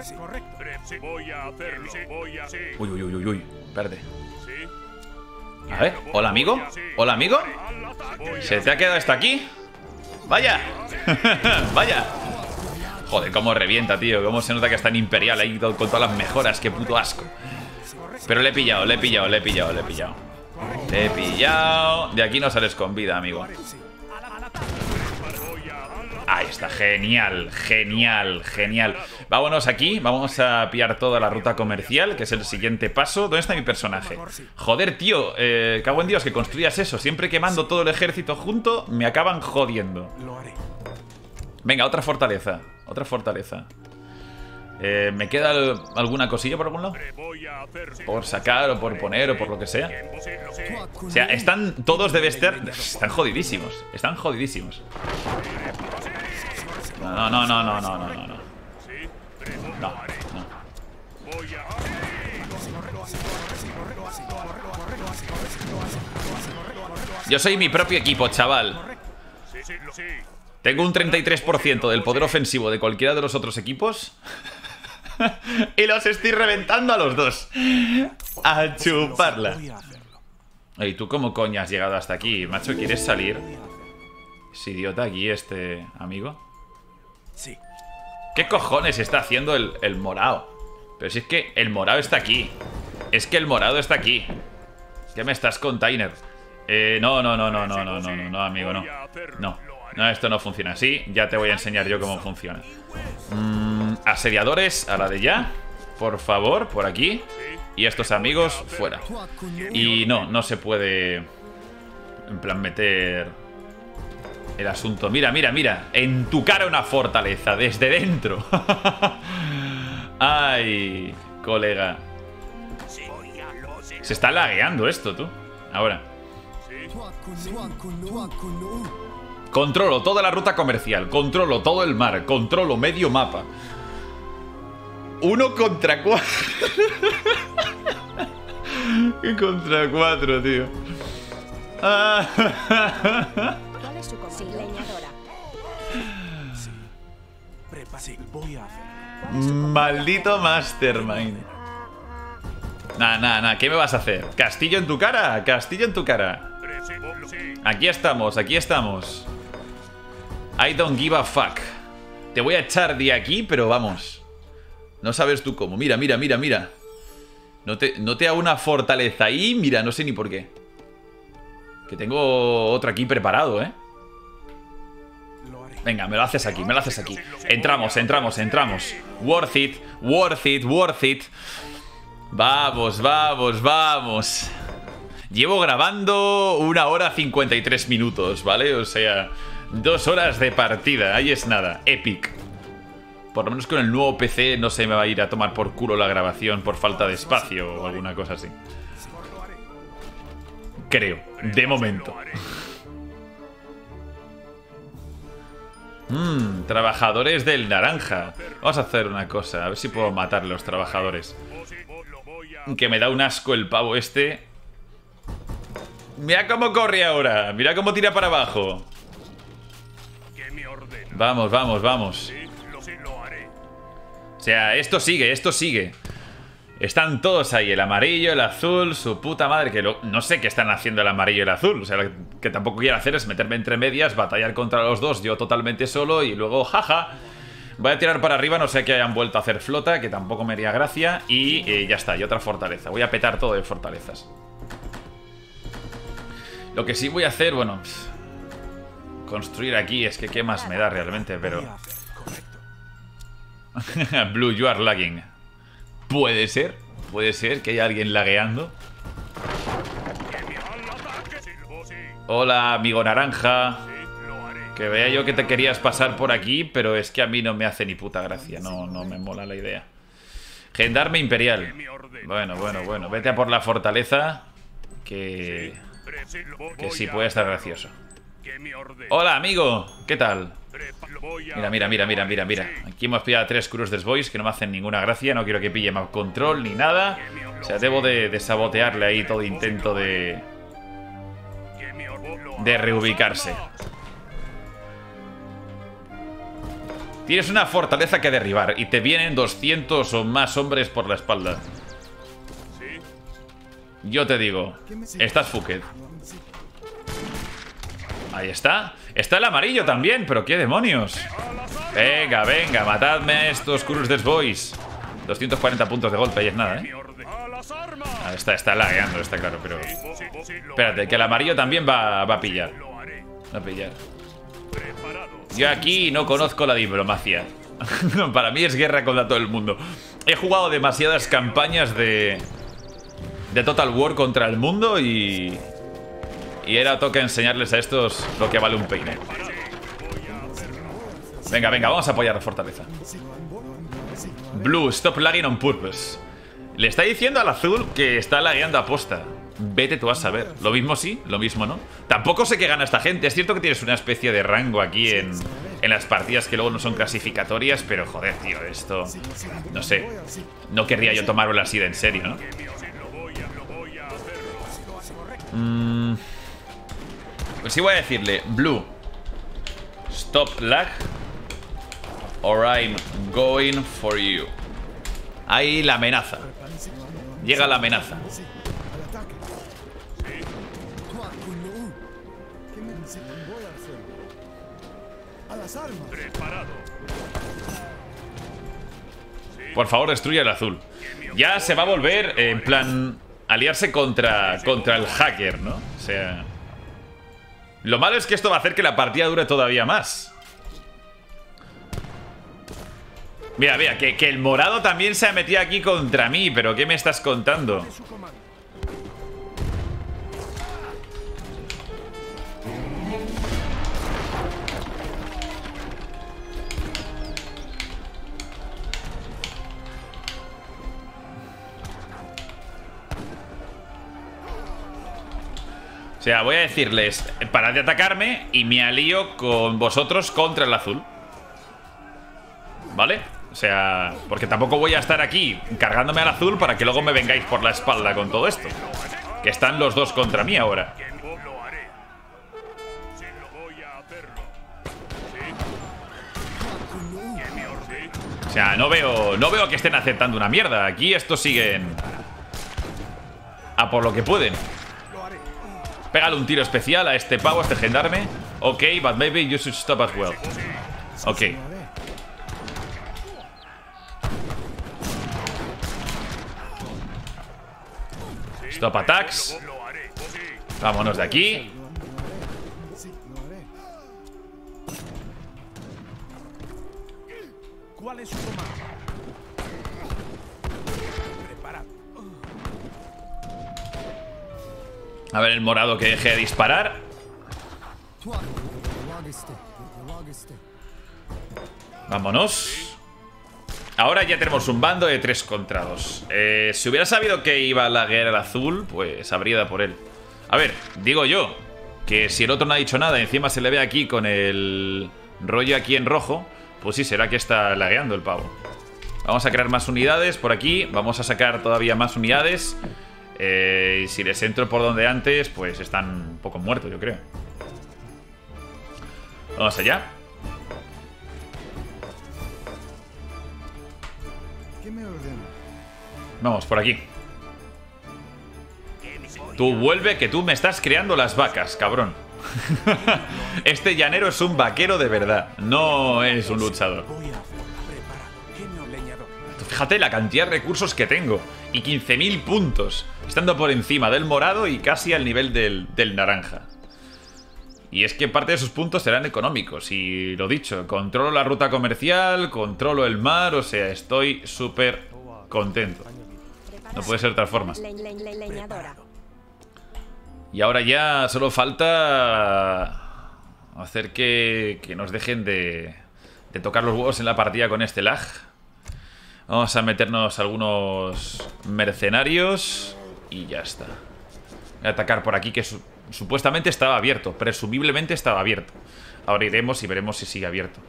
Uy, uy, uy, uy, uy. Espérate. A ver, hola amigo. Hola amigo. ¿Se te ha quedado hasta aquí? Vaya. Vaya. Joder, cómo revienta, tío. Cómo se nota que está en Imperial ahí con todas las mejoras. Qué puto asco. Pero le he pillado, le he pillado, le he pillado, le he pillado. Le he pillado. De aquí no sales con vida, amigo. Ahí está, genial, genial, genial. Vámonos aquí, vamos a pillar toda la ruta comercial, que es el siguiente paso. ¿Dónde está mi personaje? Joder, tío, eh, cago en Dios que construyas eso. Siempre quemando todo el ejército junto, me acaban jodiendo. Venga, otra fortaleza, otra fortaleza. Eh, ¿Me queda al- alguna cosilla por algún lado? Por sacar o por poner o por lo que sea. O sea, están todos de Bester. Están jodidísimos. Están jodidísimos. No, no, no, no, no, no, no, no. No, no. voy a. Yo soy mi propio equipo, chaval. Tengo un 33% del poder ofensivo de cualquiera de los otros equipos. y los estoy reventando a los dos. A chuparla. Ey, ¿tú cómo coño has llegado hasta aquí? Macho, ¿quieres salir? Es idiota aquí este amigo. Sí. ¿Qué cojones está haciendo el, el morado? Pero si es que el morado está aquí. Es que el morado está aquí. ¿Qué me estás, container? Eh, no, no, no, no, no, no, no, no, no, amigo, no. No, no, esto no funciona así. Ya te voy a enseñar yo cómo funciona. Mm, asediadores a la de ya. Por favor, por aquí. Y estos amigos, fuera. Y no, no se puede... En plan, meter... El asunto. Mira, mira, mira. En tu cara una fortaleza, desde dentro. Ay, colega. Se está lagueando esto, tú. Ahora. Controlo toda la ruta comercial. Controlo todo el mar. Controlo medio mapa. Uno contra cuatro. Y contra cuatro, tío. Ah. ¿Cuál es su comida? Leñadora. Prepa, sí, voy a hacer. Maldito Mastermind. Nah, nah, nah. ¿Qué me vas a hacer? ¿Castillo en tu cara? ¿Castillo en tu cara? Aquí estamos, aquí estamos. I don't give a fuck. Te voy a echar de aquí, pero vamos. No sabes tú cómo. Mira, mira, mira, mira. No te, no te hago una fortaleza ahí. Mira, no sé ni por qué. Que tengo otro aquí preparado, ¿eh? Venga, me lo haces aquí, me lo haces aquí. Entramos, entramos, entramos. Worth it, worth it, worth it. Vamos, vamos, vamos. Llevo grabando una hora 53 minutos, ¿vale? O sea, dos horas de partida. Ahí es nada, epic. Por lo menos con el nuevo PC no se me va a ir a tomar por culo la grabación por falta de espacio o alguna cosa así. Creo, de momento. Mmm, trabajadores del naranja. Vamos a hacer una cosa, a ver si puedo matar a los trabajadores. Que me da un asco el pavo este. Mira cómo corre ahora, mira cómo tira para abajo. Vamos, vamos, vamos. Sea, esto sigue, esto sigue. Están todos ahí, el amarillo, el azul, su puta madre, que no sé qué están haciendo el amarillo y el azul. O sea, lo que tampoco quiero hacer es meterme entre medias, batallar contra los dos, yo totalmente solo y luego, jaja. Voy a tirar para arriba, no sé que hayan vuelto a hacer flota, que tampoco me haría gracia. Y eh, ya está, y otra fortaleza. Voy a petar todo de fortalezas. Lo que sí voy a hacer, bueno... construir aquí, es que qué más me da realmente, pero... Blue, you are lagging. Puede ser, puede ser que haya alguien lagueando. Hola, amigo naranja. Que vea yo que te querías pasar por aquí, pero es que a mí no me hace ni puta gracia. No, no me mola la idea. Gendarme imperial. Bueno, bueno, bueno. Vete a por la fortaleza. Que, que sí puede estar gracioso. Hola, amigo. ¿Qué tal? Mira, mira, mira, mira, mira, mira. Aquí hemos pillado tres Cruisers Boys que no me hacen ninguna gracia. No quiero que pille más control ni nada. O sea, debo de, sabotearle ahí todo intento de, de reubicarse. Tienes una fortaleza que derribar y te vienen 200 o más hombres por la espalda. Yo te digo, estás Fuket. Ahí está. Está el amarillo también, pero qué demonios. Venga, venga, matadme a estos Cruisers Boys. 240 puntos de golpe y es nada, ¿eh? Ah, está, está lagueando, está claro, pero... Espérate, que el amarillo también va, va a pillar. Va a pillar. Yo aquí no conozco la diplomacia. Para mí es guerra contra todo el mundo. He jugado demasiadas campañas de. de Total War contra el mundo y. Y era toca enseñarles a estos lo que vale un peine. Venga, venga, vamos a apoyar la fortaleza. Blue, stop lagging on purpose. Le está diciendo al azul que está lagueando a posta. Vete tú a saber. Lo mismo sí, lo mismo no. Tampoco sé qué gana esta gente. Es cierto que tienes una especie de rango aquí en, en las partidas que luego no son clasificatorias, pero joder, tío, esto. No sé. No querría yo tomármelo así de en serio, ¿no? Mm. Pues sí voy a decirle, Blue, stop lag, or I'm going for you. Ahí la amenaza. Llega la amenaza. Por favor, destruye el azul. Ya se va a volver, eh, en plan, aliarse contra, contra el hacker, ¿no? O sea... Lo malo es que esto va a hacer que la partida dure todavía más. Mira, mira, que, que el morado también se ha metido aquí contra mí, pero ¿qué me estás contando? Sea, voy a decirles, parad de atacarme y me alío con vosotros contra el azul. ¿Vale? O sea, porque tampoco voy a estar aquí cargándome al azul para que luego me vengáis por la espalda con todo esto. Que están los dos contra mí ahora. O sea, no veo, no veo que estén aceptando una mierda. Aquí estos siguen a por lo que pueden. Pégale un tiro especial a este pavo, a este gendarme. Ok, but maybe you should stop as well. Ok. Stop attacks. Vámonos de aquí. ¿Cuál es su A ver el morado que deje de disparar. Vámonos. Ahora ya tenemos un bando de 3 contra 2. Eh, si hubiera sabido que iba a la guerra el azul, pues habría dado por él. A ver, digo yo, que si el otro no ha dicho nada encima se le ve aquí con el rollo aquí en rojo, pues sí, será que está lagueando el pavo. Vamos a crear más unidades por aquí, vamos a sacar todavía más unidades. Eh, y si les entro por donde antes, pues están un poco muertos, yo creo. Vamos allá. Vamos, por aquí. Tú vuelve que tú me estás creando las vacas, cabrón. este llanero es un vaquero de verdad, no es un luchador. Fíjate la cantidad de recursos que tengo. Y 15.000 puntos. Estando por encima del morado y casi al nivel del, del naranja. Y es que parte de sus puntos serán económicos. Y lo dicho, controlo la ruta comercial, controlo el mar, o sea, estoy súper contento. No puede ser de otra forma. Y ahora ya solo falta hacer que, que nos dejen de, de tocar los huevos en la partida con este lag. Vamos a meternos algunos mercenarios y ya está. Voy a atacar por aquí que su- supuestamente estaba abierto, presumiblemente estaba abierto. Ahora iremos y veremos si sigue abierto.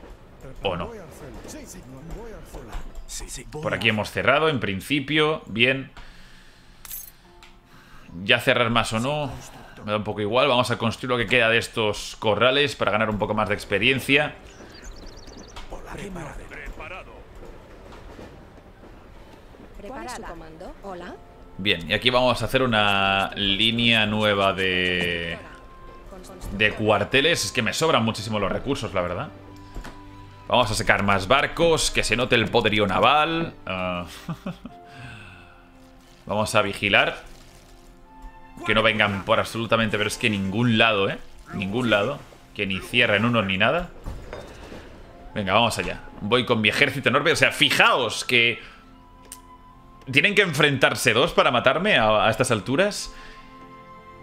O no. Por aquí hemos cerrado, en principio. Bien. Ya cerrar más o no. Me da un poco igual. Vamos a construir lo que queda de estos corrales para ganar un poco más de experiencia. Preparado. ¿Cuál es su comando? Hola. Bien, y aquí vamos a hacer una línea nueva de, de cuarteles. Es que me sobran muchísimo los recursos, la verdad. Vamos a sacar más barcos, que se note el poderío naval. Ah. vamos a vigilar. Que no vengan por absolutamente, pero es que ningún lado, ¿eh? Ningún lado. Que ni cierren unos ni nada. Venga, vamos allá. Voy con mi ejército enorme. O sea, fijaos que tienen que enfrentarse dos para matarme a, a estas alturas.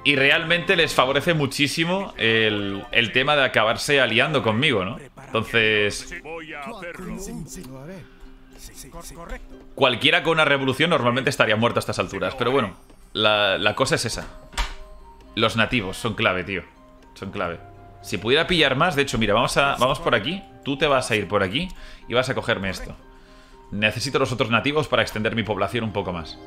Y realmente les favorece muchísimo el, el tema de acabarse aliando conmigo, ¿no? Entonces, Voy a hacerlo. cualquiera con una revolución normalmente estaría muerto a estas alturas. Pero bueno, la, la cosa es esa. Los nativos son clave, tío. Son clave. Si pudiera pillar más, de hecho, mira, vamos, a, vamos por aquí. Tú te vas a ir por aquí y vas a cogerme esto. Necesito los otros nativos para extender mi población un poco más.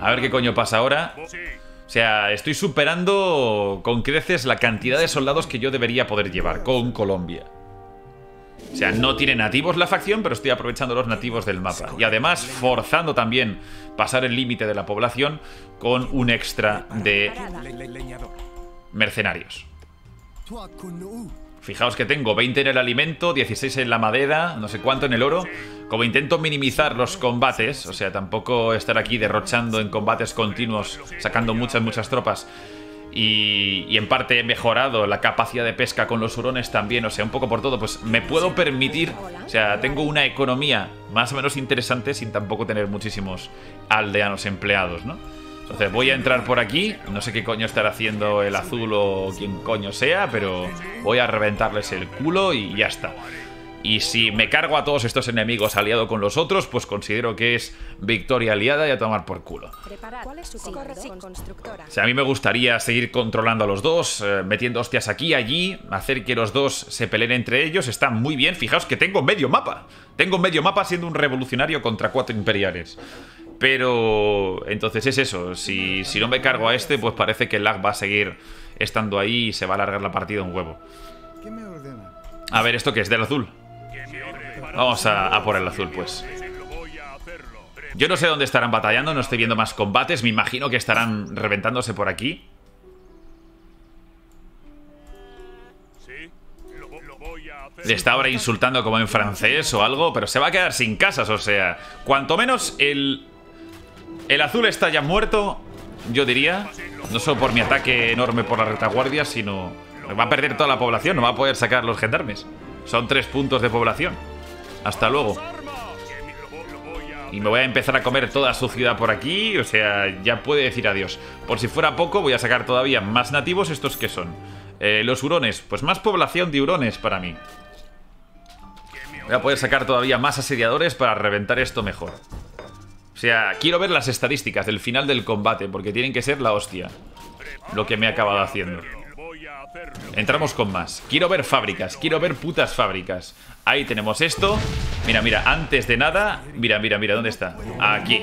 A ver qué coño pasa ahora. O sea, estoy superando con creces la cantidad de soldados que yo debería poder llevar con Colombia. O sea, no tiene nativos la facción, pero estoy aprovechando los nativos del mapa. Y además forzando también pasar el límite de la población con un extra de mercenarios. Fijaos que tengo 20 en el alimento, 16 en la madera, no sé cuánto en el oro. Como intento minimizar los combates, o sea, tampoco estar aquí derrochando en combates continuos, sacando muchas, muchas tropas. Y, y en parte he mejorado la capacidad de pesca con los hurones también, o sea, un poco por todo, pues me puedo permitir, o sea, tengo una economía más o menos interesante sin tampoco tener muchísimos aldeanos empleados, ¿no? Entonces voy a entrar por aquí. No sé qué coño estará haciendo el azul o quien coño sea, pero voy a reventarles el culo y ya está. Y si me cargo a todos estos enemigos aliado con los otros, pues considero que es victoria aliada y a tomar por culo. Preparar. ¿Cuál es su comando? Constructora. O sea, a mí me gustaría seguir controlando a los dos, eh, metiendo hostias aquí, allí, hacer que los dos se peleen entre ellos. Está muy bien. Fijaos que tengo medio mapa. Tengo medio mapa siendo un revolucionario contra cuatro imperiales. Pero entonces es eso. Si, si no me cargo a este, pues parece que el lag va a seguir estando ahí y se va a alargar la partida un huevo. A ver, ¿esto qué es? ¿Del azul? Vamos a, a por el azul, pues. Yo no sé dónde estarán batallando, no estoy viendo más combates. Me imagino que estarán reventándose por aquí. Le está ahora insultando como en francés o algo, pero se va a quedar sin casas, o sea, cuanto menos el el azul está ya muerto, yo diría, no solo por mi ataque enorme por la retaguardia, sino va a perder toda la población, no va a poder sacar los gendarmes. Son tres puntos de población. Hasta luego. Y me voy a empezar a comer toda su ciudad por aquí, o sea, ya puede decir adiós. Por si fuera poco, voy a sacar todavía más nativos, estos que son. Eh, los hurones, pues más población de hurones para mí. Voy a poder sacar todavía más asediadores para reventar esto mejor. O sea, quiero ver las estadísticas del final del combate, porque tienen que ser la hostia. Lo que me he acabado haciendo. Entramos con más. Quiero ver fábricas, quiero ver putas fábricas. Ahí tenemos esto. Mira, mira, antes de nada. Mira, mira, mira, ¿dónde está? Aquí.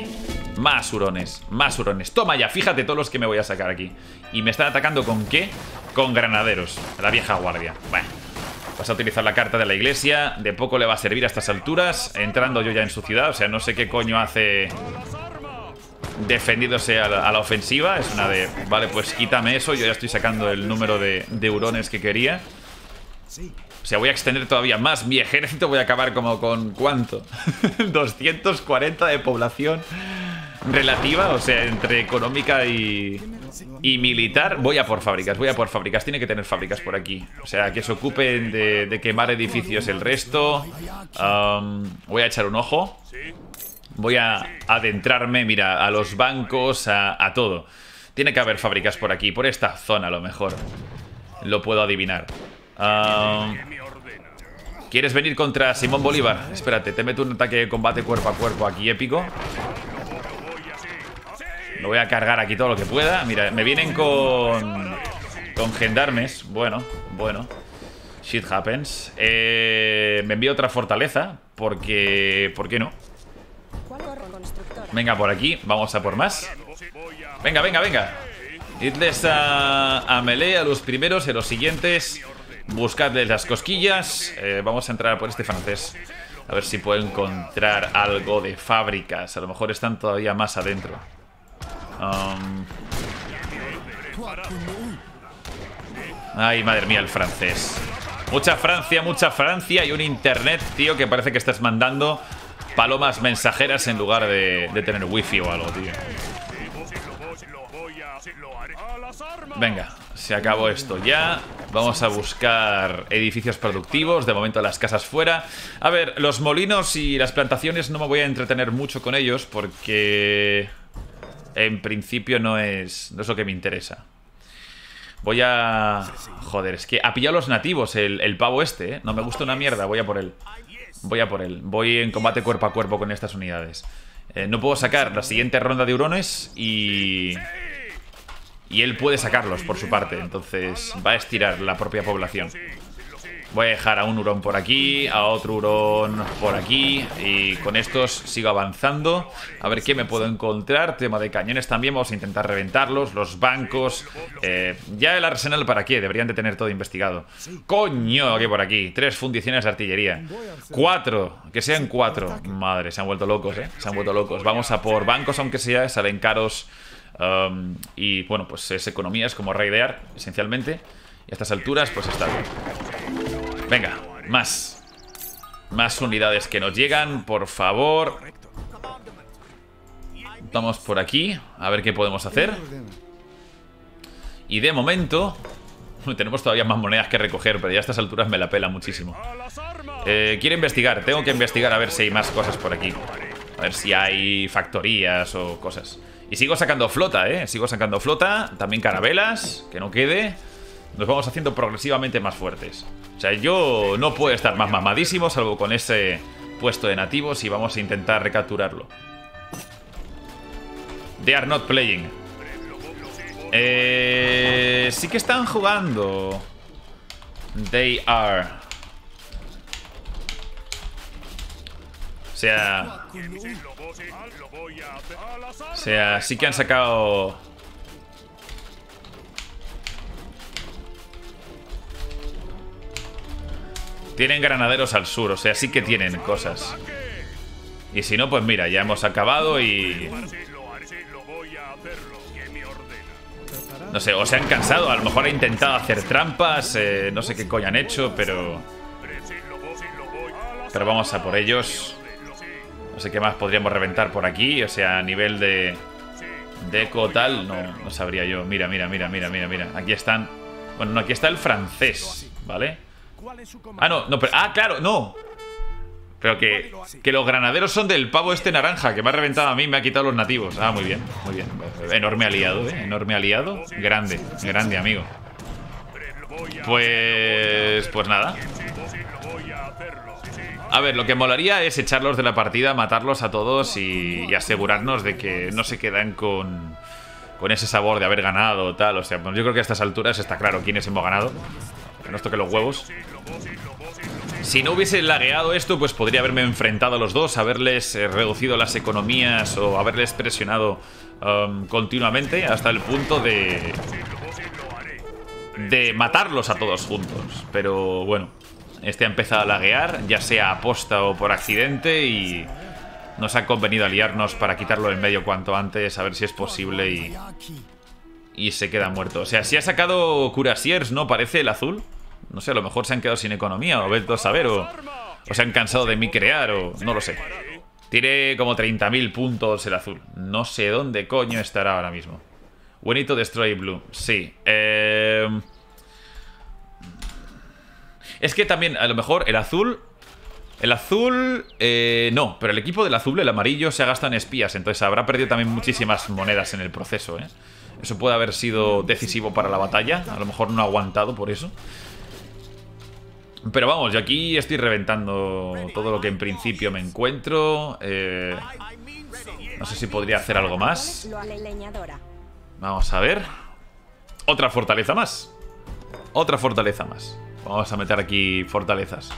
Más hurones, más hurones. Toma ya, fíjate todos los que me voy a sacar aquí. ¿Y me están atacando con qué? Con granaderos. La vieja guardia. Bueno. Vas a utilizar la carta de la iglesia. De poco le va a servir a estas alturas. Entrando yo ya en su ciudad. O sea, no sé qué coño hace defendiéndose a la, ofensiva. Es una de, vale, pues quítame eso. Yo ya estoy sacando el número de, de hurones que quería. O sea, voy a extender todavía más mi ejército. Voy a acabar como con ¿cuánto? 240 de población relativa. O sea, entre económica y, y militar. Voy a por fábricas, voy a por fábricas. Tiene que tener fábricas por aquí. O sea, que se ocupen de, quemar edificios el resto. Voy a echar un ojo. Voy a adentrarme, mira, a los bancos, a, todo. Tiene que haber fábricas por aquí, por esta zona a lo mejor. Lo puedo adivinar. ¿Quieres venir contra Simón Bolívar? Espérate, te meto un ataque de combate cuerpo a cuerpo aquí épico. Voy a cargar aquí todo lo que pueda. Mira, me vienen con... Con gendarmes. Bueno, bueno. Shit happens. Eh, me envío otra fortaleza. Porque... ¿Por qué no? Venga, por aquí. Vamos a por más. Venga, venga, venga. Idles a, a melee a los primeros y a los siguientes. Buscadles las cosquillas. Eh, vamos a entrar por este francés. A ver si puedo encontrar algo de fábricas. A lo mejor están todavía más adentro. Um, Ay, madre mía, el francés. Mucha Francia, mucha Francia y un internet, tío, que parece que estás mandando palomas mensajeras en lugar de, tener wifi o algo, tío. Venga, se acabó esto ya. Vamos a buscar edificios productivos. De momento las casas fuera. A ver, los molinos y las plantaciones no me voy a entretener mucho con ellos porque en principio no es, no es lo que me interesa. Voy a... Joder, es que ha pillado los nativos el, el pavo este, ¿eh? No me gusta una mierda, voy a por él. Voy a por él. Voy en combate cuerpo a cuerpo con estas unidades. Eh, no puedo sacar la siguiente ronda de hurones y... Y él puede sacarlos por su parte. Entonces va a estirar la propia población. Voy a dejar a un hurón por aquí, a otro hurón por aquí. Y con estos sigo avanzando. A ver qué me puedo encontrar. Tema de cañones también. Vamos a intentar reventarlos. Los bancos. Eh, ya el arsenal para qué. Deberían de tener todo investigado. Coño, que por aquí. Tres fundiciones de artillería. Cuatro. Que sean cuatro. Madre, se han vuelto locos, eh. Se han vuelto locos. Vamos a por bancos, aunque sea. Salen caros. Um, y bueno, pues es economía, es como raidear, esencialmente. Y a estas alturas, pues está bien. Venga, más. Más unidades que nos llegan, por favor. Vamos por aquí, a ver qué podemos hacer. Y de momento... Tenemos todavía más monedas que recoger, pero ya a estas alturas me la pela muchísimo. Eh, quiero investigar, tengo que investigar a ver si hay más cosas por aquí. A ver si hay factorías o cosas. Y sigo sacando flota, ¿eh? Sigo sacando flota, también carabelas, que no quede. Nos vamos haciendo progresivamente más fuertes. O sea, yo no puedo estar más mamadísimo, salvo con ese puesto de nativos, y vamos a intentar recapturarlo. They are not playing. Eh, sí que están jugando. They are. O sea, o sea, sí que han sacado... Tienen granaderos al sur, o sea, sí que tienen cosas. Y si no, pues mira, ya hemos acabado y... No sé, o se han cansado, a lo mejor han intentado hacer trampas, eh, no sé qué coño han hecho, pero... Pero vamos a por ellos. No sé qué más podríamos reventar por aquí, o sea, a nivel de... De eco tal, no, no sabría yo. Mira, mira, mira, mira, mira, mira. Aquí están... Bueno, no, aquí está el francés, ¿vale? Ah, no, no, pero... Ah, claro, no. Pero que, que los granaderos son del pavo este naranja que me ha reventado a mí me ha quitado los nativos. Ah, muy bien, muy bien. Enorme aliado, ¿eh? Enorme aliado. Grande, grande, amigo. Pues... Pues nada. A ver, lo que molaría es echarlos de la partida, matarlos a todos y, y asegurarnos de que no se quedan con, con ese sabor de haber ganado o tal. O sea, pues yo creo que a estas alturas está claro quiénes hemos ganado. Que nos toque los huevos. Si no hubiese lagueado esto, pues podría haberme enfrentado a los dos, haberles eh, reducido las economías o haberles presionado um, continuamente hasta el punto de... De matarlos a todos juntos. Pero bueno, este ha empezado a laguear, ya sea aposta o por accidente y... Nos ha convenido aliarnos para quitarlo en medio cuanto antes, a ver si es posible y... Y se queda muerto. O sea, si ha sacado Curasiers, ¿no? Parece el azul. No sé, a lo mejor se han quedado sin economía, o vete a saber, o, se han cansado de mí crear, o no lo sé. Tiene como 30.000 puntos el azul. No sé dónde coño estará ahora mismo. Buenito Destroy Blue. Sí. Eh... Es que también, a lo mejor, el azul El azul... eh, no, pero el equipo del azul, el amarillo, se ha gastado en espías. Entonces habrá perdido también muchísimas monedas en el proceso, ¿eh? Eso puede haber sido decisivo para la batalla. A lo mejor no ha aguantado por eso. Pero vamos, yo aquí estoy reventando todo lo que en principio me encuentro. Eh, no sé si podría hacer algo más. Vamos a ver. Otra fortaleza más. Otra fortaleza más. Vamos a meter aquí fortalezas.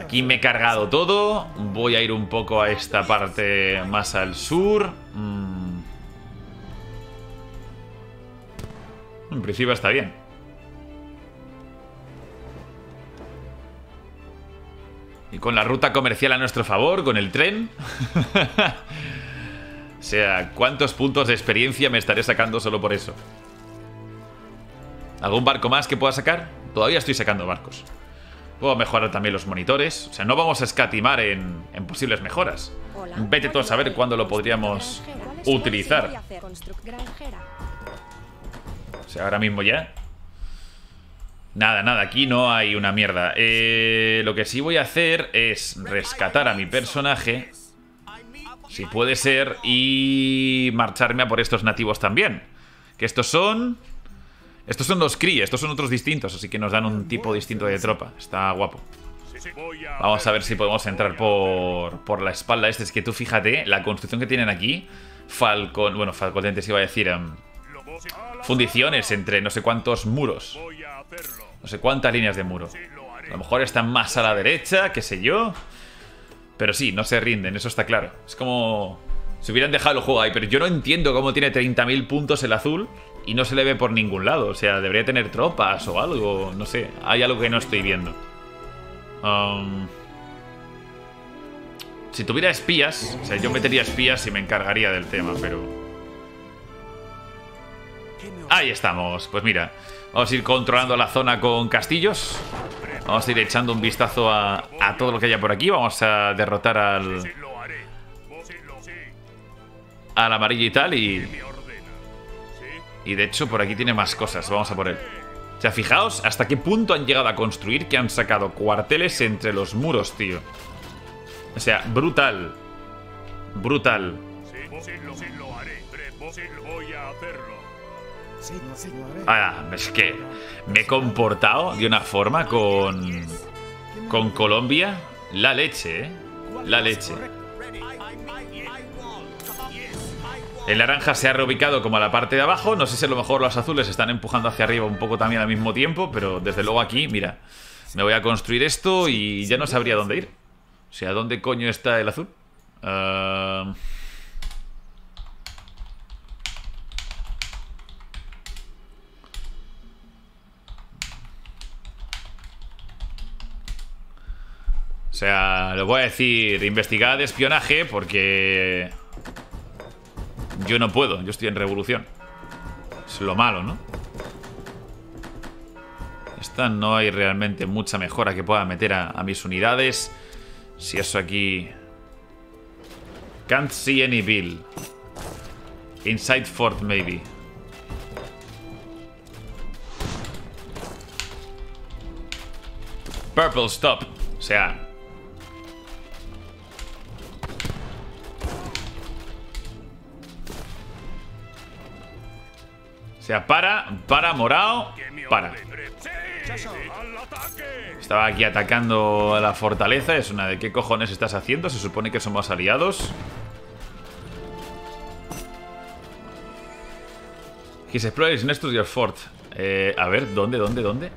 Aquí me he cargado todo. Voy a ir un poco a esta parte más al sur. Mm. En principio está bien. Y con la ruta comercial a nuestro favor, con el tren. o sea, ¿cuántos puntos de experiencia me estaré sacando solo por eso? ¿Algún barco más que pueda sacar? Todavía estoy sacando barcos. Puedo mejorar también los monitores. O sea, no vamos a escatimar en, en posibles mejoras. Hola. Vete tú a saber cuándo lo podríamos Granjera. ¿Cuál es voy a utilizar. O sea, ahora mismo ya. Nada, nada, aquí no hay una mierda. Eh, lo que sí voy a hacer es rescatar a mi personaje. Si puede ser. Y marcharme a por estos nativos también. Que estos son. Estos son los Kree, estos son otros distintos, así que nos dan un tipo distinto de tropa. Está guapo. Vamos a ver si podemos entrar por, por la espalda este. Es que tú fíjate, la construcción que tienen aquí. Falcon. Bueno, falconentes iba a decir. em, fundiciones entre no sé cuántos muros. No sé cuántas líneas de muro. A lo mejor están más a la derecha, qué sé yo. Pero sí, no se rinden, eso está claro. Es como si hubieran dejado el juego ahí. Pero yo no entiendo cómo tiene 30.000 puntos el azul y no se le ve por ningún lado. O sea, debería tener tropas o algo. No sé, hay algo que no estoy viendo. Um, si tuviera espías, o sea, yo metería espías y me encargaría del tema, pero... Ahí estamos. Pues mira, vamos a ir controlando la zona con castillos. Vamos a ir echando un vistazo a, todo lo que haya por aquí. Vamos a derrotar al, al amarillo y tal. Y, y de hecho por aquí tiene más cosas. Vamos a por él. O sea, fijaos hasta qué punto han llegado a construir que han sacado cuarteles entre los muros, tío. O sea, brutal. Brutal. Ah, es que me he comportado de una forma con. con Colombia. La leche, ¿eh? La leche. El naranja se ha reubicado como a la parte de abajo. No sé si a lo mejor los azules están empujando hacia arriba un poco también al mismo tiempo. Pero desde luego aquí, mira. Me voy a construir esto y ya no sabría dónde ir. O sea, ¿dónde coño está el azul? Ah, sea, lo voy a decir, investigad espionaje porque yo no puedo, yo estoy en revolución. Es lo malo, ¿no? Esta no hay realmente mucha mejora que pueda meter a, a mis unidades. Si eso aquí... Can't see any bill. Inside fort, maybe. Purple, stop. O sea, sea, para, para, morado, para. Estaba aquí atacando a la fortaleza. Es una de qué cojones estás haciendo. Se supone que somos aliados. His explorer is next to your fort. Eh, a ver, ¿dónde, dónde, dónde?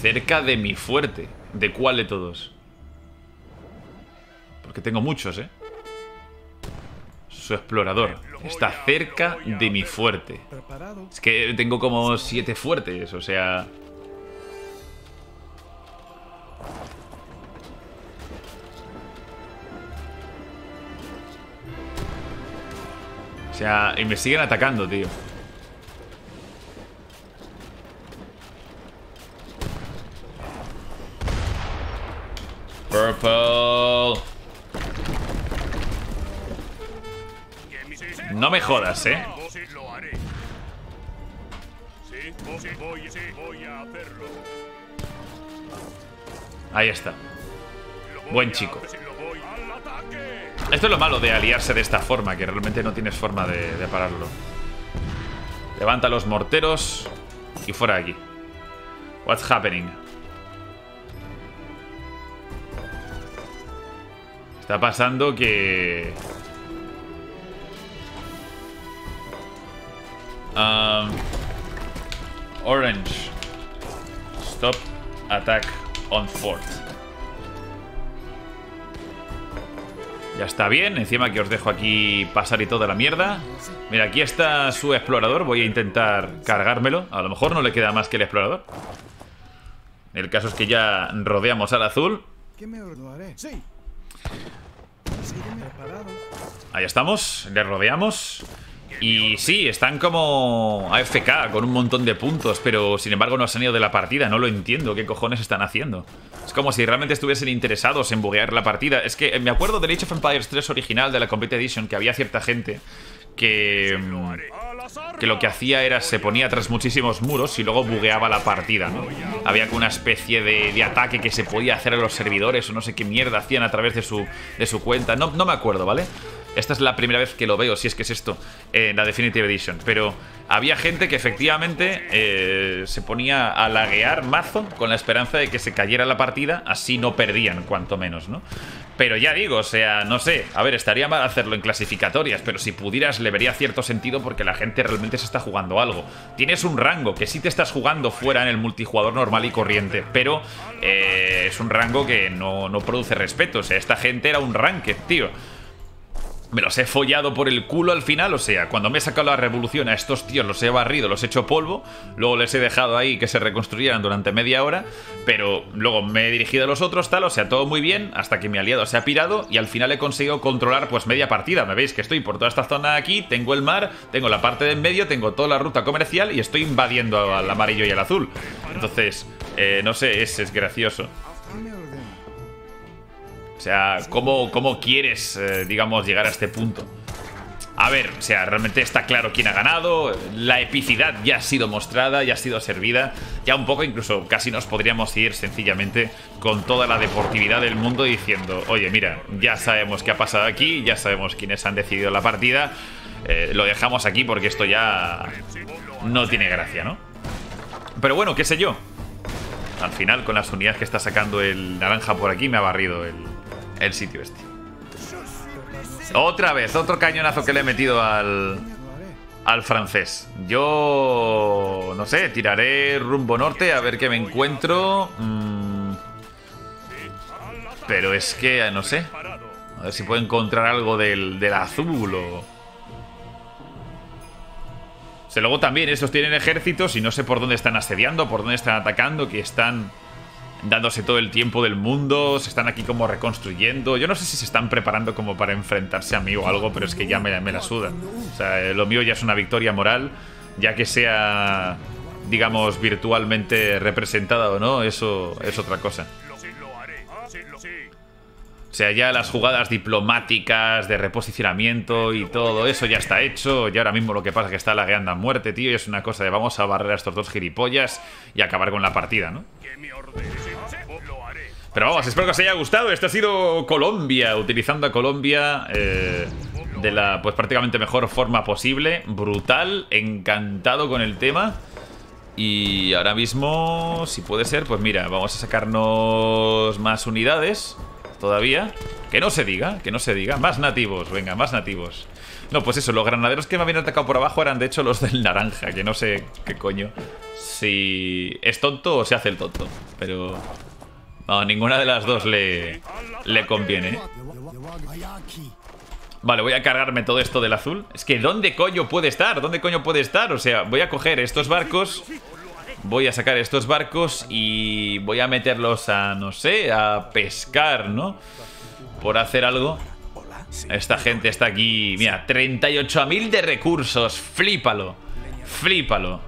Cerca de mi fuerte. ¿De cuál de todos? Porque tengo muchos, ¿eh? Su explorador. Está cerca de mi fuerte. Es que tengo como siete fuertes, o sea... O sea, y me siguen atacando, tío. Purple. No me jodas, ¿eh? Ahí está. Buen chico. Esto es lo malo de aliarse de esta forma, que realmente no tienes forma de, de pararlo. Levanta los morteros y fuera de aquí. What's happening? Está pasando que... Um, orange. Stop attack on fort. Ya está bien, encima que os dejo aquí pasar y toda la mierda. Mira, aquí está su explorador, voy a intentar cargármelo. A lo mejor no le queda más que el explorador. El caso es que ya rodeamos al azul. Ahí estamos, le rodeamos. Y sí, están como AFK con un montón de puntos, pero sin embargo no han ido de la partida. No lo entiendo, ¿qué cojones están haciendo? Es como si realmente estuviesen interesados en buguear la partida. Es que me acuerdo del Age of Empires 3 original de la Complete Edition que había cierta gente que, mm, que lo que hacía era se ponía tras muchísimos muros y luego bugueaba la partida, ¿no? Había como una especie de, de ataque que se podía hacer a los servidores o no sé qué mierda hacían a través de su, de su cuenta. No, no me acuerdo, ¿vale? Esta es la primera vez que lo veo, si es que es esto, en la Definitive Edition. Pero había gente que efectivamente eh, se ponía a laguear mazo con la esperanza de que se cayera la partida, así no perdían, cuanto menos, ¿no? Pero ya digo, o sea, no sé, a ver, estaría mal hacerlo en clasificatorias, pero si pudieras le vería cierto sentido porque la gente realmente se está jugando algo. Tienes un rango que sí te estás jugando fuera en el multijugador normal y corriente, pero eh, es un rango que no, no produce respeto. O sea, esta gente era un ranked, tío. Me los he follado por el culo al final, o sea, cuando me he sacado la revolución a estos tíos los he barrido, los he hecho polvo, luego les he dejado ahí que se reconstruyeran durante media hora, pero luego me he dirigido a los otros tal, o sea, todo muy bien, hasta que mi aliado se ha pirado y al final he conseguido controlar pues media partida, me veis que estoy por toda esta zona de aquí, tengo el mar, tengo la parte de en medio, tengo toda la ruta comercial y estoy invadiendo al amarillo y al azul. Entonces, eh, no sé, es, es gracioso. Sea, ¿cómo, cómo quieres, eh, digamos, llegar a este punto? A ver, o sea, realmente está claro quién ha ganado, la epicidad ya ha sido mostrada, ya ha sido servida, ya un poco incluso casi nos podríamos ir sencillamente con toda la deportividad del mundo diciendo, oye, mira, ya sabemos qué ha pasado aquí, ya sabemos quiénes han decidido la partida, eh, lo dejamos aquí porque esto ya no tiene gracia, ¿no? Pero bueno, qué sé yo. Al final, con las unidades que está sacando el naranja por aquí, me ha barrido el, el sitio este. Otra vez, otro cañonazo que le he metido al, al francés. Yo, no sé, tiraré rumbo norte a ver qué me encuentro. Mm, pero es que, no sé. A ver si puedo encontrar algo del, del azul o... O luego también estos tienen ejércitos y no sé por dónde están asediando, por dónde están atacando, que están dándose todo el tiempo del mundo, se están aquí como reconstruyendo. Yo no sé si se están preparando como para enfrentarse a mí o algo, pero es que ya me, me la suda. O sea, eh, lo mío ya es una victoria moral, ya que sea, digamos, virtualmente representada o no, eso es otra cosa. O sea, ya las jugadas diplomáticas de reposicionamiento y todo eso ya está hecho. Y ahora mismo lo que pasa es que está lagueando a muerte, tío. Y es una cosa de vamos a barrer a estos dos gilipollas y acabar con la partida, ¿no? Pero vamos, espero que os haya gustado. Esto ha sido Colombia, utilizando a Colombia eh, de la pues prácticamente mejor forma posible. Brutal, encantado con el tema. Y ahora mismo, si puede ser, pues mira, vamos a sacarnos más unidades todavía. Que no se diga, que no se diga. Más nativos, venga, más nativos. No, pues eso, los granaderos que me habían atacado por abajo eran de hecho los del naranja, que no sé qué coño. Si es tonto o se hace el tonto. Pero... No, ninguna de las dos le, le conviene. Vale, voy a cargarme todo esto del azul. Es que ¿dónde coño puede estar? ¿Dónde coño puede estar? O sea, voy a coger estos barcos. Voy a sacar estos barcos y voy a meterlos a, no sé, a pescar, ¿no? Por hacer algo. Esta gente está aquí. Mira, 38.000 de recursos. Flípalo. Flípalo.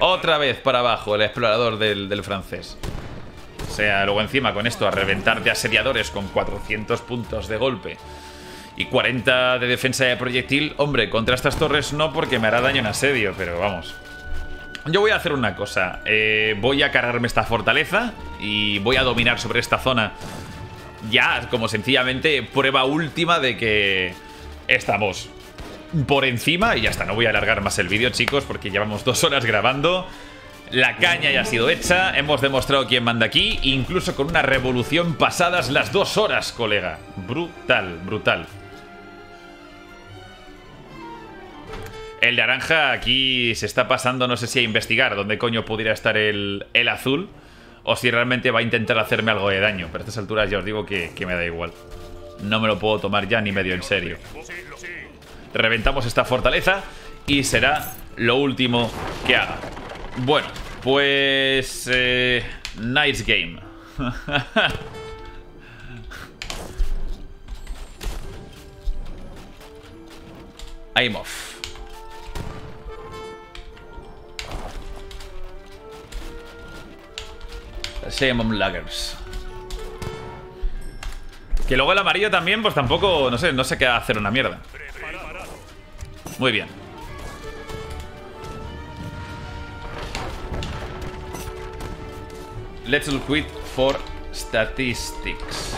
Otra vez para abajo el explorador del francés. O sea, luego encima con esto a reventar de asediadores con 400 puntos de golpe y 40 de defensa de proyectil. Hombre, contra estas torres no porque me hará daño en asedio, pero vamos. Yo voy a hacer una cosa. Eh, voy a cargarme esta fortaleza y voy a dominar sobre esta zona. Ya, como sencillamente prueba última de que estamos por encima. Y ya está, no voy a alargar más el vídeo, chicos, porque llevamos dos horas grabando. La caña ya ha sido hecha, hemos demostrado quién manda aquí, incluso con una revolución pasadas las dos horas, colega. Brutal, brutal. El naranja aquí se está pasando, no sé si a investigar dónde coño pudiera estar el, el azul. O si realmente va a intentar hacerme algo de daño. Pero a estas alturas ya os digo que, que me da igual. No me lo puedo tomar ya ni medio en serio. Reventamos esta fortaleza y será lo último que haga. Bueno, pues... Eh, nice game. I'm off. Seamon Laggers. Que luego el amarillo también, pues tampoco, no sé, no sé qué hacer una mierda. Muy bien. Let's all quit for statistics.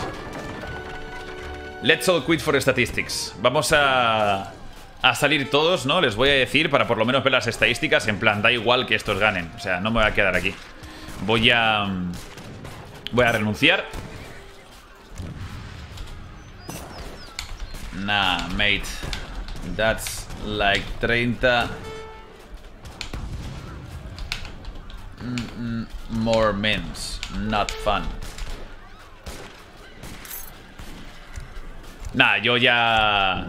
Let's all quit for statistics. Vamos a, a salir todos, ¿no? Les voy a decir para por lo menos ver las estadísticas. En plan, da igual que estos ganen. O sea, no me voy a quedar aquí. Voy a... Voy a renunciar. Nah, mate. That's like 30... Mm, mm, more memes. Not fun. Nah, yo ya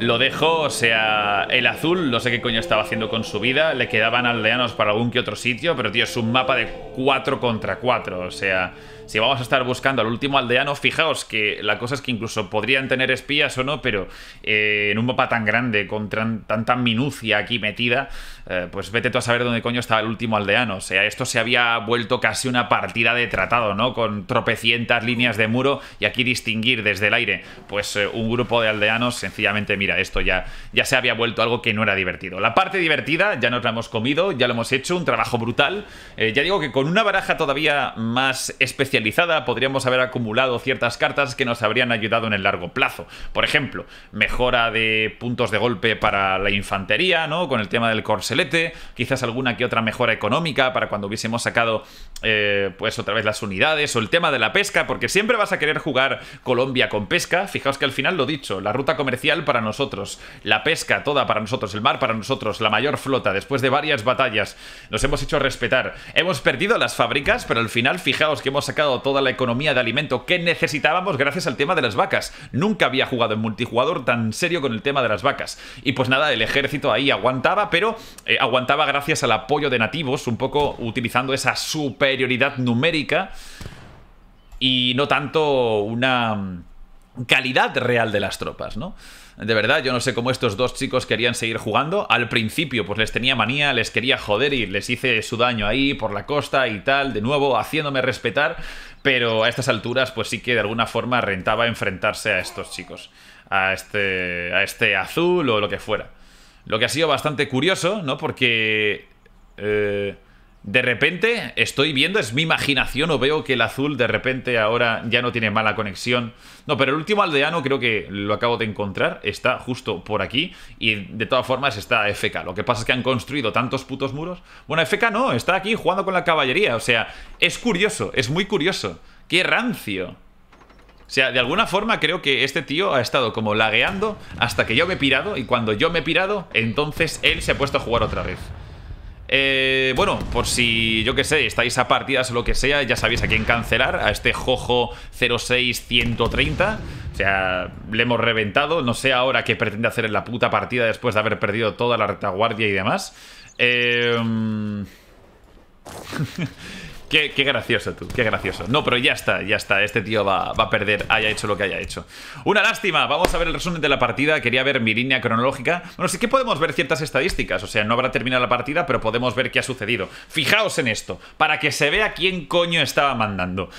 lo dejo, o sea, el azul, no sé qué coño estaba haciendo con su vida, le quedaban aldeanos para algún que otro sitio, pero tío, es un mapa de 4 contra 4, o sea, si vamos a estar buscando al último aldeano, fijaos que la cosa es que incluso podrían tener espías o no, pero eh, en un mapa tan grande, con tanta minucia aquí metida, eh, pues vete tú a saber dónde coño estaba el último aldeano. O sea, esto se había vuelto casi una partida de tratado, ¿no? Con tropecientas líneas de muro y aquí distinguir desde el aire, pues eh, un grupo de aldeanos, sencillamente, mira, esto ya, ya se había vuelto algo que no era divertido. La parte divertida ya nos la hemos comido, ya lo hemos hecho, un trabajo brutal. ya digo que con una baraja todavía más especial podríamos haber acumulado ciertas cartas que nos habrían ayudado en el largo plazo. Por ejemplo, mejora de puntos de golpe para la infantería, ¿no? Con el tema del quizás alguna que otra mejora económica para cuando hubiésemos sacado, eh, pues otra vez las unidades, o el tema de la pesca, porque siempre vas a querer jugar Colombia con pesca. Fijaos que al final lo dicho, la ruta comercial para nosotros, la pesca toda para nosotros, el mar para nosotros, la mayor flota, después de varias batallas, nos hemos hecho respetar. Hemos perdido las fábricas, pero al final fijaos que hemos sacado toda la economía de alimento que necesitábamos gracias al tema de las vacas. Nunca había jugado en multijugador tan serio con el tema de las vacas. Y pues nada, el ejército ahí aguantaba, pero eh, aguantaba gracias al apoyo de nativos, un poco utilizando esa superioridad numérica y no tanto una calidad real de las tropas, ¿no? De verdad, yo no sé cómo estos dos chicos querían seguir jugando. Al principio, pues les tenía manía, les quería joder y les hice su daño ahí por la costa y tal, de nuevo haciéndome respetar. Pero a estas alturas, pues sí que de alguna forma rentaba enfrentarse a estos chicos. A este, a este azul o lo que fuera. Lo que ha sido bastante curioso, ¿no? Porque... Eh, de repente estoy viendo, es mi imaginación o veo que el azul de repente ahora ya no tiene mala conexión. No, pero el último aldeano creo que lo acabo de encontrar, está justo por aquí y de todas formas está FK. Lo que pasa es que han construido tantos putos muros. Bueno, FK no, está aquí jugando con la caballería, o sea, es curioso, es muy curioso. ¡Qué rancio! O sea, de alguna forma creo que este tío ha estado como lagueando hasta que yo me he pirado y cuando yo me he pirado, entonces él se ha puesto a jugar otra vez. Eh, bueno, por si, yo que sé, estáis a partidas o lo que sea, ya sabéis a quién cancelar, a este Jojo 06130. O sea, le hemos reventado. No sé ahora qué pretende hacer en la puta partida después de haber perdido toda la retaguardia y demás. Eh... Qué, gracioso tú, qué gracioso. No, pero ya está, ya está. Este tío va, va, a perder, haya hecho lo que haya hecho. Una lástima. Vamos a ver el resumen de la partida. Quería ver mi línea cronológica. Bueno, sí que podemos ver ciertas estadísticas. O sea, no habrá terminado la partida, pero podemos ver qué ha sucedido. Fijaos en esto, para que se vea quién coño estaba mandando.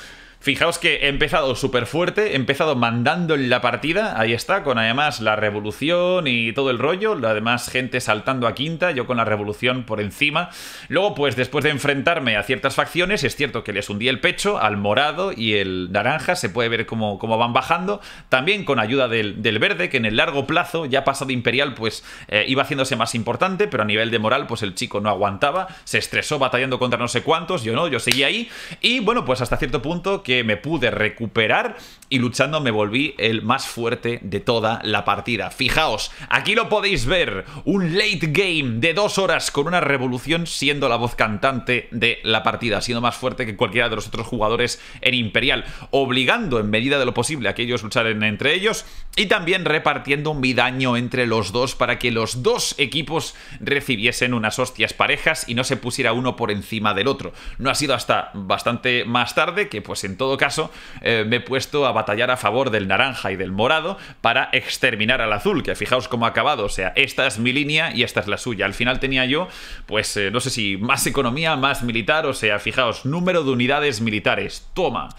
Fijaos que he empezado súper fuerte, he empezado mandando en la partida, ahí está, con además la revolución y todo el rollo, además gente saltando a quinta, yo con la revolución por encima. Luego, pues después de enfrentarme a ciertas facciones, es cierto que les hundí el pecho al morado y el naranja, se puede ver cómo, cómo van bajando, también con ayuda del, verde, que en el largo plazo, ya pasado Imperial, pues eh, iba haciéndose más importante, pero a nivel de moral, pues el chico no aguantaba, se estresó batallando contra no sé cuántos, yo no, yo seguía ahí, y bueno, pues hasta cierto punto que me pude recuperar y luchando me volví el más fuerte de toda la partida. Fijaos, aquí lo podéis ver, un late game de dos horas con una revolución siendo la voz cantante de la partida, siendo más fuerte que cualquiera de los otros jugadores en Imperial, obligando en medida de lo posible a que ellos lucharan entre ellos y también repartiendo mi daño entre los dos para que los dos equipos recibiesen unas hostias parejas y no se pusiera uno por encima del otro. No ha sido hasta bastante más tarde que pues en todo caso eh, me he puesto a batallar a favor del naranja y del morado para exterminar al azul, que fijaos cómo ha acabado, o sea, esta es mi línea y esta es la suya. Al final tenía yo, pues eh, no sé si más economía, más militar, o sea, fijaos, número de unidades militares, toma,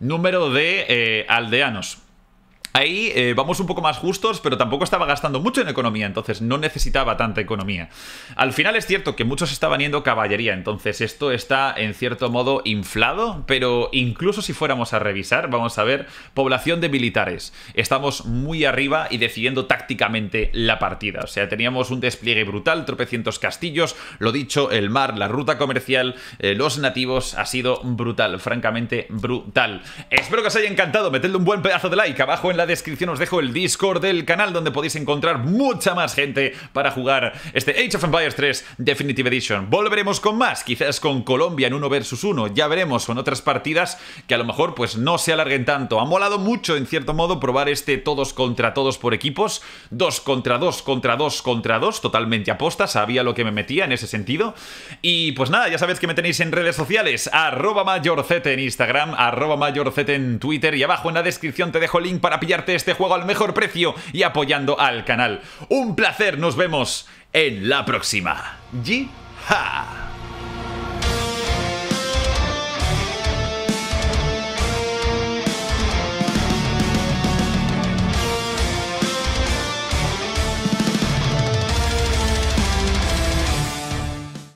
número de eh, aldeanos. Ahí eh, vamos un poco más justos, pero tampoco estaba gastando mucho en economía, entonces no necesitaba tanta economía. Al final es cierto que muchos estaban yendo caballería, entonces esto está en cierto modo inflado, pero incluso si fuéramos a revisar, vamos a ver, población de militares. Estamos muy arriba y decidiendo tácticamente la partida. O sea, teníamos un despliegue brutal, tropecientos castillos, lo dicho, el mar, la ruta comercial, eh, los nativos, ha sido brutal, francamente brutal. Espero que os haya encantado, metedle un buen pedazo de like abajo en la descripción os dejo el Discord del canal donde podéis encontrar mucha más gente para jugar este Age of Empires 3 Definitive Edition. Volveremos con más, quizás con Colombia en 1 versus 1, ya veremos con otras partidas que a lo mejor pues no se alarguen tanto. Ha molado mucho en cierto modo probar este todos contra todos por equipos, 2 contra 2 contra 2 contra 2, totalmente aposta, sabía lo que me metía en ese sentido. Y pues nada, ya sabéis que me tenéis en redes sociales, arroba mayorz en Instagram, arroba mayorz en Twitter y abajo en la descripción te dejo el link para pillar este juego al mejor precio y apoyando al canal. Un placer, nos vemos en la próxima. ¡Ji-ha!